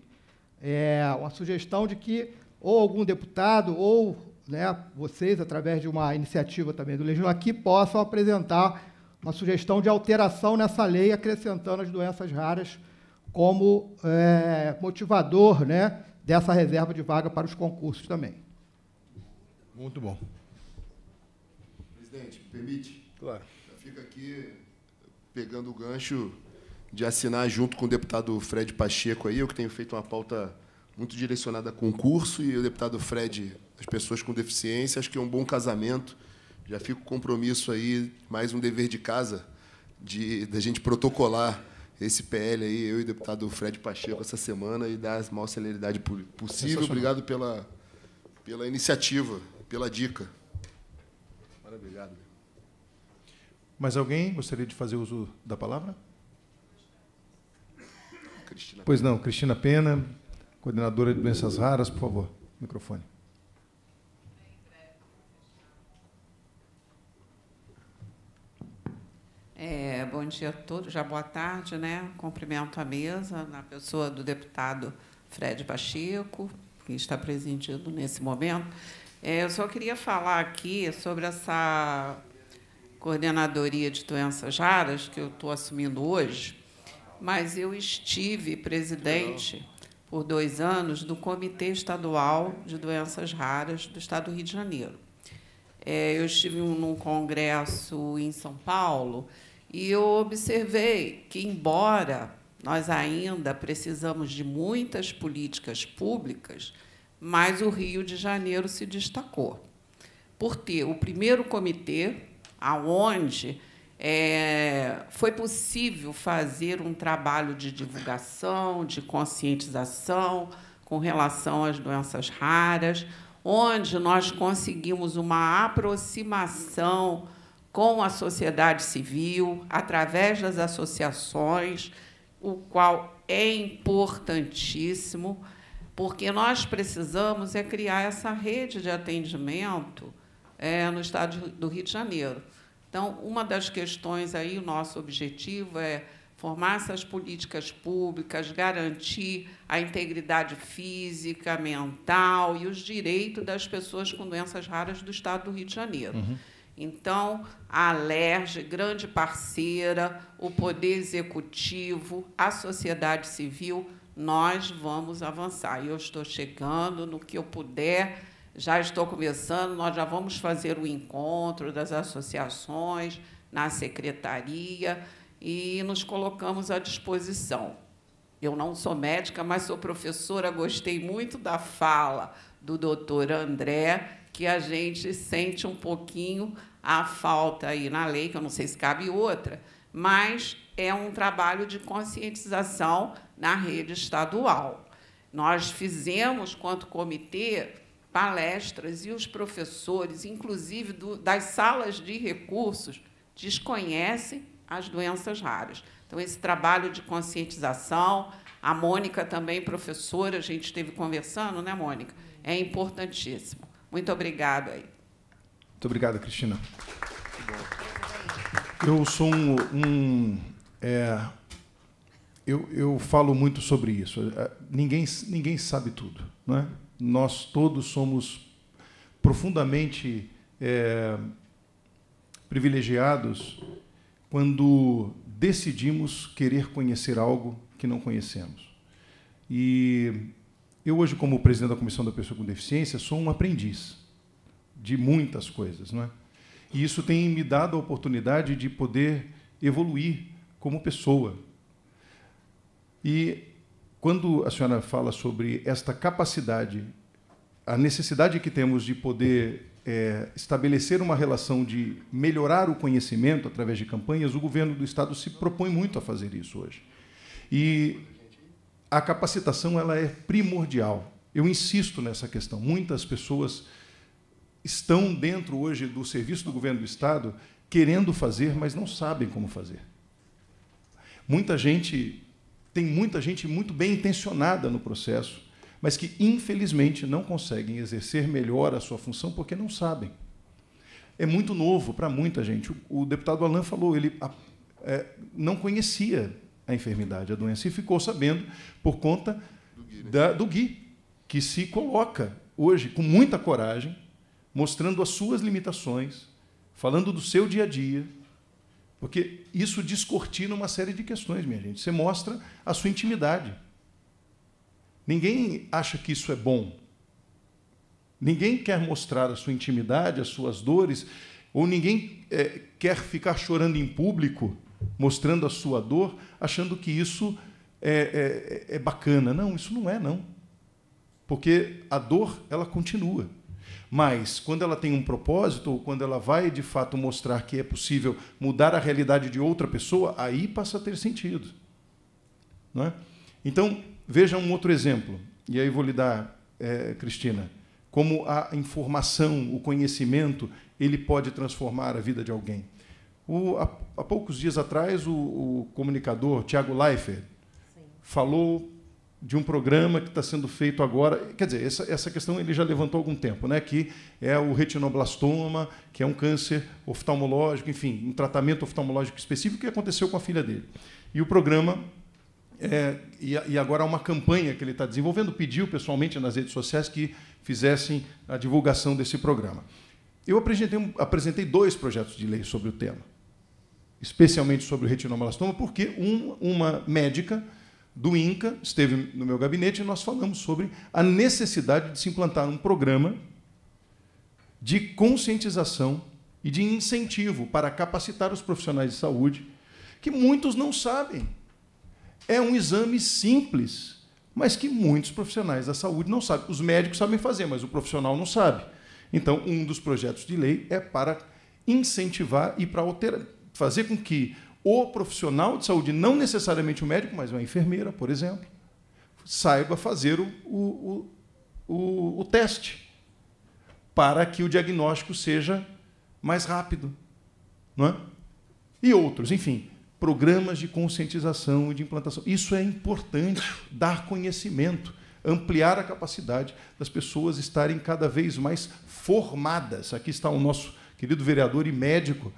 é, uma sugestão de que ou algum deputado ou né, vocês, através de uma iniciativa também do Legislativo, aqui possam apresentar uma sugestão de alteração nessa lei, acrescentando as doenças raras como é, motivador né, dessa reserva de vaga para os concursos também. Muito bom. Presidente, permite? Claro. Já fica aqui pegando o gancho de assinar junto com o deputado Fred Pacheco aí, eu que tenho feito uma pauta muito direcionada a concurso e o deputado Fred, as pessoas com deficiência, acho que é um bom casamento. Já fica o compromisso aí, mais um dever de casa, de da gente protocolar esse PL aí, eu e o deputado Fred Pacheco, essa semana, e dar a maior celeridade possível. Obrigado pela, pela iniciativa pela dica. Obrigado. Mais alguém gostaria de fazer uso da palavra? Cristina pois não, Cristina Pena, coordenadora de doenças raras, por favor, microfone. É, bom dia a todos, já boa tarde, né? Cumprimento a mesa, na pessoa do deputado Fred Pacheco, que está presidindo nesse momento. É, eu só queria falar aqui sobre essa coordenadoria de doenças raras que eu estou assumindo hoje, mas eu estive presidente por dois anos do Comitê Estadual de Doenças Raras do Estado do Rio de Janeiro. É, eu estive num congresso em São Paulo e eu observei que, embora nós ainda precisamos de muitas políticas públicas, mas o Rio de Janeiro se destacou por ter o primeiro comitê aonde é, foi possível fazer um trabalho de divulgação, de conscientização com relação às doenças raras, onde nós conseguimos uma aproximação com a sociedade civil através das associações, o qual é importantíssimo porque nós precisamos é criar essa rede de atendimento é, no estado do Rio de Janeiro. Então, uma das questões aí, o nosso objetivo é formar essas políticas públicas, garantir a integridade física, mental e os direitos das pessoas com doenças raras do estado do Rio de Janeiro. Uhum. Então, a ALERJ, grande parceira, o Poder Executivo, a sociedade civil, nós vamos avançar. Eu estou chegando no que eu puder, já estou começando, nós já vamos fazer o encontro das associações na secretaria e nos colocamos à disposição. Eu não sou médica, mas sou professora, gostei muito da fala do doutor André, que a gente sente um pouquinho a falta aí na lei, que eu não sei se cabe outra, mas é um trabalho de conscientização na rede estadual. Nós fizemos, quanto comitê, palestras e os professores, inclusive do, das salas de recursos, desconhecem as doenças raras. Então, esse trabalho de conscientização, a Mônica também, professora, a gente esteve conversando, né, Mônica? É importantíssimo. Muito obrigada aí. Muito obrigado, Cristina. Eu sou um, um é, eu, eu falo muito sobre isso. É, ninguém, ninguém sabe tudo. Não é? Nós todos somos profundamente é, privilegiados quando decidimos querer conhecer algo que não conhecemos. E eu hoje, como presidente da Comissão da Pessoa com Deficiência, sou um aprendiz de muitas coisas, não é? E isso tem me dado a oportunidade de poder evoluir como pessoa. E quando a senhora fala sobre esta capacidade, a necessidade que temos de poder é, estabelecer uma relação de melhorar o conhecimento através de campanhas, o governo do Estado se propõe muito a fazer isso hoje. E a capacitação ela é primordial. Eu insisto nessa questão. Muitas pessoas estão dentro hoje do serviço do governo do Estado querendo fazer, mas não sabem como fazer. Muita gente, tem muita gente muito bem intencionada no processo, mas que, infelizmente, não conseguem exercer melhor a sua função porque não sabem. É muito novo para muita gente. O, deputado Alain falou, ele é, não conhecia a enfermidade, a doença, e ficou sabendo por conta do Gui, né? da, do Gui que se coloca hoje com muita coragem, mostrando as suas limitações, falando do seu dia a dia, porque isso descortina uma série de questões, minha gente. Você mostra a sua intimidade. Ninguém acha que isso é bom. Ninguém quer mostrar a sua intimidade, as suas dores, ou ninguém é, quer ficar chorando em público, mostrando a sua dor, achando que isso é, é, é bacana. Não, isso não é, não. Porque a dor, ela continua. Mas, quando ela tem um propósito, ou quando ela vai de fato mostrar que é possível mudar a realidade de outra pessoa, aí passa a ter sentido. Não é? Então, Veja um outro exemplo, e aí vou lhe dar, é, Cristina, como a informação, o conhecimento, ele pode transformar a vida de alguém. O, há, há, poucos dias atrás, o, o comunicador Tiago Leifert falou de um programa que está sendo feito agora. Quer dizer, essa, essa questão ele já levantou há algum tempo, né? que é o retinoblastoma, que é um câncer oftalmológico, enfim, um tratamento oftalmológico específico que aconteceu com a filha dele. E o programa é, e, e, agora há uma campanha que ele está desenvolvendo, pediu pessoalmente nas redes sociais que fizessem a divulgação desse programa. Eu apresentei, apresentei dois projetos de lei sobre o tema, especialmente sobre o retinoblastoma, porque um, uma médica do INCA esteve no meu gabinete e nós falamos sobre a necessidade de se implantar um programa de conscientização e de incentivo para capacitar os profissionais de saúde, que muitos não sabem é um exame simples, mas que muitos profissionais da saúde não sabem. Os médicos sabem fazer, mas o profissional não sabe. Então, um dos projetos de lei é para incentivar e para alterar, fazer com que o profissional de saúde, não necessariamente o médico, mas uma enfermeira, por exemplo, saiba fazer o, o, o, o teste para que o diagnóstico seja mais rápido. Não é? E outros, enfim programas de conscientização e de implantação. Isso é importante, dar conhecimento, ampliar a capacidade das pessoas estarem cada vez mais formadas. Aqui está o nosso querido vereador e médico.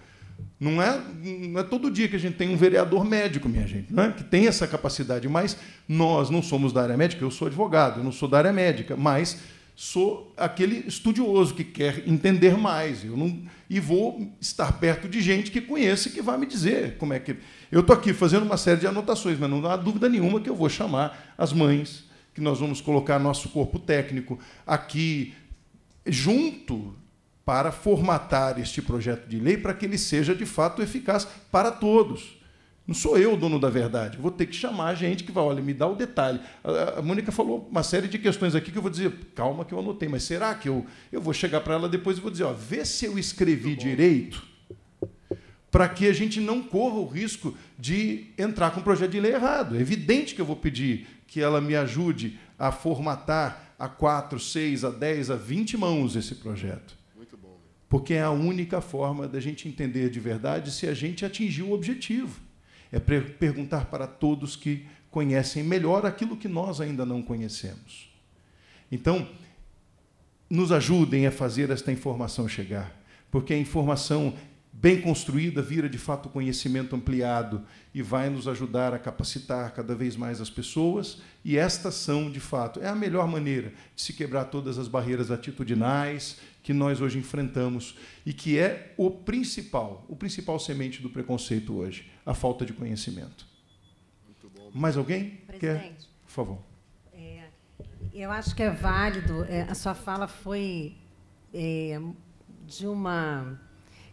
Não é, não é todo dia que a gente tem um vereador médico, minha gente, não é? que tem essa capacidade, mas nós não somos da área médica, eu sou advogado, eu não sou da área médica, mas sou aquele estudioso que quer entender mais. Eu não e vou estar perto de gente que conhece que vai me dizer como é que eu estou aqui fazendo uma série de anotações, mas não há dúvida nenhuma que eu vou chamar as mães, que nós vamos colocar nosso corpo técnico aqui junto para formatar este projeto de lei para que ele seja de fato eficaz para todos. Não sou eu o dono da verdade. Vou ter que chamar a gente que vai, olha, me dá o detalhe. A Mônica falou uma série de questões aqui que eu vou dizer, calma que eu anotei, mas será que eu, eu vou chegar para ela depois e vou dizer, ó, vê se eu escrevi direito para que a gente não corra o risco de entrar com um projeto de lei errado. É evidente que eu vou pedir que ela me ajude a formatar a quatro, seis, a dez, a vinte mãos esse projeto. Porque é a única forma da gente entender de verdade se a gente atingiu o objetivo é perguntar para todos que conhecem melhor aquilo que nós ainda não conhecemos. Então, nos ajudem a fazer esta informação chegar, porque a informação bem construída vira de fato conhecimento ampliado e vai nos ajudar a capacitar cada vez mais as pessoas, e esta ação, de fato, é a melhor maneira de se quebrar todas as barreiras atitudinais que nós hoje enfrentamos e que é o principal, o principal semente do preconceito hoje, a falta de conhecimento. Mais alguém? Presidente. Quer? Por favor. É, eu acho que é válido. É, a sua fala foi é, de uma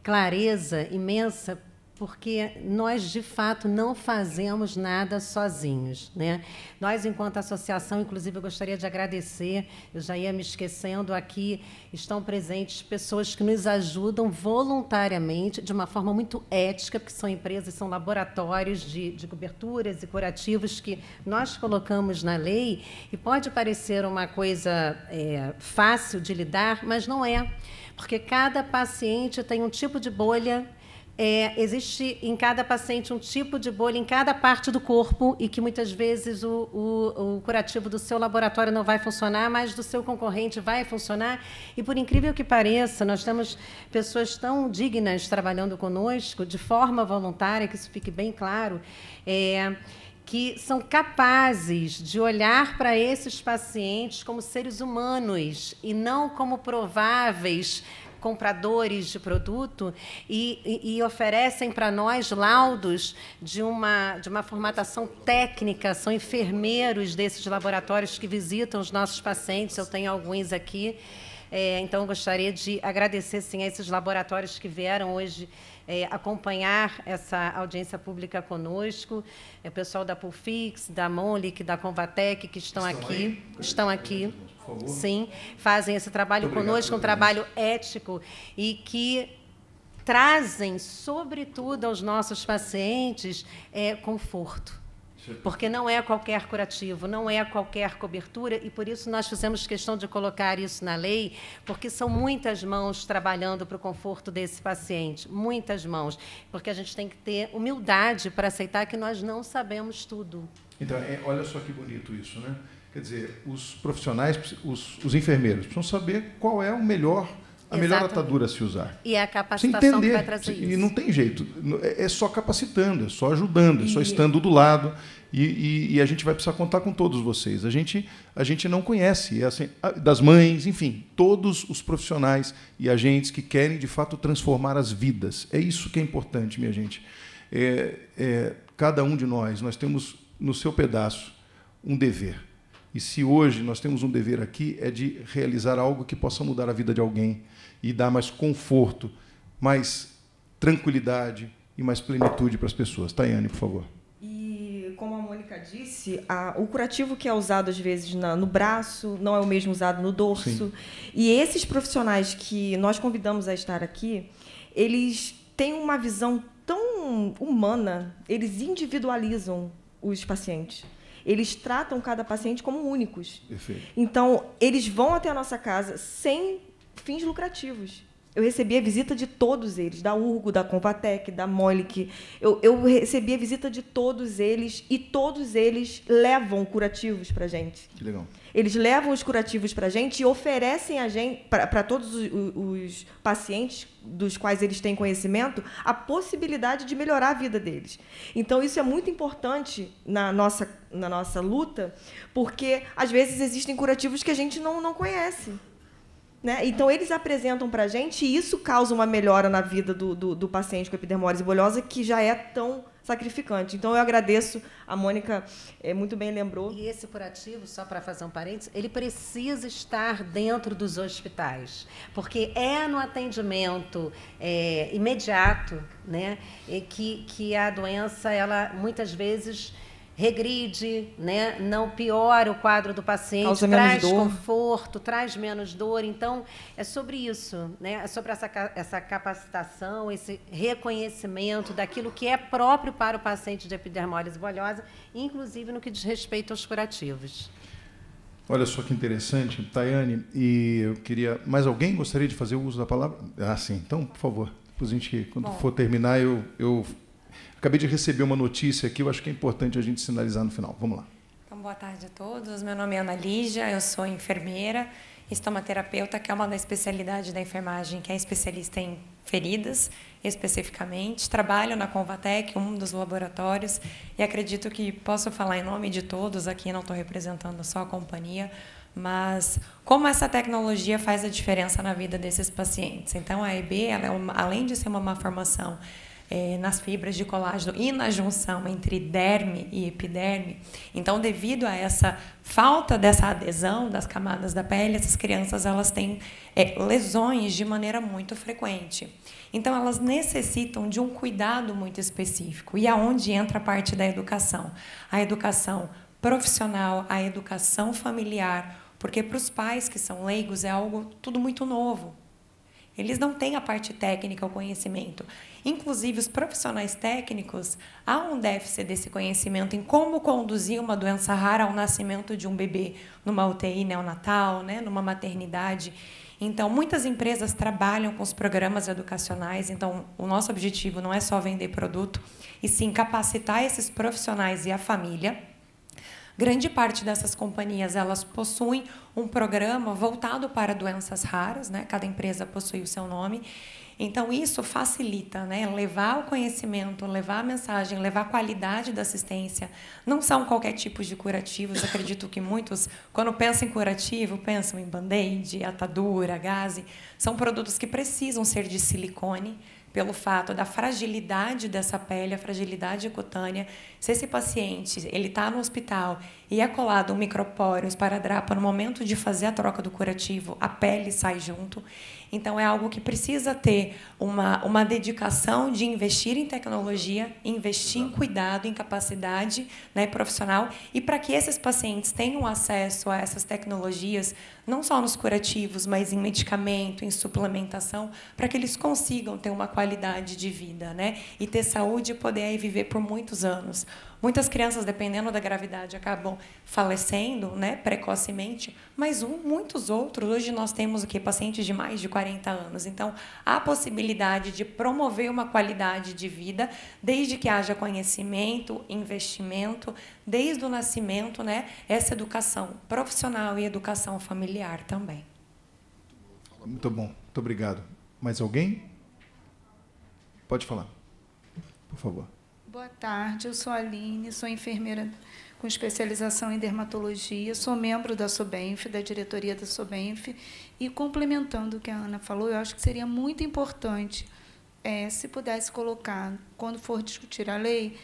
clareza imensa, porque nós, de fato, não fazemos nada sozinhos. Né? Nós, enquanto associação, inclusive, eu gostaria de agradecer, eu já ia me esquecendo, aqui estão presentes pessoas que nos ajudam voluntariamente, de uma forma muito ética, porque são empresas, são laboratórios de, de coberturas e curativos que nós colocamos na lei, e pode parecer uma coisa é, fácil de lidar, mas não é, porque cada paciente tem um tipo de bolha é, existe em cada paciente um tipo de bolha em cada parte do corpo e que muitas vezes o, o, o, curativo do seu laboratório não vai funcionar, mas do seu concorrente vai funcionar. E por incrível que pareça, nós temos pessoas tão dignas trabalhando conosco de forma voluntária, que isso fique bem claro. É, que são capazes de olhar para esses pacientes como seres humanos e não como prováveis compradores de produto e, e, e oferecem para nós laudos de uma, de uma formatação técnica, são enfermeiros desses laboratórios que visitam os nossos pacientes, eu tenho alguns aqui. É, então, gostaria de agradecer sim, a esses laboratórios que vieram hoje é, acompanhar essa audiência pública conosco. É, o pessoal da Pulfix, da Monlic, da Convatec, que estão, estão aqui. Aí? Estão aqui. Sim, fazem esse trabalho Muito conosco, obrigado, um trabalho ético e que trazem, sobretudo aos nossos pacientes, é, conforto. Porque não é qualquer curativo, não é qualquer cobertura, e por isso nós fizemos questão de colocar isso na lei, porque são muitas mãos trabalhando para o conforto desse paciente, muitas mãos, porque a gente tem que ter humildade para aceitar que nós não sabemos tudo. Então, é, olha só que bonito isso, né? Quer dizer, os profissionais, os, os enfermeiros, precisam saber qual é o melhor a melhor atadura a se usar. E é a capacitação entender, que vai trazer isso. E não tem jeito. É, é só capacitando, é só ajudando, é só estando do lado. E, e, e, a gente vai precisar contar com todos vocês. A gente, a gente não conhece, é assim, das mães, enfim, todos os profissionais e agentes que querem, de fato, transformar as vidas. É isso que é importante, minha gente. É, é, cada um de nós, nós temos no seu pedaço um dever. E se hoje nós temos um dever aqui, é de realizar algo que possa mudar a vida de alguém e dar mais conforto, mais tranquilidade e mais plenitude para as pessoas. Tayane, por favor. Mônica disse, a, o curativo que é usado às vezes na, no braço não é o mesmo usado no dorso. Sim. E esses profissionais que nós convidamos a estar aqui, eles têm uma visão tão humana, eles individualizam os pacientes eles tratam cada paciente como únicos. Perfeito. Então, eles vão até a nossa casa sem fins lucrativos. Eu recebi a visita de todos eles, da Urgo, da Convatec, da Molic. Eu, eu recebi a visita de todos eles e todos eles levam curativos para gente. Que legal. Eles levam os curativos para a gente e oferecem a gente, para todos os, os, pacientes dos quais eles têm conhecimento, a possibilidade de melhorar a vida deles. Então, isso é muito importante na nossa, na nossa luta, porque às vezes existem curativos que a gente não, não conhece. Né? Então, eles apresentam para a gente e isso causa uma melhora na vida do, do, do paciente com epidermólise bolhosa que já é tão sacrificante. Então, eu agradeço, a Mônica é, muito bem lembrou. E esse curativo, só para fazer um parênteses, ele precisa estar dentro dos hospitais, porque é no atendimento é, imediato né, que, que a doença, ela muitas vezes regride, né? não piora o quadro do paciente, Causa traz conforto, traz menos dor. Então, é sobre isso, né? é sobre essa, essa capacitação, esse reconhecimento daquilo que é próprio para o paciente de epidermólise bolhosa, inclusive no que diz respeito aos curativos. Olha só que interessante, Tayane, e eu queria. Mais alguém gostaria de fazer o uso da palavra? Ah, sim. Então, por favor, depois a gente, quando Bom. for terminar, eu, eu Acabei de receber uma notícia aqui, eu acho que é importante a gente sinalizar no final. Vamos lá. Então, boa tarde a todos. Meu nome é Ana Lígia, eu sou enfermeira, estomaterapeuta, que é uma da especialidade da enfermagem, que é especialista em feridas, especificamente. Trabalho na Convatec, um dos laboratórios, e acredito que posso falar em nome de todos aqui, não estou representando só a companhia, mas como essa tecnologia faz a diferença na vida desses pacientes. Então, a EB, ela é uma, além de ser uma malformação é, nas fibras de colágeno e na junção entre derme e epiderme. Então, devido a essa falta dessa adesão das camadas da pele, essas crianças elas têm é, lesões de maneira muito frequente. Então, elas necessitam de um cuidado muito específico. E aonde entra a parte da educação? A educação profissional, a educação familiar, porque para os pais que são leigos é algo tudo muito novo. Eles não têm a parte técnica, o conhecimento. Inclusive, os profissionais técnicos, há um déficit desse conhecimento em como conduzir uma doença rara ao nascimento de um bebê numa UTI neonatal, né, numa maternidade. Então, muitas empresas trabalham com os programas educacionais. Então, o nosso objetivo não é só vender produto, e sim capacitar esses profissionais e a família Grande parte dessas companhias elas possuem um programa voltado para doenças raras, né? Cada empresa possui o seu nome. Então isso facilita, né? Levar o conhecimento, levar a mensagem, levar a qualidade da assistência. Não são qualquer tipo de curativos. Acredito que muitos, quando pensam em curativo, pensam em band-aid, atadura, gaze. São produtos que precisam ser de silicone pelo fato da fragilidade dessa pele, a fragilidade cutânea. Se esse paciente ele está no hospital e é colado um micropóreo, um esparadrapa, no momento de fazer a troca do curativo, a pele sai junto. Então, é algo que precisa ter uma, uma dedicação de investir em tecnologia, investir em cuidado, em capacidade né, profissional, e para que esses pacientes tenham acesso a essas tecnologias, não só nos curativos, mas em medicamento, em suplementação, para que eles consigam ter uma qualidade de vida né, e ter saúde e poder aí viver por muitos anos. Muitas crianças, dependendo da gravidade, acabam falecendo né, precocemente, mas um, muitos outros, hoje nós temos o que? Pacientes de mais de 40 anos. Então, há possibilidade de promover uma qualidade de vida, desde que haja conhecimento, investimento, desde o nascimento, né, essa educação profissional e educação familiar também. Muito bom, muito obrigado. Mais alguém? Pode falar, por favor. Boa tarde, eu sou a Aline, sou enfermeira com especialização em dermatologia, sou membro da SOBENF, da diretoria da SOBENF, e complementando o que a Ana falou, eu acho que seria muito importante, é, se pudesse colocar, quando for discutir a lei,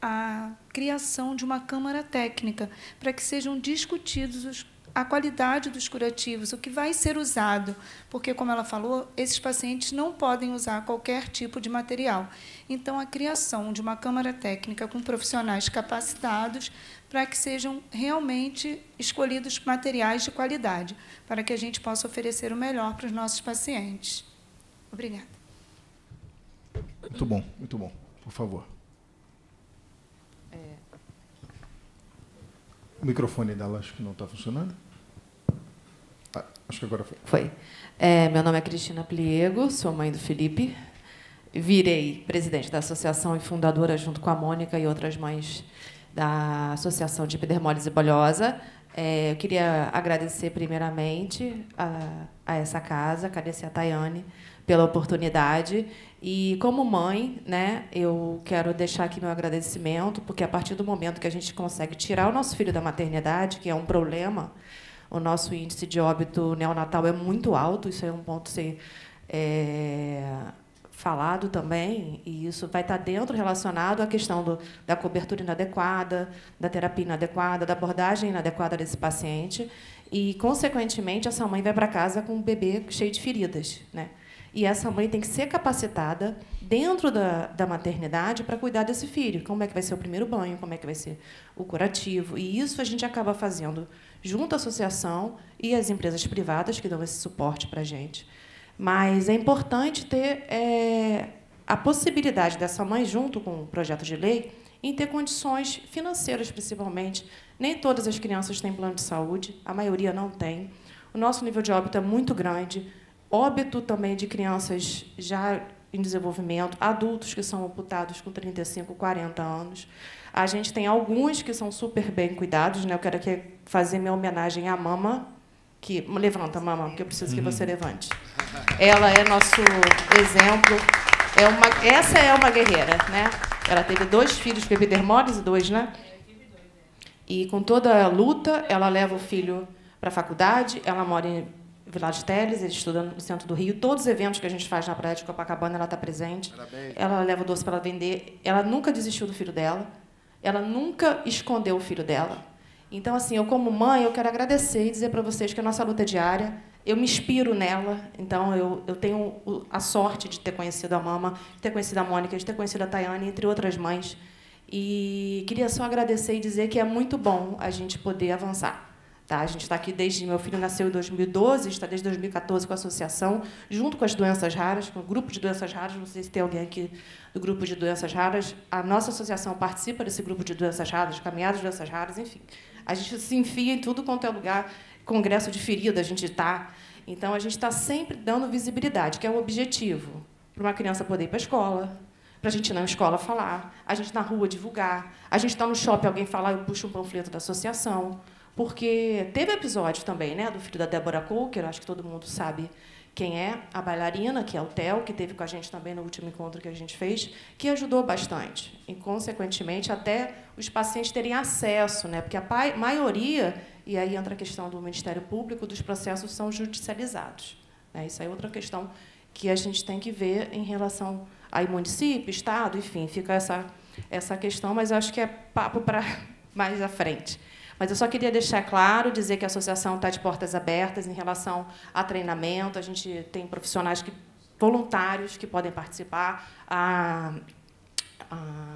a criação de uma Câmara Técnica, para que sejam discutidos os a qualidade dos curativos, o que vai ser usado, porque, como ela falou, esses pacientes não podem usar qualquer tipo de material. Então, a criação de uma câmara técnica com profissionais capacitados para que sejam realmente escolhidos materiais de qualidade, para que a gente possa oferecer o melhor para os nossos pacientes. Obrigada. Muito bom, muito bom. Por favor. O microfone dela acho que não está funcionando. Ah, acho que agora foi. Foi. É, meu nome é Cristina Pliego, sou mãe do Felipe. Virei presidente da associação e fundadora, junto com a Mônica e outras mães da Associação de Epidermólise Bolhosa. É, eu queria agradecer, primeiramente, a, a essa casa, agradecer a Tayane pela oportunidade. E, como mãe, né, eu quero deixar aqui meu agradecimento, porque a partir do momento que a gente consegue tirar o nosso filho da maternidade, que é um problema, o nosso índice de óbito neonatal é muito alto, isso é um ponto a ser é, falado também, e isso vai estar dentro relacionado à questão do, da cobertura inadequada, da terapia inadequada, da abordagem inadequada desse paciente, e, consequentemente, essa mãe vai para casa com um bebê cheio de feridas. Né? E essa mãe tem que ser capacitada dentro da, da maternidade para cuidar desse filho. Como é que vai ser o primeiro banho, como é que vai ser o curativo. E isso a gente acaba fazendo junto à associação e às empresas privadas que dão esse suporte para a gente. Mas é importante ter é, a possibilidade dessa mãe, junto com o projeto de lei, em ter condições financeiras, principalmente. Nem todas as crianças têm plano de saúde, a maioria não tem. O nosso nível de óbito é muito grande óbito também de crianças já em desenvolvimento, adultos que são amputados com 35, 40 anos. A gente tem alguns que são super bem cuidados. Né? Eu quero aqui fazer minha homenagem à mama, que levanta, mama, porque eu preciso que você uhum. levante. Ela é nosso exemplo. É uma, essa é uma guerreira, né? Ela teve dois filhos com epidermólise, dois, né? E com toda a luta, ela leva o filho para a faculdade, ela mora em Vila de Teles, ele estuda no centro do Rio. Todos os eventos que a gente faz na Praia de Copacabana, ela está presente. Parabéns. Ela leva o doce para vender. Ela nunca desistiu do filho dela. Ela nunca escondeu o filho dela. Então, assim, eu como mãe, eu quero agradecer e dizer para vocês que a nossa luta é diária. Eu me inspiro nela. Então, eu, eu tenho a sorte de ter conhecido a Mama, de ter conhecido a Mônica, de ter conhecido a Tayane, entre outras mães. E queria só agradecer e dizer que é muito bom a gente poder avançar. Tá? A gente está aqui desde. Meu filho nasceu em 2012, está desde 2014 com a associação, junto com as doenças raras, com o grupo de doenças raras. Não sei se tem alguém aqui do grupo de doenças raras. A nossa associação participa desse grupo de doenças raras, caminhadas de doenças raras, enfim. A gente se enfia em tudo quanto é lugar, congresso de ferida a gente está. Então, a gente está sempre dando visibilidade, que é o objetivo. Para uma criança poder ir para a escola, para a gente ir na escola falar, a gente na rua divulgar, a gente está no shopping, alguém falar, eu puxo um panfleto da associação. Porque teve episódio também, né, do filho da Débora Coker, acho que todo mundo sabe quem é, a bailarina, que é o Theo, que teve com a gente também no último encontro que a gente fez, que ajudou bastante. E, consequentemente, até os pacientes terem acesso, né, porque a maioria, e aí entra a questão do Ministério Público, dos processos são judicializados. Né? Isso aí é outra questão que a gente tem que ver em relação aí município, estado, enfim, fica essa essa questão, mas acho que é papo para mais à frente. Mas eu só queria deixar claro, dizer que a associação está de portas abertas em relação a treinamento. A gente tem profissionais que, voluntários que podem participar, a-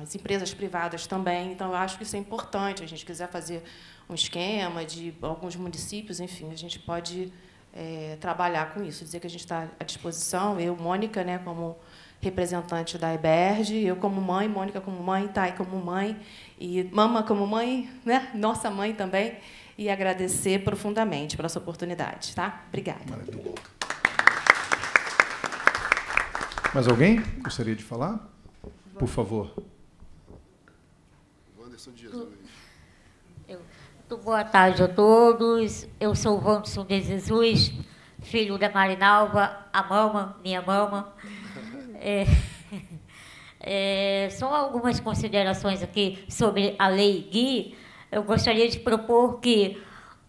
as empresas privadas também. Então, eu acho que isso é importante. A gente quiser fazer um esquema de alguns municípios, enfim, a gente pode eh, trabalhar com isso. Dizer que a gente está à disposição. Eu, Mônica, né, como representante da IBERG, eu como mãe, Mônica como mãe, Thay como mãe, e Mama como mãe, né? nossa mãe também, e agradecer profundamente pela sua oportunidade. Tá? Obrigada. Mais alguém gostaria de falar? Por favor. Wanderson Dias boa tarde a todos. Eu sou o Wanderson de Jesus, filho da Marinalva, a mama, minha mama. É, é, só algumas considerações aqui sobre a Lei Gui. Eu gostaria de propor que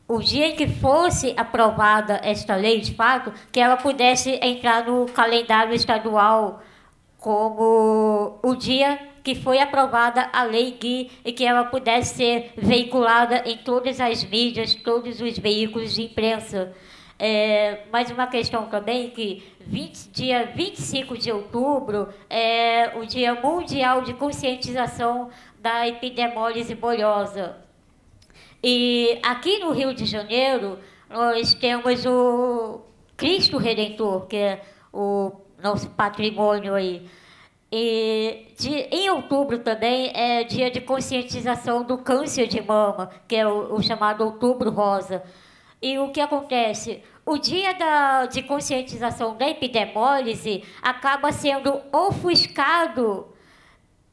o dia em que fosse aprovada esta lei, de fato, que ela pudesse entrar no calendário estadual como o dia que foi aprovada a Lei Gui e que ela pudesse ser veiculada em todas as mídias, todos os veículos de imprensa. É, mais uma questão também que 20, dia 25 de outubro é o Dia Mundial de Conscientização da Epidemólise Bolhosa. E aqui no Rio de Janeiro, nós temos o Cristo Redentor, que é o nosso patrimônio aí. E de- em outubro também é dia de conscientização do câncer de mama, que é o, o chamado Outubro Rosa. E o que acontece? O dia da, de conscientização da epidemólise acaba sendo ofuscado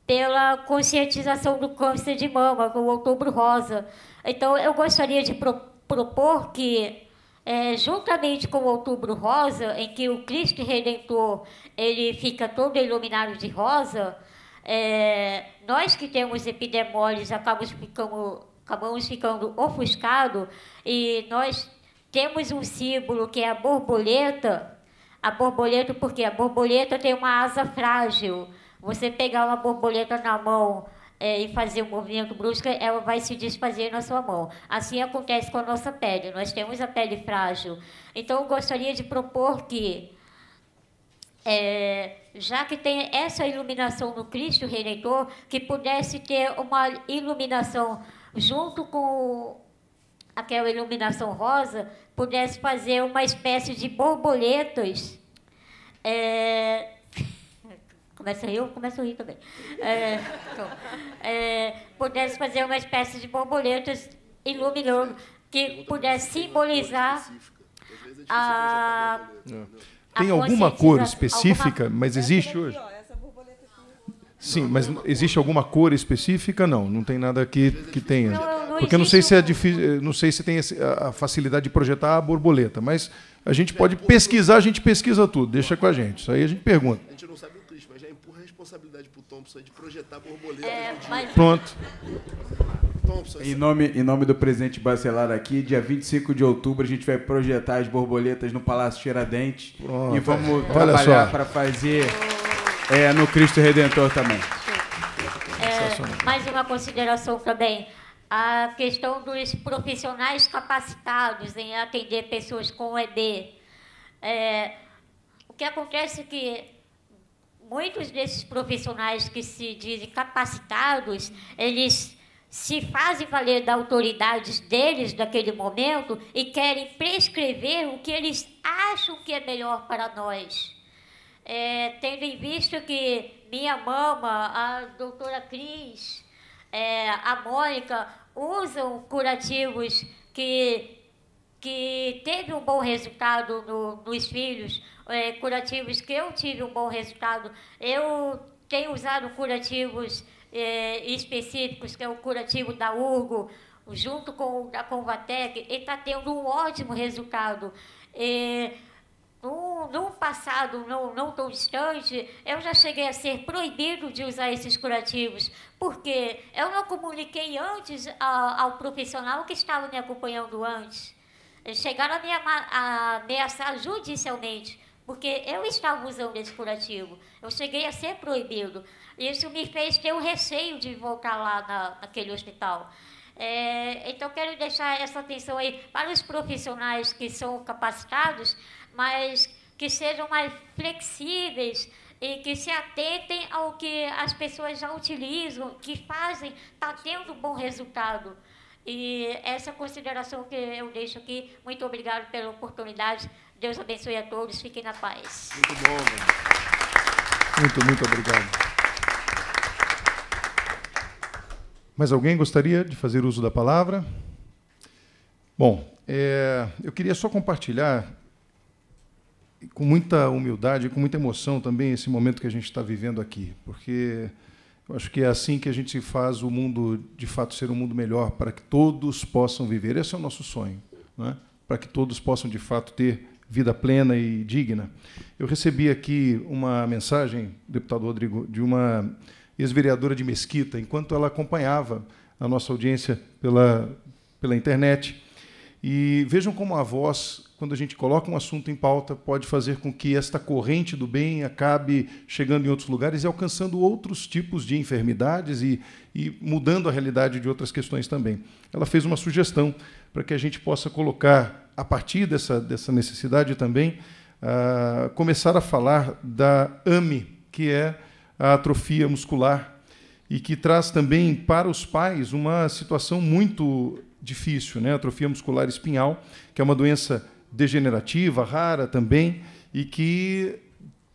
pela conscientização do câncer de mama, o Outubro Rosa. Então, eu gostaria de pro- propor que, eh, juntamente com o Outubro Rosa, em que o Cristo Redentor ele fica todo iluminado de rosa, eh, nós que temos epidemólise acabamos ficando, acabamos ficando ofuscados e nós temos um símbolo que é a borboleta, a borboleta, porque a borboleta tem uma asa frágil. Você pegar uma borboleta na mão eh, e fazer um movimento brusco, ela vai se desfazer na sua mão. Assim acontece com a nossa pele. Nós temos a pele frágil. Então, eu gostaria de propor que, eh, já que tem essa iluminação no Cristo Redentor, que pudesse ter uma iluminação junto com aquela iluminação rosa, pudesse fazer uma espécie de borboletas. É... Começa a eu começo a rir também. É, então, é, pudesse fazer uma espécie de borboletas iluminando, que pudesse simbolizar a. Tem alguma cor específica, alguma- mas existe hoje? Sim, mas existe alguma cor específica? Não, não tem nada que, que tenha. Porque não sei se é difícil, não sei se tem a facilidade de projetar a borboleta, mas A gente pode pesquisar, a gente pesquisa tudo, deixa com a gente. Isso aí a gente pergunta. A gente não sabe o Cris, mas já empurra a responsabilidade pro Thompson de projetar borboleta. É, mas... Pronto. Thompson, Em nome, em nome do presidente Bacelar aqui, dia 25 de outubro a gente vai projetar as borboletas no Palácio Tiradentes Pronto. e vamos Olha trabalhar para fazer é, no Cristo Redentor também. É, mais uma consideração também. A questão dos profissionais capacitados em atender pessoas com ED. É, o que acontece é que muitos desses profissionais que se dizem capacitados, eles se fazem valer da autoridade deles naquele momento e querem prescrever o que eles acham que é melhor para nós. É, tendo em vista que minha mama, a doutora Cris, é, a Mônica, usam curativos que, que teve um bom resultado no, nos filhos, é, curativos que eu tive um bom resultado. Eu tenho usado curativos é, específicos, que é o curativo da Urgo, junto com o da Convatec, e está tendo um ótimo resultado. É, no passado não, não tão distante, eu já cheguei a ser proibido de usar esses curativos, porque eu não comuniquei antes a- ao profissional que estava me acompanhando antes. Eles chegaram a me a ameaçar judicialmente, porque eu estava usando esse curativo. Eu cheguei a ser proibido. Isso me fez ter o receio de voltar lá na, naquele hospital. É, então, quero deixar essa atenção aí para os profissionais que são capacitados, mas que sejam mais flexíveis e que se atentem ao que as pessoas já utilizam, que fazem, está tendo um bom resultado. E essa consideração que eu deixo aqui. Muito obrigado pela oportunidade. Deus abençoe a todos. Fiquem na paz. Muito bom. Muito, muito obrigado. Mais alguém gostaria de fazer uso da palavra? Bom, é, eu queria só compartilhar com muita humildade e com muita emoção também esse momento que a gente está vivendo aqui, porque eu acho que é assim que a gente faz o mundo, de fato, ser um mundo melhor para que todos possam viver. Esse é o nosso sonho, não é? para que todos possam, de fato, ter vida plena e digna. Eu recebi aqui uma mensagem, deputado Rodrigo, de uma ex-vereadora de Mesquita, enquanto ela acompanhava a nossa audiência pela, pela internet. E vejam como a voz, quando a gente coloca um assunto em pauta, pode fazer com que esta corrente do bem acabe chegando em outros lugares e alcançando outros tipos de enfermidades e, e mudando a realidade de outras questões também. Ela fez uma sugestão para que a gente possa colocar, a partir dessa, dessa necessidade também, ah, começar a falar da AME, que é a atrofia muscular, e que traz também para os pais uma situação muito difícil, né? Atrofia muscular espinhal, que é uma doença degenerativa, rara também, e que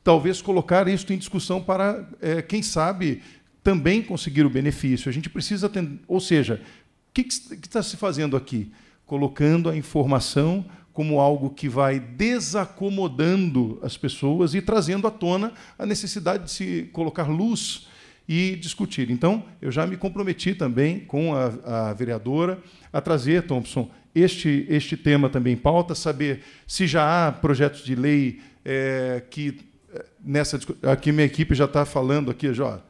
talvez colocar isso em discussão para, eh, quem sabe, também conseguir o benefício. A gente precisa, ou seja, o que que está se fazendo aqui? Colocando a informação como algo que vai desacomodando as pessoas e trazendo à tona a necessidade de se colocar luz e discutir. Então, eu já me comprometi também com a, a vereadora a trazer, Thompson, este, este tema também em pauta, saber se já há projetos de lei eh, que eh, nessa aqui minha equipe já está falando aqui já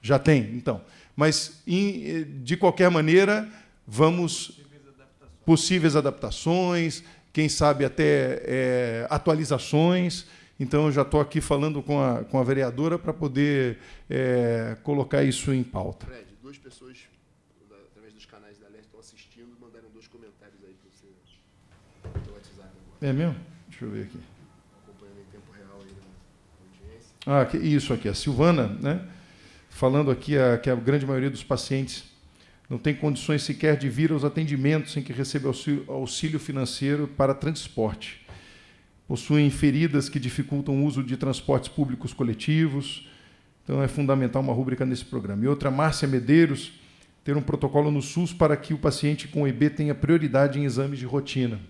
já tem então mas eh, de qualquer maneira vamos possíveis adaptações quem sabe até eh, atualizações então eu já estou aqui falando com a com a vereadora para poder eh, colocar isso em pauta Fred, duas pessoas, através dos canais da Alerta, estão assistindo mandaram dois comentários aí para você no WhatsApp agora. é mesmo deixa eu ver aqui Acompanhando em tempo real aí na audiência. Ah, isso aqui, a Silvana, né? falando aqui a, que a grande maioria dos pacientes não tem condições sequer de vir aos atendimentos sem que receba auxílio, financeiro para transporte. Possuem feridas que dificultam o uso de transportes públicos coletivos. Então, é fundamental uma rúbrica nesse programa. E outra, Márcia Medeiros, ter um protocolo no SUS para que o paciente com EB tenha prioridade em exames de rotina.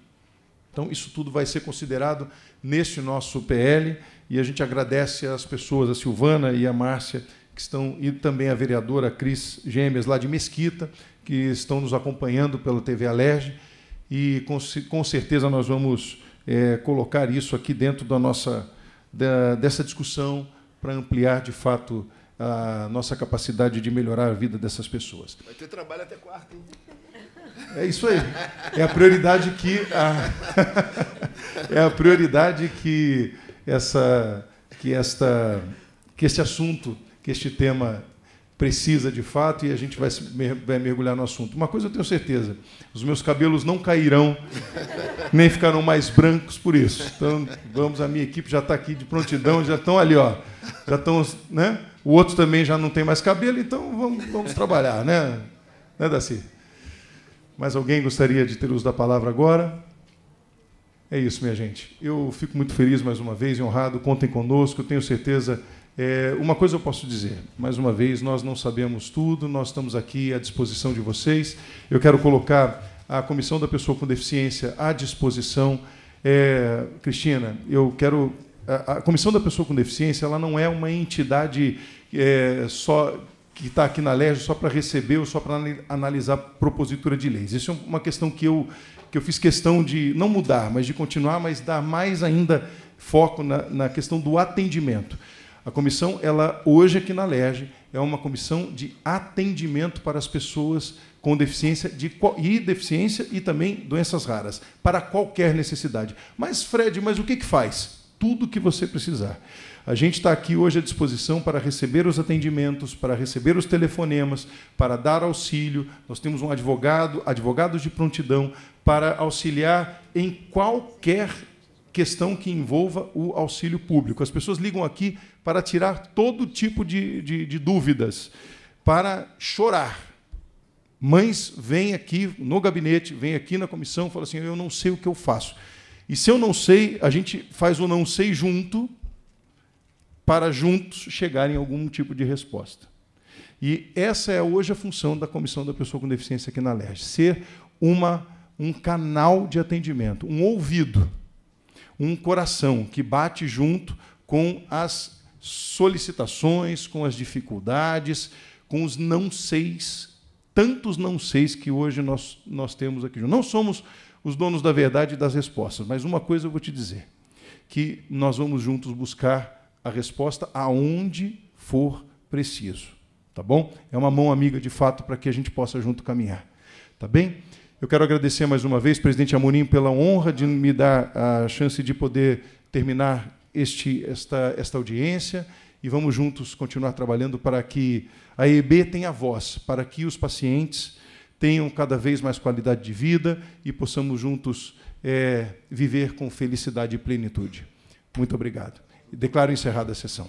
Então, isso tudo vai ser considerado neste nosso PL e a gente agradece às pessoas, a Silvana e a Márcia, que estão, e também a vereadora Cris Gêmeas, lá de Mesquita, que estão nos acompanhando pela TV Alerj. E com, com certeza nós vamos é, colocar isso aqui dentro da nossa, da, dessa discussão para ampliar, de fato, a nossa capacidade de melhorar a vida dessas pessoas. Vai ter trabalho até quarta, hein? É isso aí. É a prioridade que a, é a prioridade que essa que esta que este assunto, que este tema precisa de fato e a gente vai, vai mergulhar no assunto. Uma coisa eu tenho certeza: os meus cabelos não cairão, nem ficarão mais brancos por isso. Então, vamos, a minha equipe já está aqui de prontidão, já estão ali, ó, já estão, né? O outro também já não tem mais cabelo, então vamos, vamos trabalhar, né? Né, Daci? Mais alguém gostaria de ter uso da palavra agora? É isso, minha gente. Eu fico muito feliz mais uma vez e honrado. Contem conosco. Tenho certeza. É, uma coisa eu posso dizer, mais uma vez, nós não sabemos tudo, nós estamos aqui à disposição de vocês. Eu quero colocar a Comissão da Pessoa com Deficiência à disposição. É, Cristina, eu quero. A, a, Comissão da Pessoa com Deficiência ela não é uma entidade é, só que está aqui na LERJ só para receber ou só para analisar propositura de leis. Isso é uma questão que eu, que eu fiz questão de não mudar, mas de continuar, mas dar mais ainda foco na, na questão do atendimento. A comissão, ela hoje aqui na LERJ, é uma comissão de atendimento para as pessoas com deficiência de, e deficiência e também doenças raras, para qualquer necessidade. Mas, Fred, mas o que, que faz? Tudo o que você precisar. A gente está aqui hoje à disposição para receber os atendimentos, para receber os telefonemas, para dar auxílio. Nós temos um advogado, advogados de prontidão, para auxiliar em qualquer questão que envolva o auxílio público. As pessoas ligam aqui para tirar todo tipo de, de, de dúvidas, para chorar. Mães vêm aqui no gabinete, vêm aqui na comissão, falam assim: eu não sei o que eu faço. E se eu não sei, a gente faz o não sei junto, para juntos chegarem a algum tipo de resposta. E essa é hoje a função da Comissão da Pessoa com Deficiência aqui na LERJ, ser uma, um canal de atendimento, um ouvido, um coração que bate junto com as solicitações, com as dificuldades, com os não seis, tantos não seis que hoje nós, nós temos aqui. Não somos os donos da verdade e das respostas, mas uma coisa eu vou te dizer, que nós vamos juntos buscar a resposta aonde for preciso. Tá bom? É uma mão amiga de fato para que a gente possa junto caminhar. Tá bem? Eu quero agradecer mais uma vez, presidente Amorim, pela honra de me dar a chance de poder terminar este, esta, esta audiência e vamos juntos continuar trabalhando para que a EB tenha voz, para que os pacientes tenham cada vez mais qualidade de vida e possamos juntos é, viver com felicidade e plenitude. Muito obrigado. Declaro encerrada a sessão.